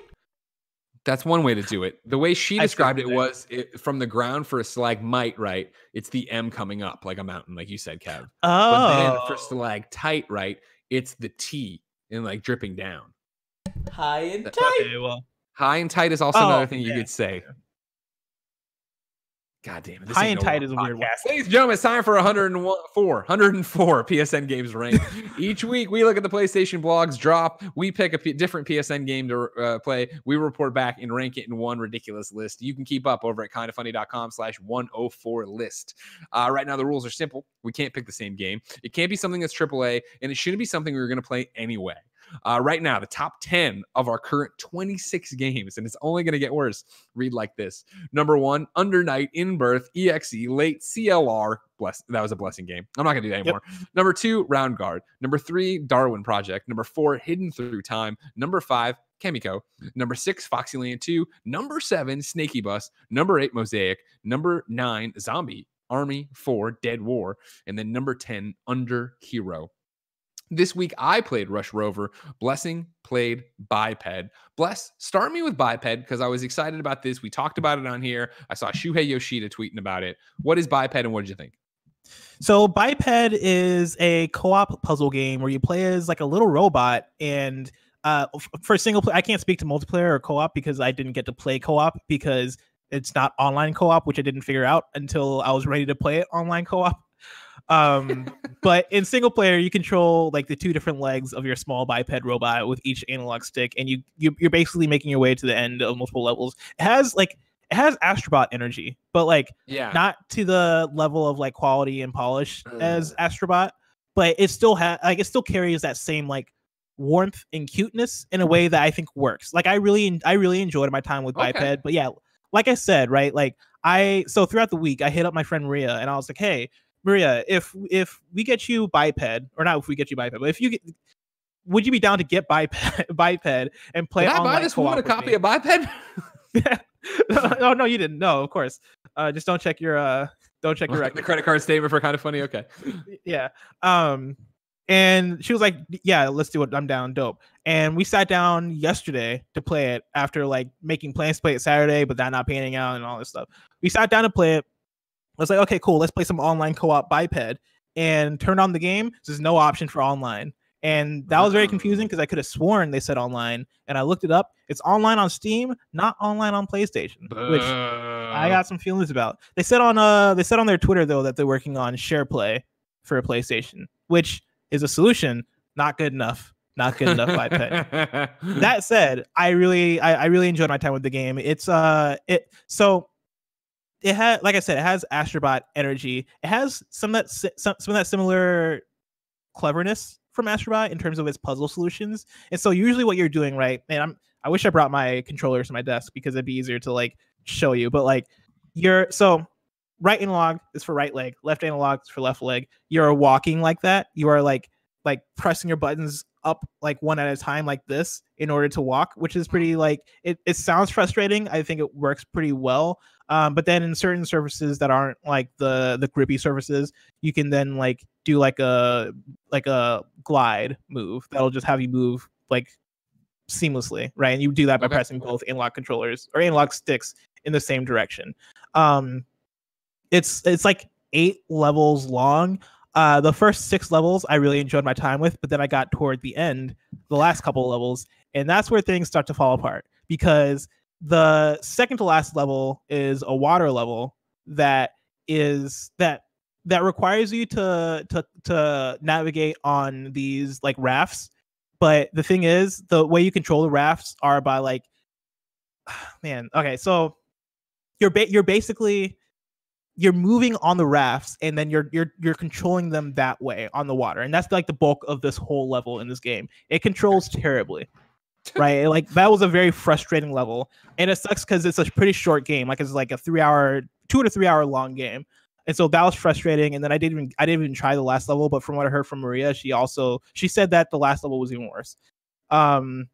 That's one way to do it. The way she described it was it, from the ground for a stalagmite, right? It's the M coming up like a mountain, like you said, Kev. But then Oh, for stalactite, right? It's the T and like dripping down. High and tight. okay, well, High and tight is also Oh, another thing you yeah, could say. God damn it. This high and no tight is a weird one. Ladies and gentlemen, it's time for 104, 104 PSN games ranked. Each week, we look at the PlayStation blogs drop. We pick a P- different PSN game to uh, play. We report back and rank it in one ridiculous list. You can keep up over at kindafunny.com slash 104 list. Uh, right now, the rules are simple. We can't pick the same game. It can't be something that's AAA, and it shouldn't be something we are going to play anyway. Uh, right now, the top 10 of our current 26 games, and it's only going to get worse, read like this. Number one, Under Night, In Birth, EXE, Late, CLR. Bless that was a blessing game. I'm not gonna do that anymore. Number two, Round Guard. Number three, Darwin Project. Number four, Hidden Through Time. Number five, Chemico. Number six, Foxyland 2. Number seven, Snakeybus. Number eight, Mosaic. Number nine, Zombie. Army 4, Dead War. And then number 10, Under Hero. This week I played Rush Rover. Blessing played Biped. Bless, start me with Biped because I was excited about this. We talked about it on here. I saw Shuhei Yoshida tweeting about it. What is Biped and what did you think? So Biped is a co-op puzzle game where you play as like a little robot and uh for single player I can't speak to multiplayer or co-op because I didn't get to play co-op because it's not online co-op which I didn't figure out until I was ready to play it online co-op. Um but in single player you control like the two different legs of your small biped robot with each analog stick and you, you you're basically making your way to the end of multiple levels. It has like it has Astrobot energy, but like Yeah. not to the level of like quality and polish as Astrobot, but it still has like it still carries that same like warmth and cuteness in a way that I think works. Like I really I really enjoyed my time with Okay. Biped, but yeah, like I said, right? Like I so throughout the week I hit up my friend Maria and I was like, "Hey, Maria, if if we get you Biped or not if we get you Biped, but if you get would you be down to get Biped Biped and play Did I buy this woman a copy me? of Biped? oh no, you didn't. No, of course. Uh, just don't check your uh, don't check your the credit card statement for kind of funny. Okay. yeah. Um, and she was like, "Yeah, let's do it. I'm down. Dope." And we sat down yesterday to play it after like making plans to play it Saturday, but that not panning out and all this stuff. We sat down to play it. I was like, "Okay, cool. Let's play some online co-op biped." And turn on the game. There's no option for online. And that was very confusing because I could have sworn they said online, and I looked it up. It's online on Steam, not online on PlayStation, which I got some feelings about. They said on uh they said on their Twitter though that they're working on share play for a PlayStation, which is a solution. Not good enough. Not good enough. iPad. That said, I really I, I really enjoyed my time with the game. It's uh it so it had like I said, it has Astrobot energy. It has some of that some, some of that similar cleverness from Astrobot in terms of its puzzle solutions. And so usually what you're doing, right? And I'm I wish I brought my controllers to my desk because it'd be easier to like show you. But like you're so right analog is for right leg, left analog is for left leg. You're walking like that. You are like like pressing your buttons up like one at a time like this in order to walk, which is pretty like it, it sounds frustrating. I think it works pretty well. Um, but then in certain services that aren't like the the grippy services, you can then like do like a like a glide move that'll just have you move like seamlessly, right? And you do that by Okay. pressing both analog controllers or analog sticks in the same direction. Um, it's it's like eight levels long. Uh, the first six levels I really enjoyed my time with, but then I got toward the end, the last couple of levels, and that's where things start to fall apart because the second to last level is a water level that is that that requires you to to to navigate on these like rafts. But the thing is the way you control the rafts are by like man okay so you're ba- you're basically you're moving on the rafts and then you're you're you're controlling them that way on the water. And that's like the bulk of this whole level in this game. It controls terribly right? Like that was a very frustrating level. And it sucks because it's a pretty short game. Like it's like a three hour two to three hour long game. And so that was frustrating. And then i didn't even i didn't even try the last level. But from what i heard from maria she also she said that the last level was even worse. Um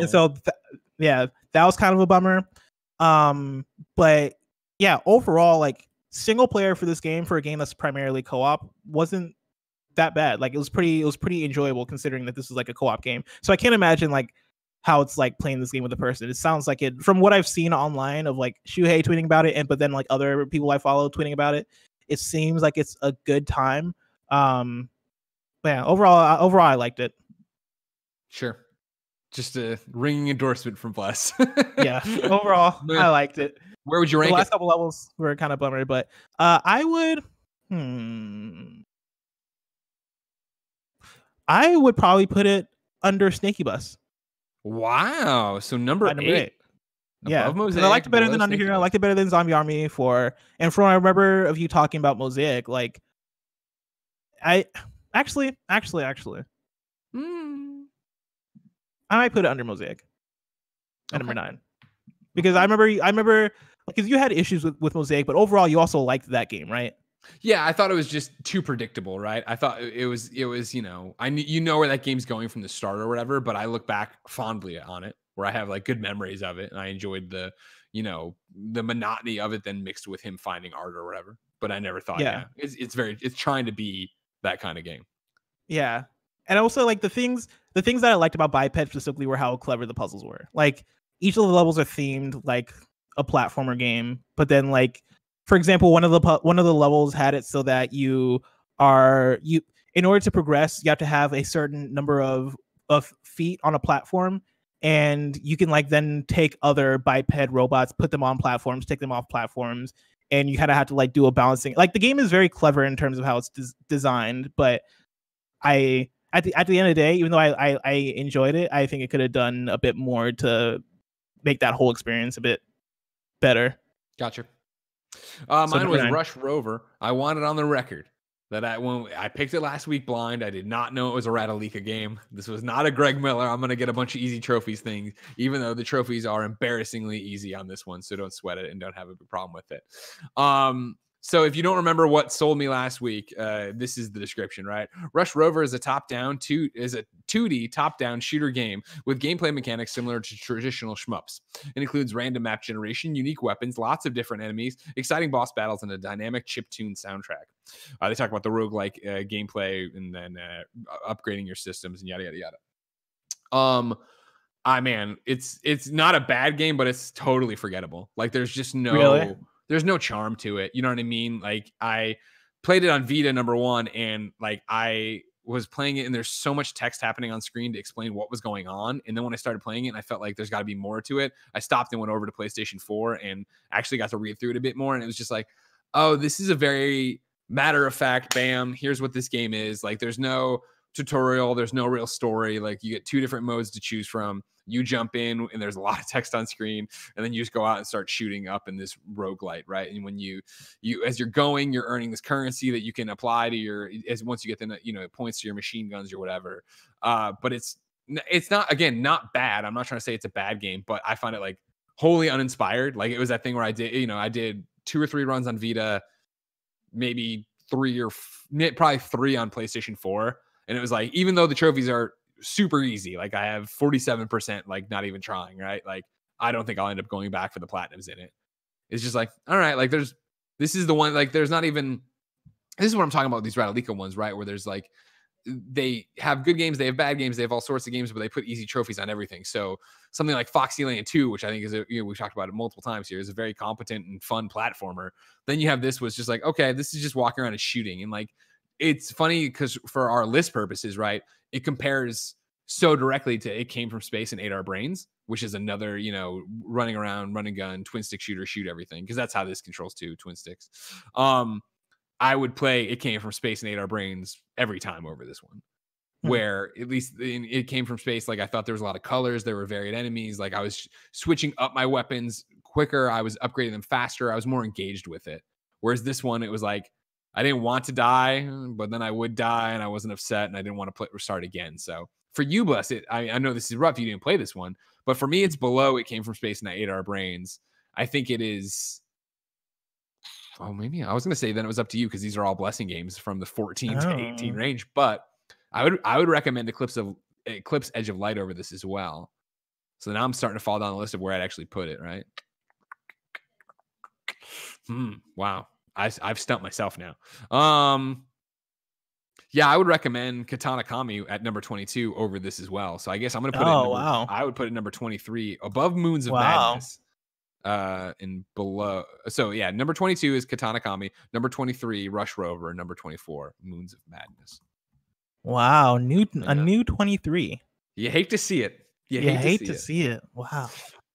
and so th- yeah that was kind of a bummer. Um but yeah overall like single player for this game for a game that's primarily co-op wasn't that bad. Like it was pretty it was pretty enjoyable considering that this is like a co-op game. So i can't imagine like how it's like playing this game with a person. It sounds like it from what I've seen online of like Shuhei tweeting about it, and but then like other people I follow tweeting about it. It seems like it's a good time. Um, but yeah, overall, overall, I liked it. Sure. Just a ringing endorsement from Bless. Yeah, overall. I liked it. Where would you The rank last it? couple levels were kind of bummer, but uh, I would. Hmm. I would probably put it under Snakeybus. Wow. So number number eight. eight. Yeah, 'cause I liked it better than Under Hero. I liked it better than Zombie Army Four. And from I remember of you talking about Mosaic, like, I actually, actually, actually, Hmm. I might put it under Mosaic at number nine because I remember, I remember because you had issues with with Mosaic, but overall you also liked that game, right? Yeah, I thought it was just too predictable, right? I thought it was it was, you know, I knew you know where that game's going from the start or whatever, but I look back fondly on it where I have like good memories of it and I enjoyed the, you know, the monotony of it then mixed with him finding art or whatever. But I never thought, Yeah. yeah, it's it's very it's trying to be that kind of game. Yeah. And also like the things the things that I liked about Biped specifically were how clever the puzzles were. Like each of the levels are themed like a platformer game, but then like for example, one of the one of the levels had it so that you are you in order to progress, you have to have a certain number of of feet on a platform and you can like then take other biped robots, put them on platforms, take them off platforms, and you kind of have to like do a balancing. Like the game is very clever in terms of how it's des- designed, but I at the at the end of the day, even though I I, I enjoyed it, I think it could have done a bit more to make that whole experience a bit better. Gotcha. Uh, So mine was nine. Rush Rover. I want it on the record that I when I picked it last week blind. I did not know it was a Ratalaika game. This was not a Greg Miller. I'm gonna get a bunch of easy trophies things, even though the trophies are embarrassingly easy on this one. So don't sweat it and don't have a problem with it. Um, so if you don't remember what sold me last week, uh, this is the description, right? Rush Rover is a top-down two is a 2D top-down shooter game with gameplay mechanics similar to traditional shmups. It includes random map generation, unique weapons, lots of different enemies, exciting boss battles, and a dynamic chip-tune soundtrack. Uh, they talk about the roguelike uh, gameplay and then uh, upgrading your systems and yada yada yada. Um, I man, it's it's not a bad game, but it's totally forgettable. Like there's just no Really? There's no charm to it. You know what I mean? Like I played it on Vita number one, and like I was playing it, and there's so much text happening on screen to explain what was going on. And then when I started playing it, and I felt like there's got to be more to it. I stopped and went over to PlayStation 4 and actually got to read through it a bit more. And it was just like, oh, this is a very matter of fact, bam, here's what this game is. Like there's no tutorial, there's no real story. Like you get two different modes to choose from. You jump in and there's a lot of text on screen, and then you just go out and start shooting up in this roguelite, right? And when you you as you're going, you're earning this currency that you can apply to your as once you get the you know points to your machine guns or whatever. Uh, but it's it's not again not bad. I'm not trying to say it's a bad game, but I find it like wholly uninspired. Like it was that thing where I did, you know, I did two or three runs on Vita, maybe three or f- probably three on PlayStation 4. And it was like, even though the trophies are super easy, like I have 47%, like not even trying, right? Like I don't think I'll end up going back for the platinums in it. It's just like, all right, like there's this is the one, like there's not even this is what I'm talking about these Ratalaika ones, right? Where there's like they have good games, they have bad games, they have all sorts of games, but they put easy trophies on everything. So something like Foxyland 2, which I think is a you know, we've talked about it multiple times here, is a very competent and fun platformer. Then you have this was just like, okay, this is just walking around and shooting. And like it's funny because for our list purposes, right? It compares so directly to it came from space and ate our brains, which is another, you know, running around, running gun, twin stick shooter, shoot everything. Because that's how this controls too, twin sticks. Um, I would play it came from space and ate our brains every time over this one. Hmm. Where at least in, it came from space, like I thought there was a lot of colors, there were varied enemies. Like I was sh- switching up my weapons quicker, I was upgrading them faster, I was more engaged with it. Whereas this one, it was like I didn't want to die, but then I would die, and I wasn't upset, and I didn't want to play restart again. So for you, bless it. I, I know this is rough. You didn't play this one, but for me, it's below. It came from space, and I ate our brains. I think it is. Oh, maybe I was gonna say then it was up to you because these are all blessing games from the 14 to 18 Oh. range. But I would I would recommend Eclipse of Eclipse Edge of Light over this as well. So now I'm starting to fall down the list of where I'd actually put it. Right. Hmm. Wow. I, have stumped myself now. Um. Yeah, I would recommend Katana Kami at number 22 over this as well. So I guess I'm going to put it. Oh, Number, wow. I would put it number 23 above Moons of Wow. Madness. Uh, and below. So yeah, number 22 is Katana Kami. Number 23, Rush Rover. Number 24, Moons of Madness. Wow, new I a new 23. You hate to see it. You You hate, hate, to, to it. see it. Wow.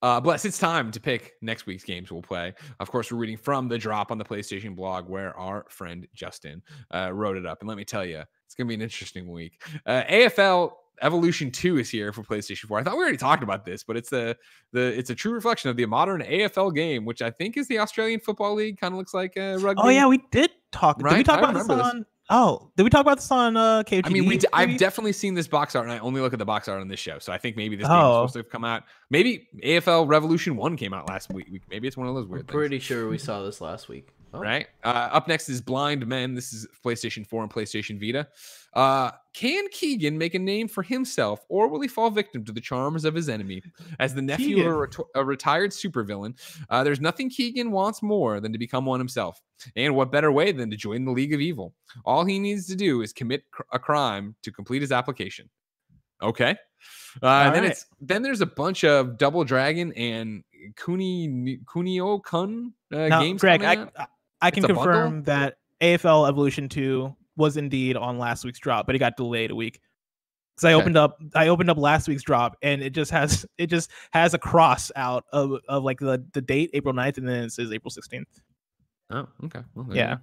Uh, bless, it's time to pick next week's games we'll play. Of course, we're reading from the drop on the PlayStation blog where our friend Justin uh, wrote it up. And let me tell you, it's going to be an interesting week. Uh, AFL Evolution 2 is here for PlayStation 4. I thought we already talked about this, but it's the the it's a true reflection of the modern AFL game, which I think is the Australian Football League. Kind of looks like uh, rugby. Oh yeah, we did talk. Did we talk I about this. on? Oh, did we talk about this on uh KFGD? I mean, we d- I've definitely seen this box art, and I only look at the box art on this show. So I think maybe this game Oh. was supposed to have come out. Maybe AFL Revolution One came out last week. Maybe it's one of those I'm weird things. pretty sure we saw this last week. Oh, right? Uh, up next is Blind Men. This is PlayStation 4 and PlayStation Vita. Uh, can Keegan make a name for himself, or will he fall victim to the charms of his enemy? As the nephew of a, ret- a retired supervillain, uh, there's nothing Keegan wants more than to become one himself. And what better way than to join the League of Evil? All he needs to do is commit cr- a crime to complete his application. Okay. Uh, and then right. it's then there's a bunch of Double Dragon and Kuni Kunio Kun uh, Now, games. Greg, I. I- I can confirm that AFL Evolution 2 was indeed on last week's drop, but it got delayed a week. Because I Okay. opened up I opened up last week's drop and it just has it just has a cross out of, of like the, the date, April 9th, and then it says April 16th. Oh, okay. Well, Yeah.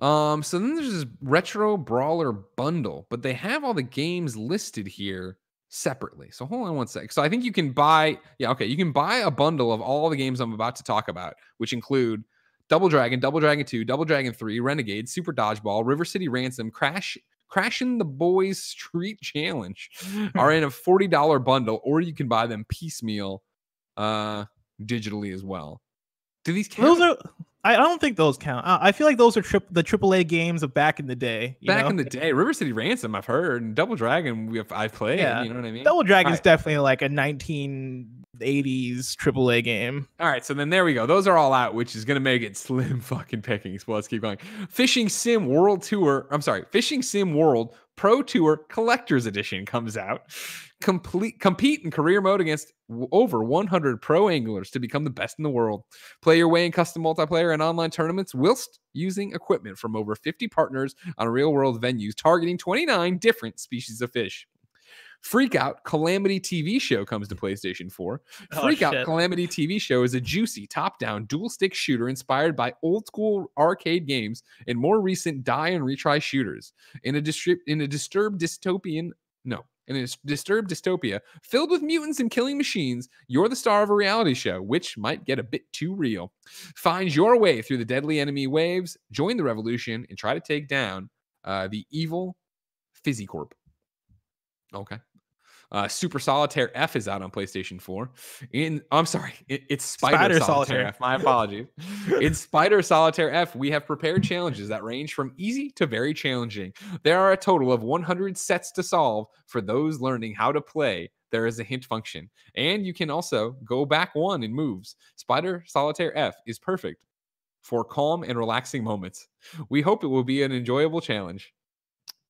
Um, so then there's this retro brawler bundle, but they have all the games listed here separately. So hold on one sec. So I think you can buy, yeah, okay, you can buy a bundle of all the games I'm about to talk about, which include Double Dragon, Double Dragon 2, Double Dragon 3, Renegade, Super Dodgeball, River City Ransom, Crash, Crashing the Boys Street Challenge are in a $40 bundle, or you can buy them piecemeal uh digitally as well. Do these count? Those are I I don't think those count. I feel like those are trip, the AAA games of back in the day. you Back know? in the day, River City Ransom, I've heard, and Double Dragon, we have, I've played. Yeah. You know what I mean? Double Dragon is definitely like a 1980s AAA game. All right, so then there we go. Those are all out, which is going to make it slim fucking pickings. Well, let's keep going. Fishing Sim World Tour. I'm sorry, Fishing Sim World Pro Tour Collector's Edition comes out. Complete compete in career mode against over 100 pro anglers to become the best in the world. Play your way in custom multiplayer and online tournaments whilst using equipment from over 50 partners on real world venues targeting 29 different species of fish. Freak Out Calamity TV show comes to PlayStation 4. Oh, Freak Out. Calamity TV show is a juicy top down dual stick shooter inspired by old school arcade games and more recent die and retry shooters. In a, distri- in a disturbed dystopian, no, in a disturbed dystopia filled with mutants and killing machines, you're the star of a reality show, which might get a bit too real. Find your way through the deadly enemy waves, join the revolution, and try to take down uh, the evil Fizzycorp. Okay. Uh, Super Solitaire F is out on PlayStation 4. In I'm sorry, it- it's Spider, Spider Solitaire, Solitaire. F. My apologies. in Spider Solitaire F, we have prepared challenges that range from easy to very challenging. There are a total of 100 sets to solve for those learning how to play. There is a hint function, and you can also go back one in moves. Spider Solitaire F is perfect for calm and relaxing moments. We hope it will be an enjoyable challenge.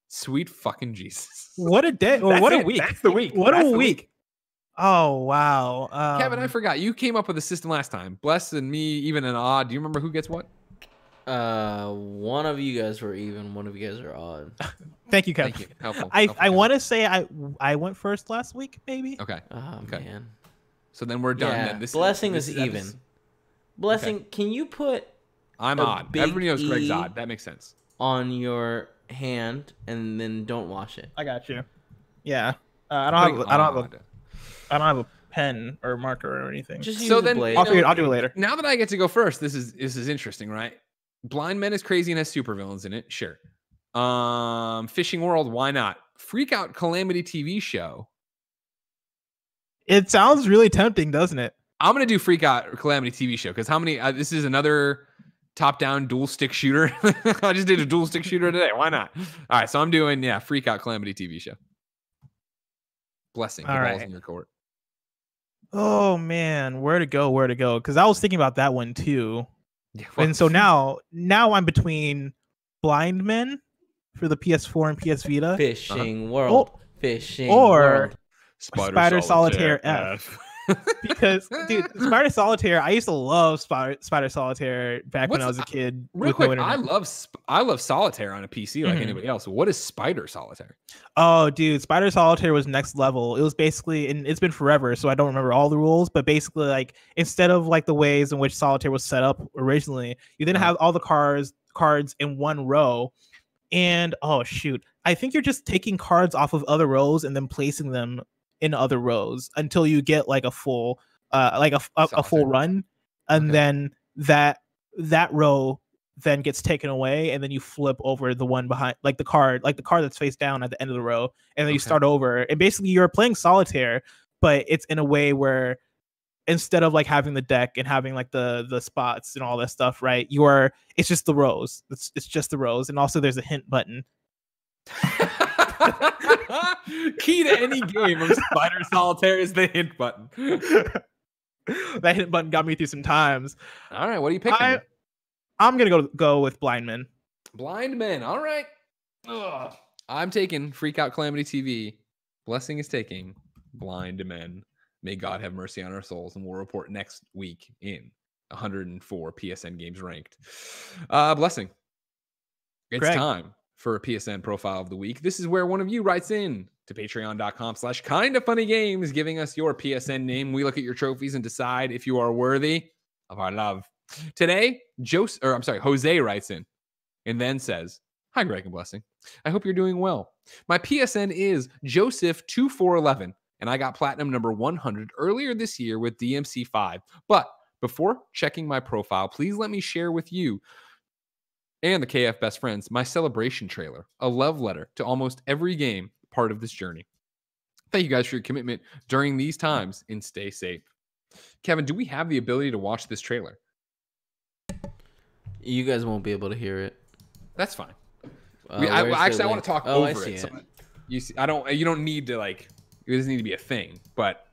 Sweet fucking Jesus. What a day! Or That's what a week! That's the week. What That's a the week! Oh wow, um, Kevin, I forgot. You came up with a system last time. Bless and me, even and odd. Do you remember who gets what? Uh, one of you guys were even. One of you guys are odd. Thank you, Kevin. Thank you. Helpful. I helpful, I Kevin. want to say I I went first last week, maybe. Okay. Oh Okay. man. So then we're done. Yeah. Then this Blessing this is epis- even. Blessing, can you put I'm odd. Everybody knows Greg's E. odd. That makes sense. on your hand and then don't wash it? I got you. Yeah, uh, I don't have I don't have a. I don't have a pen or marker or anything. Just use So a then- blade. I'll know, figure it. I'll do it later. Now that I get to go first, this is this is interesting, right? Blind Men is crazy and has supervillains in it. Sure. Um, Fishing World, why not? Freak Out Calamity TV show. It sounds really tempting, doesn't it? I'm gonna do Freak Out Calamity TV show because how many? Uh, this is another top-down dual stick shooter. I just did a dual stick shooter today. Why not? All right, so I'm doing yeah, Freak Out Calamity TV show. Blessing. The All ball's in your court. Oh man, where to go? Where to go? Because I was thinking about that one too. Yeah, and so now now I'm between blind men, for the PS4 and PS Vita. Fishing uh-huh. World. Oh, Fishing or- World. Spider Solitaire F. because dude, Spider Solitaire, I used to love Spider Spider Solitaire back when I was a kid. Real with no quick, I love I love solitaire on a PC like Mhm. anybody else. What is Spider Solitaire? Oh, dude, Spider Solitaire was next level. It was basically, and it's been forever, so I don't remember all the rules. But basically, like instead of like the ways in which Solitaire was set up originally, you then Uh-huh. have all the cards cards in one row. And oh shoot, I think you're just taking cards off of other rows and then placing them in other rows until you get like a full, uh, like a a, a full run, and Okay. then that that row then gets taken away and then you flip over the one behind like the card like the card that's face down at the end of the row and then you start over and basically you're playing solitaire but it's in a way where instead of like having the deck and having like the the spots and all that stuff right you are it's just the rows it's, it's just the rows and also there's a hint button Key to any game of Spider Solitaire is the hint button. that hint button got me through some times All right, what are you picking? I- i'm gonna go go with blindman Blind men. All right. Ugh. I'm taking Freak Out Calamity TV. Blessing is taking Blind Men. May God have mercy on our souls, and we'll report next week in 104 PSN games ranked. Uh, Blessing. It's Greg. time for a PSN profile of the week. This is where one of you writes in to patreon.com slash kind of funny games, giving us your PSN name. We look at your trophies and decide if you are worthy of our love. Today, Jose, or I'm sorry, Jose writes in and then says, Hi, Greg and Blessing. I hope you're doing well. My PSN is Joseph2411, and I got platinum number 100 earlier this year with DMC5. But before checking my profile, please let me share with you and the KF best friends my celebration trailer, a love letter to almost every game part of this journey. Thank you guys for your commitment during these times and stay safe. Kevin, do we have the ability to watch this trailer? You guys won't be able to hear it. That's fine. Uh, We- I, actually, I want to talk Oh, over it. so- you see, I don't. You don't need to like. It doesn't need to be a thing, but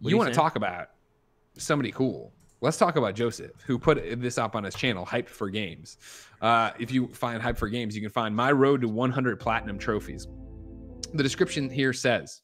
What you want to talk about somebody cool. Let's talk about Joseph, who put this up on his channel, Hyped for Games. Uh, if you find Hyped for Games, you can find my road to 100 platinum trophies. The description here says,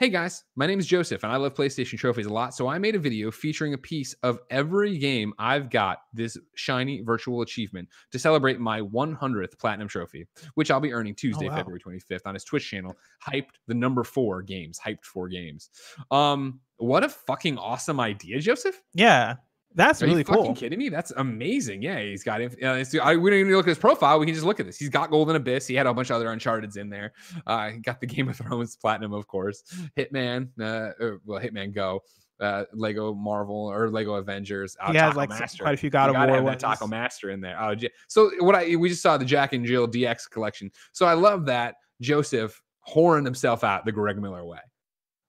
Hey guys, my name is Joseph and I love PlayStation trophies a lot. So I made a video featuring a piece of every game I've got this shiny virtual achievement to celebrate my 100th platinum trophy, which I'll be earning Tuesday, wow. February 25th on his Twitch channel, Hyped the number four games, Hyped four games. Um, what a fucking awesome idea, Joseph. yeah that's Are really you fucking cool kidding me? That's amazing. Yeah, he's got. inf- Uh, I, we don't even look at his profile. We can just look at this. He's got Golden Abyss. He had a bunch of other Uncharted's in there. Uh, he got the Game of Thrones Platinum, of course. Hitman. Uh, or, well, Hitman Go. Uh, Lego Marvel or Lego Avengers. Uh, Taco like Master. quite a few You god of war ones. Taco Master in there. Oh, so what I we just saw the Jack and Jill DX collection. So I love that Joseph whoring himself out the Greg Miller way.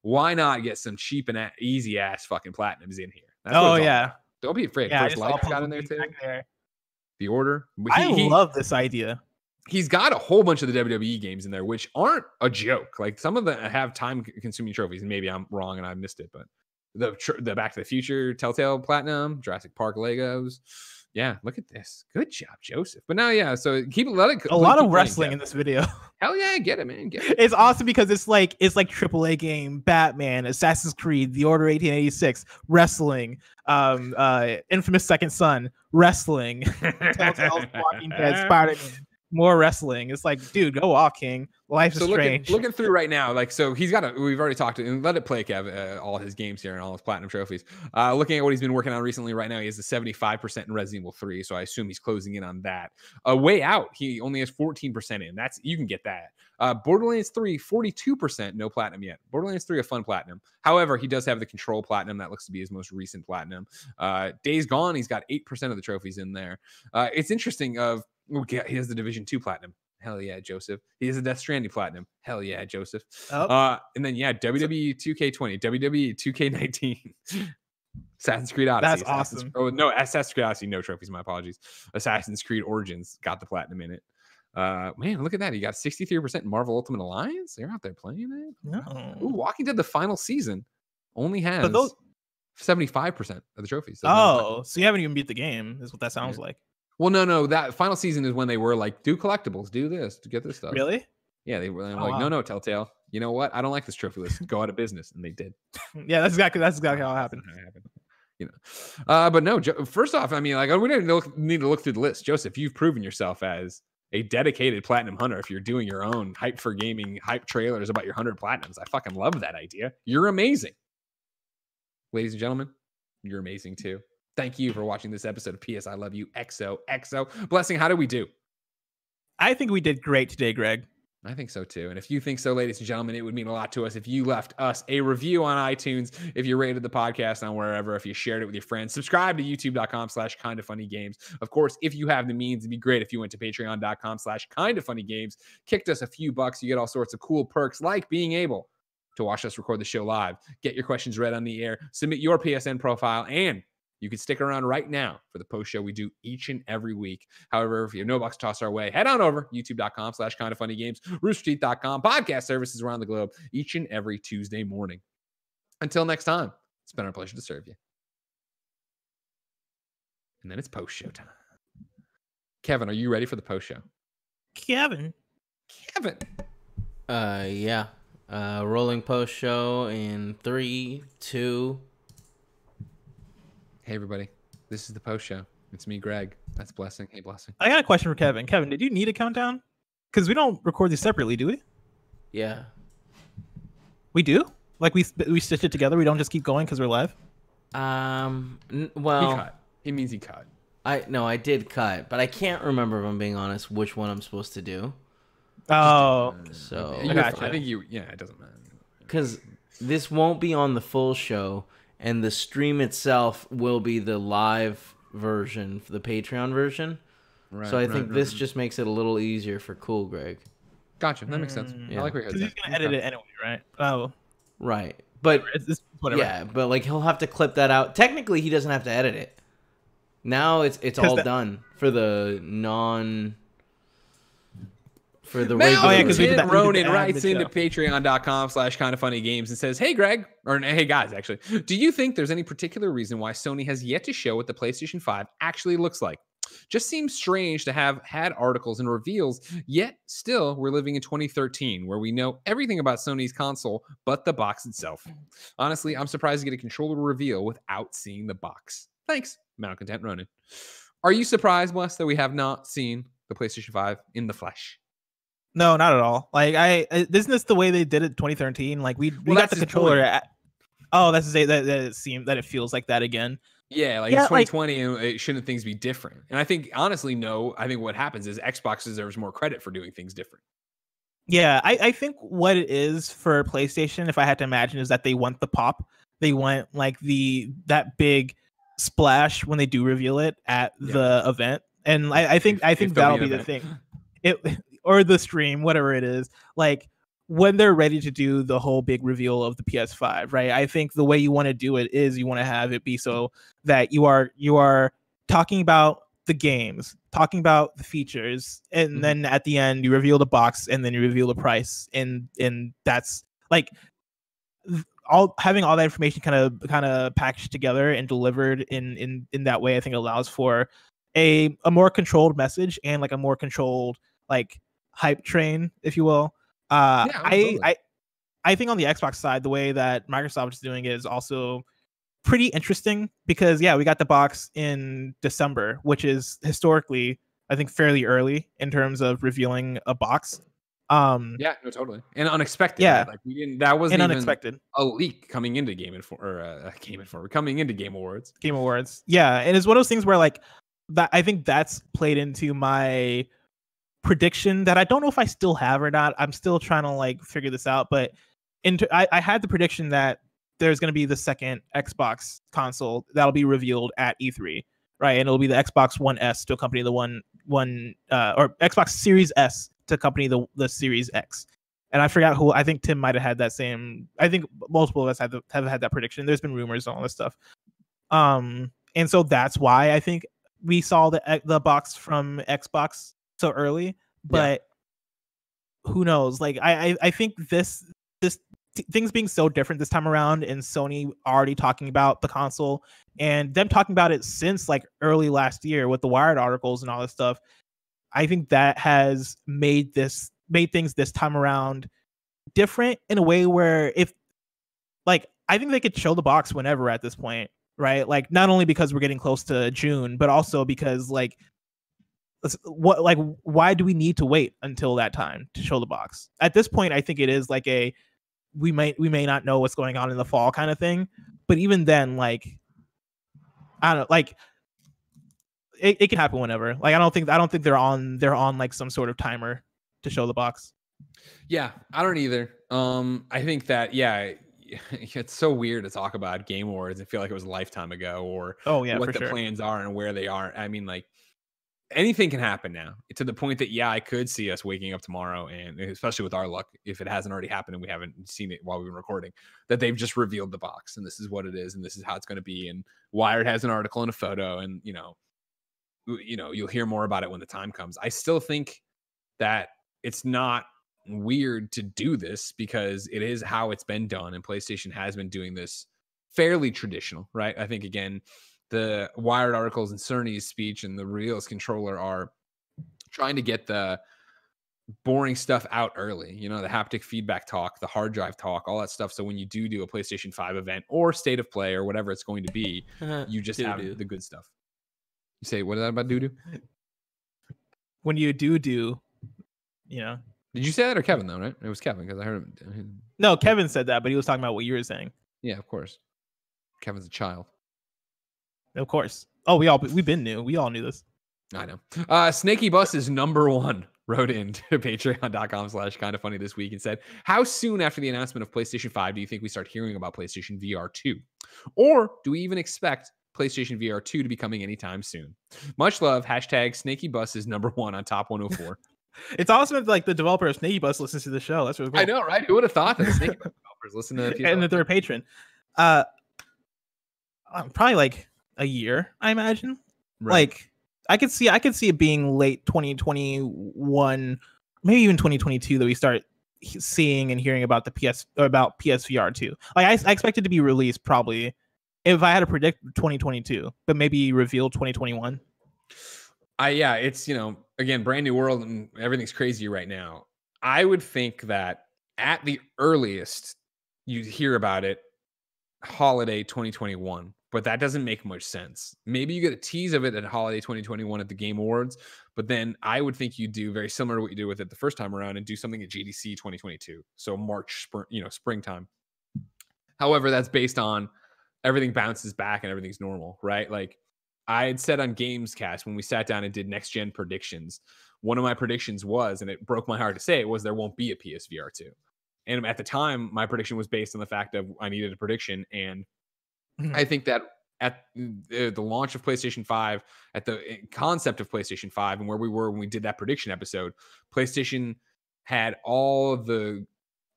Why not get some cheap and easy ass fucking platinums in here? That's oh yeah about. Don't be afraid. yeah First Light got in there too. There. The Order. He- i he- love this idea he's got a whole bunch of the WWE games in there, which aren't a joke. Like some of them uh, have time consuming trophies, and maybe I'm wrong and I missed it, but the the Back to the Future, Telltale Platinum, Jurassic Park Legos. Yeah, look at this. Good job, Joseph. But now, yeah, so keep let it. a lot of wrestling in this video Hell yeah, get it, man. Get it. it's awesome because it's like it's like AAA game, Batman, Assassin's Creed, The Order 1886, wrestling, um, uh, Infamous Second Son, wrestling, Telltale's Walking Dead, Spider Man, more wrestling. It's like, dude, go walk, King. Life is so looking, strange. looking through right now, like so he's got a. We've already talked to and let it play, Kev. Uh, all his games here and all his platinum trophies. Uh, looking at what he's been working on recently, right now he has a seventy-five percent in Resident Evil Three, so I assume he's closing in on that. A way out, he only has fourteen percent in. That's you can get that. Uh, Borderlands 3, 42 percent, no platinum yet. Borderlands Three, a fun platinum. However, he does have the Control platinum. That looks to be his most recent platinum. Uh, Days Gone, he's got eight percent of the trophies in there. Uh, it's interesting. Of okay, he has the Division Two platinum. Hell yeah, Joseph. He has a Death Stranding platinum. Hell yeah, Joseph. Oh, Uh, and then yeah, WWE 2K20, WWE 2K19, Assassin's Creed Odyssey. That's Assassin's- awesome. Oh no, Assassin's Creed Odyssey, no trophies. My apologies. Assassin's Creed Origins got the platinum in it. Uh, man, look at that. You got 63% Marvel Ultimate Alliance. They're out there playing it. no. Ooh, Walking Dead the final season only has those- 75% of the trophies. Doesn't have platinum. Oh, so you haven't even beat the game, is what that sounds like. Well, no, no. That final season is when they were like, do collectibles, do this, to get this stuff. Really? Yeah, they were Oh, like, no, no, Telltale. You know what? I don't like this trophy list. Go out of business, and they did. Yeah, that's exactly that's exactly how it happened. How it happened. You know, uh, but no. Jo- first off, I mean, like, we don't look, need to look through the list. Joseph, you've proven yourself as a dedicated platinum hunter. If you're doing your own hype for gaming, hype trailers about your hundred platinums, I fucking love that idea. You're amazing, ladies and gentlemen. You're amazing too. Thank you for watching this episode of PS I Love You XO XO. Blessing, how do we do? I think we did great today, Greg. I think so too. And if you think so, ladies and gentlemen, it would mean a lot to us if you left us a review on iTunes, if you rated the podcast on wherever, if you shared it with your friends, subscribe to youtube.com slash kind of funny games. Of course, if you have the means, it'd be great if you went to patreon.com slash kind of funny games, kicked us a few bucks. You get all sorts of cool perks like being able to watch us record the show live, get your questions read on the air, submit your PSN profile, and you can stick around right now for the post show we do each and every week. However, if you have no bucks to toss our way, head on over youtube.com slash kind of funny games, roosterteeth.com, podcast services around the globe each and every Tuesday morning. Until next time, it's been our pleasure to serve you. And then it's post show time. Kevin, are you ready for the post show? Kevin. Kevin. Uh, yeah. Uh, rolling post show in three, two. Hey, everybody. This is the post show. It's me, Greg. That's Blessing. Hey, Blessing. I got a question for Kevin. Kevin, did you need a countdown? Because we don't record these separately, do we? Yeah. We do. Like we we stitch it together. We don't just keep going because we're live. Um. n- He well, cut. It means he cut. I no, I did cut, but I can't remember if I'm being honest which one I'm supposed to do. Oh, So, You're gotcha. I think you, yeah, it doesn't matter. because this won't be on the full show, and the stream itself will be the live version, the Patreon version. Right, so I right, think right, this right. just makes it a little easier for Cool Greg. Gotcha. That makes sense. Mm, I like where because you're he's gonna edit it anyway, right? Oh, Right. But it's, it's whatever. yeah, but like he'll have to clip that out. Technically, he doesn't have to edit it. Now it's it's all that- done for the non. For the regular. Oh, yeah, 'cause we did that- we did Ronan writes into patreon.com slash kind of funny games and says, Hey Greg, or hey guys, actually, do you think there's any particular reason why Sony has yet to show what the PlayStation 5 actually looks like? Just seems strange to have had articles and reveals, yet still we're living in 2013 where we know everything about Sony's console but the box itself. Honestly, I'm surprised to get a controller reveal without seeing the box. Thanks, Malcontent Ronan. Are you surprised, Wes, that we have not seen the PlayStation 5 in the flesh? No, not at all. Like I, I isn't this the way they did it 2013? Like we, we Well, got the controller. At, oh, that's to say that, that it seemed that it feels like that again. Yeah, like Yeah, it's like- 2020, and it shouldn't things be different? And I think honestly, no. I think what happens is Xbox deserves more credit for doing things different. Yeah, I, I think what it is for PlayStation, if I had to imagine, is that they want the pop. They want like the that big splash when they do reveal it at Yeah. the event. And I, I think If- I think that'll be be an the thing. It or the stream, whatever it is. Like when they're ready to do the whole big reveal of the PS5, right? I think the way you want to do it is you want to have it be so that you are you are talking about the games, talking about the features, and Mhm. then at the end you reveal the box and then you reveal the price, and and that's like all having all that information kind of kind of packaged together and delivered in in in that way. I think allows for a a more controlled message and like a more controlled like hype train, if you will. Uh, Yeah, I. I I think on the Xbox side, the way that Microsoft is doing it is also pretty interesting because yeah, we got the box in December, which is historically I think fairly early in terms of revealing a box. Um Yeah, no, totally, and unexpected. Yeah. like we didn't. That wasn't unexpected a leak coming into Game Inform or uh, Game Inform coming into Game Awards. Game Awards. Yeah, and it's one of those things where like that I think that's played into my prediction that I don't know if I still have or not. I'm still trying to like figure this out, but into I, I had the prediction that there's going to be the second Xbox console that'll be revealed at E3, right? And it'll be the Xbox One S to accompany the one one uh, or Xbox Series S to accompany the the Series X. And I forgot who I think Tim might have had that same. I think multiple of us have have had that prediction. There's been rumors and all this stuff. Um, and so that's why I think we saw the the box from Xbox so early. But who knows? Like I, I I think this this t- things being so different this time around, and Sony already talking about the console, and them talking about it since like early last year with the Wired articles and all this stuff. I think that has made this made things this time around different in a way where if like I think they could show the box whenever at this point, right? Like not only because we're getting close to June, but also because like what like why do we need to wait until that time to show the box? At this point, I think it is like a we might we may not know what's going on in the fall kind of thing. But even then, like I don't know, like it, it can happen whenever. Like I don't think I don't think they're on they're on like some sort of timer to show the box. Yeah, I don't either. Um, I think that yeah, it's so weird to talk about Game Awards and feel like it was a lifetime ago, or Oh yeah, what the sure. plans are and where they are. I mean, like anything can happen now to the point that yeah, I could see us waking up tomorrow, and eh, especially with our luck, if it hasn't already happened and we haven't seen it while we've been recording, that they've just revealed the box and this is what it is and this is how it's going to be. And Wired has an article and a photo, and you know, you know, you'll hear more about it when the time comes. I still think that it's not weird to do this because it is how it's been done and PlayStation has been doing this fairly traditional, right? I think again, the Wired articles and Cerny's speech and the Reels controller are trying to get the boring stuff out early. You know, the haptic feedback talk, the hard drive talk, all that stuff. So when you do do a PlayStation 5 event or state of play or whatever it's going to be, you just have the good stuff. You say, what is that about doo doo? When you do do, you know. Did you say that or Kevin though? Right? It was Kevin because I heard him. No, Kevin said that, but he was talking about what you were saying. Yeah, of course. Kevin's a child. Of course. Oh, we all we've been new. We all knew this. I know. Uh, Snakeybus is number one. Wrote into patreon.com slash kind of funny this week and said, How soon after the announcement of PlayStation 5 do you think we start hearing about PlayStation VR 2? Or do we even expect PlayStation VR 2 to be coming anytime soon? Much love. Hashtag Snakeybus is number one on top 104. It's awesome that like the developer of Snakeybus listens to the show. That's really cool. I know, right? Who would have thought that Snakeybus developers listen to and that they're a patron. Uh, um, probably like a year, I imagine. Like I could see, I could see it being late 2021, maybe even 2022 that we start seeing and hearing about the PS about PSVR 2. Like I, I expect it to be released probably if I had to predict 2022, but maybe revealed 2021. I yeah, it's you know again brand new world and everything's crazy right now. I would think that at the earliest you hear about it holiday 2021, but that doesn't make much sense. Maybe you get a tease of it at holiday 2021 at the Game Awards, but then I would think you do very similar to what you did with it the first time around and do something at GDC 2022, so March, you know, springtime. However, that's based on everything bounces back and everything's normal, right? Like I had said on Gamescast when we sat down and did next gen predictions, one of my predictions was, and it broke my heart to say it, was there won't be a PSVR 2. And at the time, my prediction was based on the fact of I needed a prediction. And Mhm. I think that at the, the launch of PlayStation 5, at the eh, concept of PlayStation 5, and where we were when we did that prediction episode, PlayStation had all the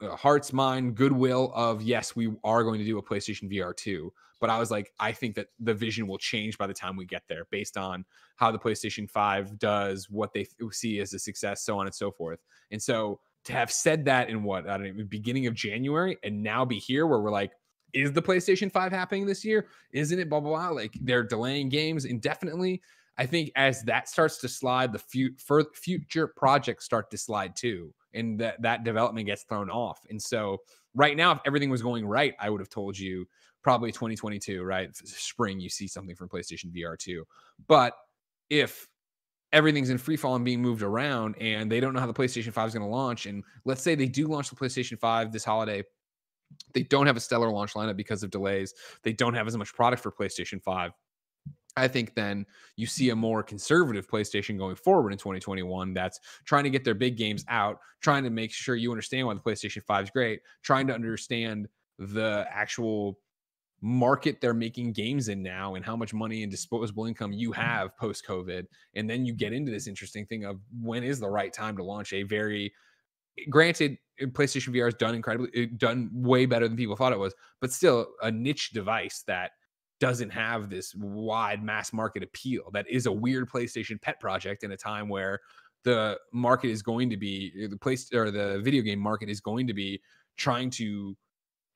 uh, heart's mind goodwill of yes we are going to do a playstation vr 2 but i was like i think that the vision will change by the time we get there based on how the playstation 5 does what they see as a success so on and so forth and so to have said that in what i don't know beginning of january and now be here where we're like is the playstation 5 happening this year isn't it blah blah blah like they're delaying games indefinitely i think as that starts to slide the fu- future projects start to slide too and that that development gets thrown off. And so right now, if everything was going right, I would have told you probably 2022, right? Spring, you see something from PlayStation VR 2. But if everything's in free fall and being moved around and they don't know how the PlayStation 5 is going to launch, and let's say they do launch the PlayStation 5 this holiday, they don't have a stellar launch lineup because of delays. They don't have as much product for PlayStation 5. I think then you see a more conservative PlayStation going forward in 2021 that's trying to get their big games out, trying to make sure you understand why the PlayStation 5 is great, trying to understand the actual market they're making games in now and how much money and disposable income you have post COVID. And then you get into this interesting thing of when is the right time to launch a very granted uh, PlayStation VR has done incredibly uh, done way better than people thought it was, but still a niche device that doesn't have this wide mass market appeal. That is a weird PlayStation pet project in a time where the market is going to be the place or the video game market is going to be trying to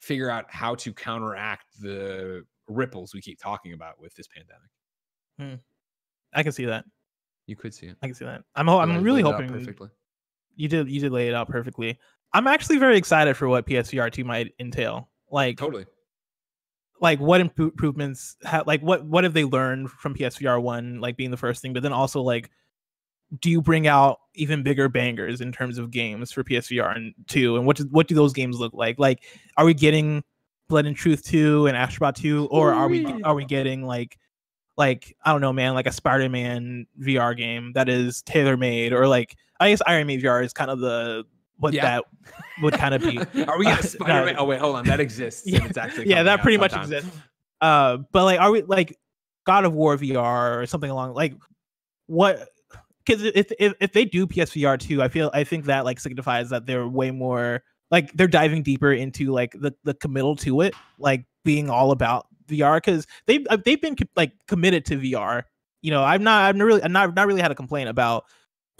figure out how to counteract the ripples we keep talking about with this pandemic. I can see that. You could see it. I can see that. I'm ho- I'm really laid it out hoping perfectly. You did you did lay it out perfectly. I'm actually very excited for what PSVR 2 might entail. Like Totally. like what improvements ha- like what what have they learned from PSVR 1 like being the first thing but then also like do you bring out even bigger bangers in terms of games for PSVR and 2 and what do, what do those games look like like are we getting Blood and Truth 2 and Astrobot 2 or are we are we getting like like I don't know man like a Spider-Man VR game that is tailor-made or like I guess Iron Man VR is kind of the what Yeah. that would kind of be Are we Uh, Spider Man? no. Oh wait, hold on. That exists. and Yeah, it's actually yeah, that pretty much sometime. exists. Uh, but like, are we like God of War VR or something along like what? Because if, if if they do PSVR too, I feel I think that like signifies that they're way more like they're diving deeper into like the the committal to it, like being all about VR because they've uh, they've been like committed to VR. You know, I'm not I'm not really I'm not not really had a complaint about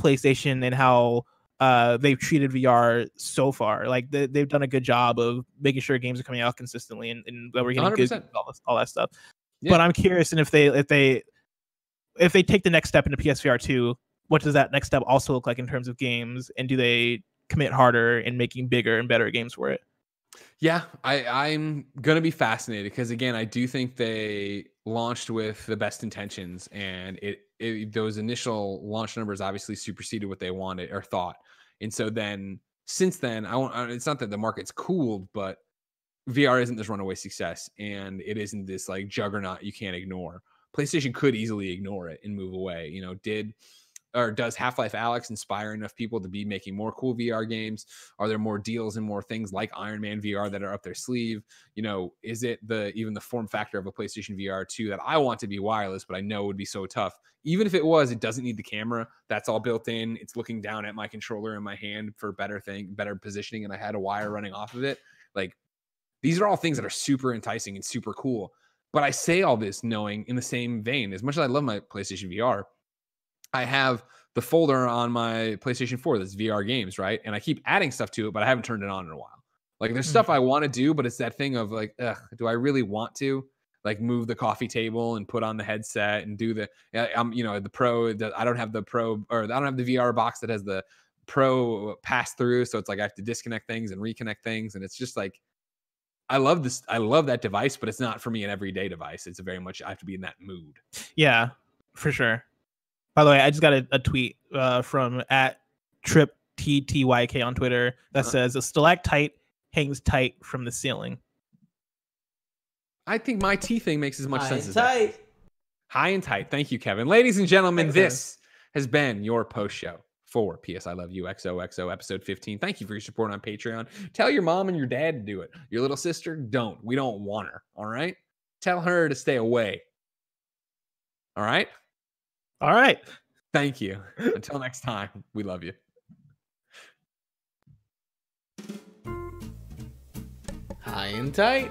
PlayStation and how uh they've treated VR so far. Like they, they've done a good job of making sure games are coming out consistently and, and that we're getting 100%. all, this, all that stuff. Yeah. But I'm curious and if they if they if they take the next step into PSVR two, what does that next step also look like in terms of games? And do they commit harder in making bigger and better games for it? Yeah, I, I'm gonna be fascinated because again, I do think they launched with the best intentions, and it, it those initial launch numbers obviously superseded what they wanted or thought, and so then since then, I won't. It's not that the market's cooled, but VR isn't this runaway success, and it isn't this like juggernaut you can't ignore. PlayStation could easily ignore it and move away. You know, did or does Half-Life: Alyx inspire enough people to be making more cool VR games? Are there more deals and more things like Iron Man VR that are up their sleeve? You know, is it the even the form factor of a PlayStation VR 2 that I want to be wireless, but I know would be so tough? Even if it was, it doesn't need the camera. That's all built in. It's looking down at my controller in my hand for better thing, better positioning, and I had a wire running off of it. Like these are all things that are super enticing and super cool. But I say all this knowing in the same vein, as much as I love my PlayStation VR, I have the folder on my PlayStation 4 that's VR games, right? And I keep adding stuff to it, but I haven't turned it on in a while. Like there's mm. stuff I want to do, but it's that thing of like, ugh, do I really want to? Like move the coffee table and put on the headset and do the I'm you know the pro the, I don't have the pro or I don't have the VR box that has the pro pass through so it's like I have to disconnect things and reconnect things and it's just like I love this I love that device but it's not for me an everyday device it's very much I have to be in that mood Yeah, for sure. By the way, I just got a, a tweet uh, from at trip ttyk on Twitter that Uh-huh. says a stalactite hangs tight from the ceiling. I think my T thing makes as much High sense and as that. tight. High and tight. Thank you, Kevin. Ladies and gentlemen, Thanks, Kevin. this has been your post show for PS I Love You XOXO episode 15. Thank you for your support on Patreon. Tell your mom and your dad to do it. Your little sister, don't. We don't want her. All right. Tell her to stay away. All right. All right. Thank you. Until next time, we love you. High and tight.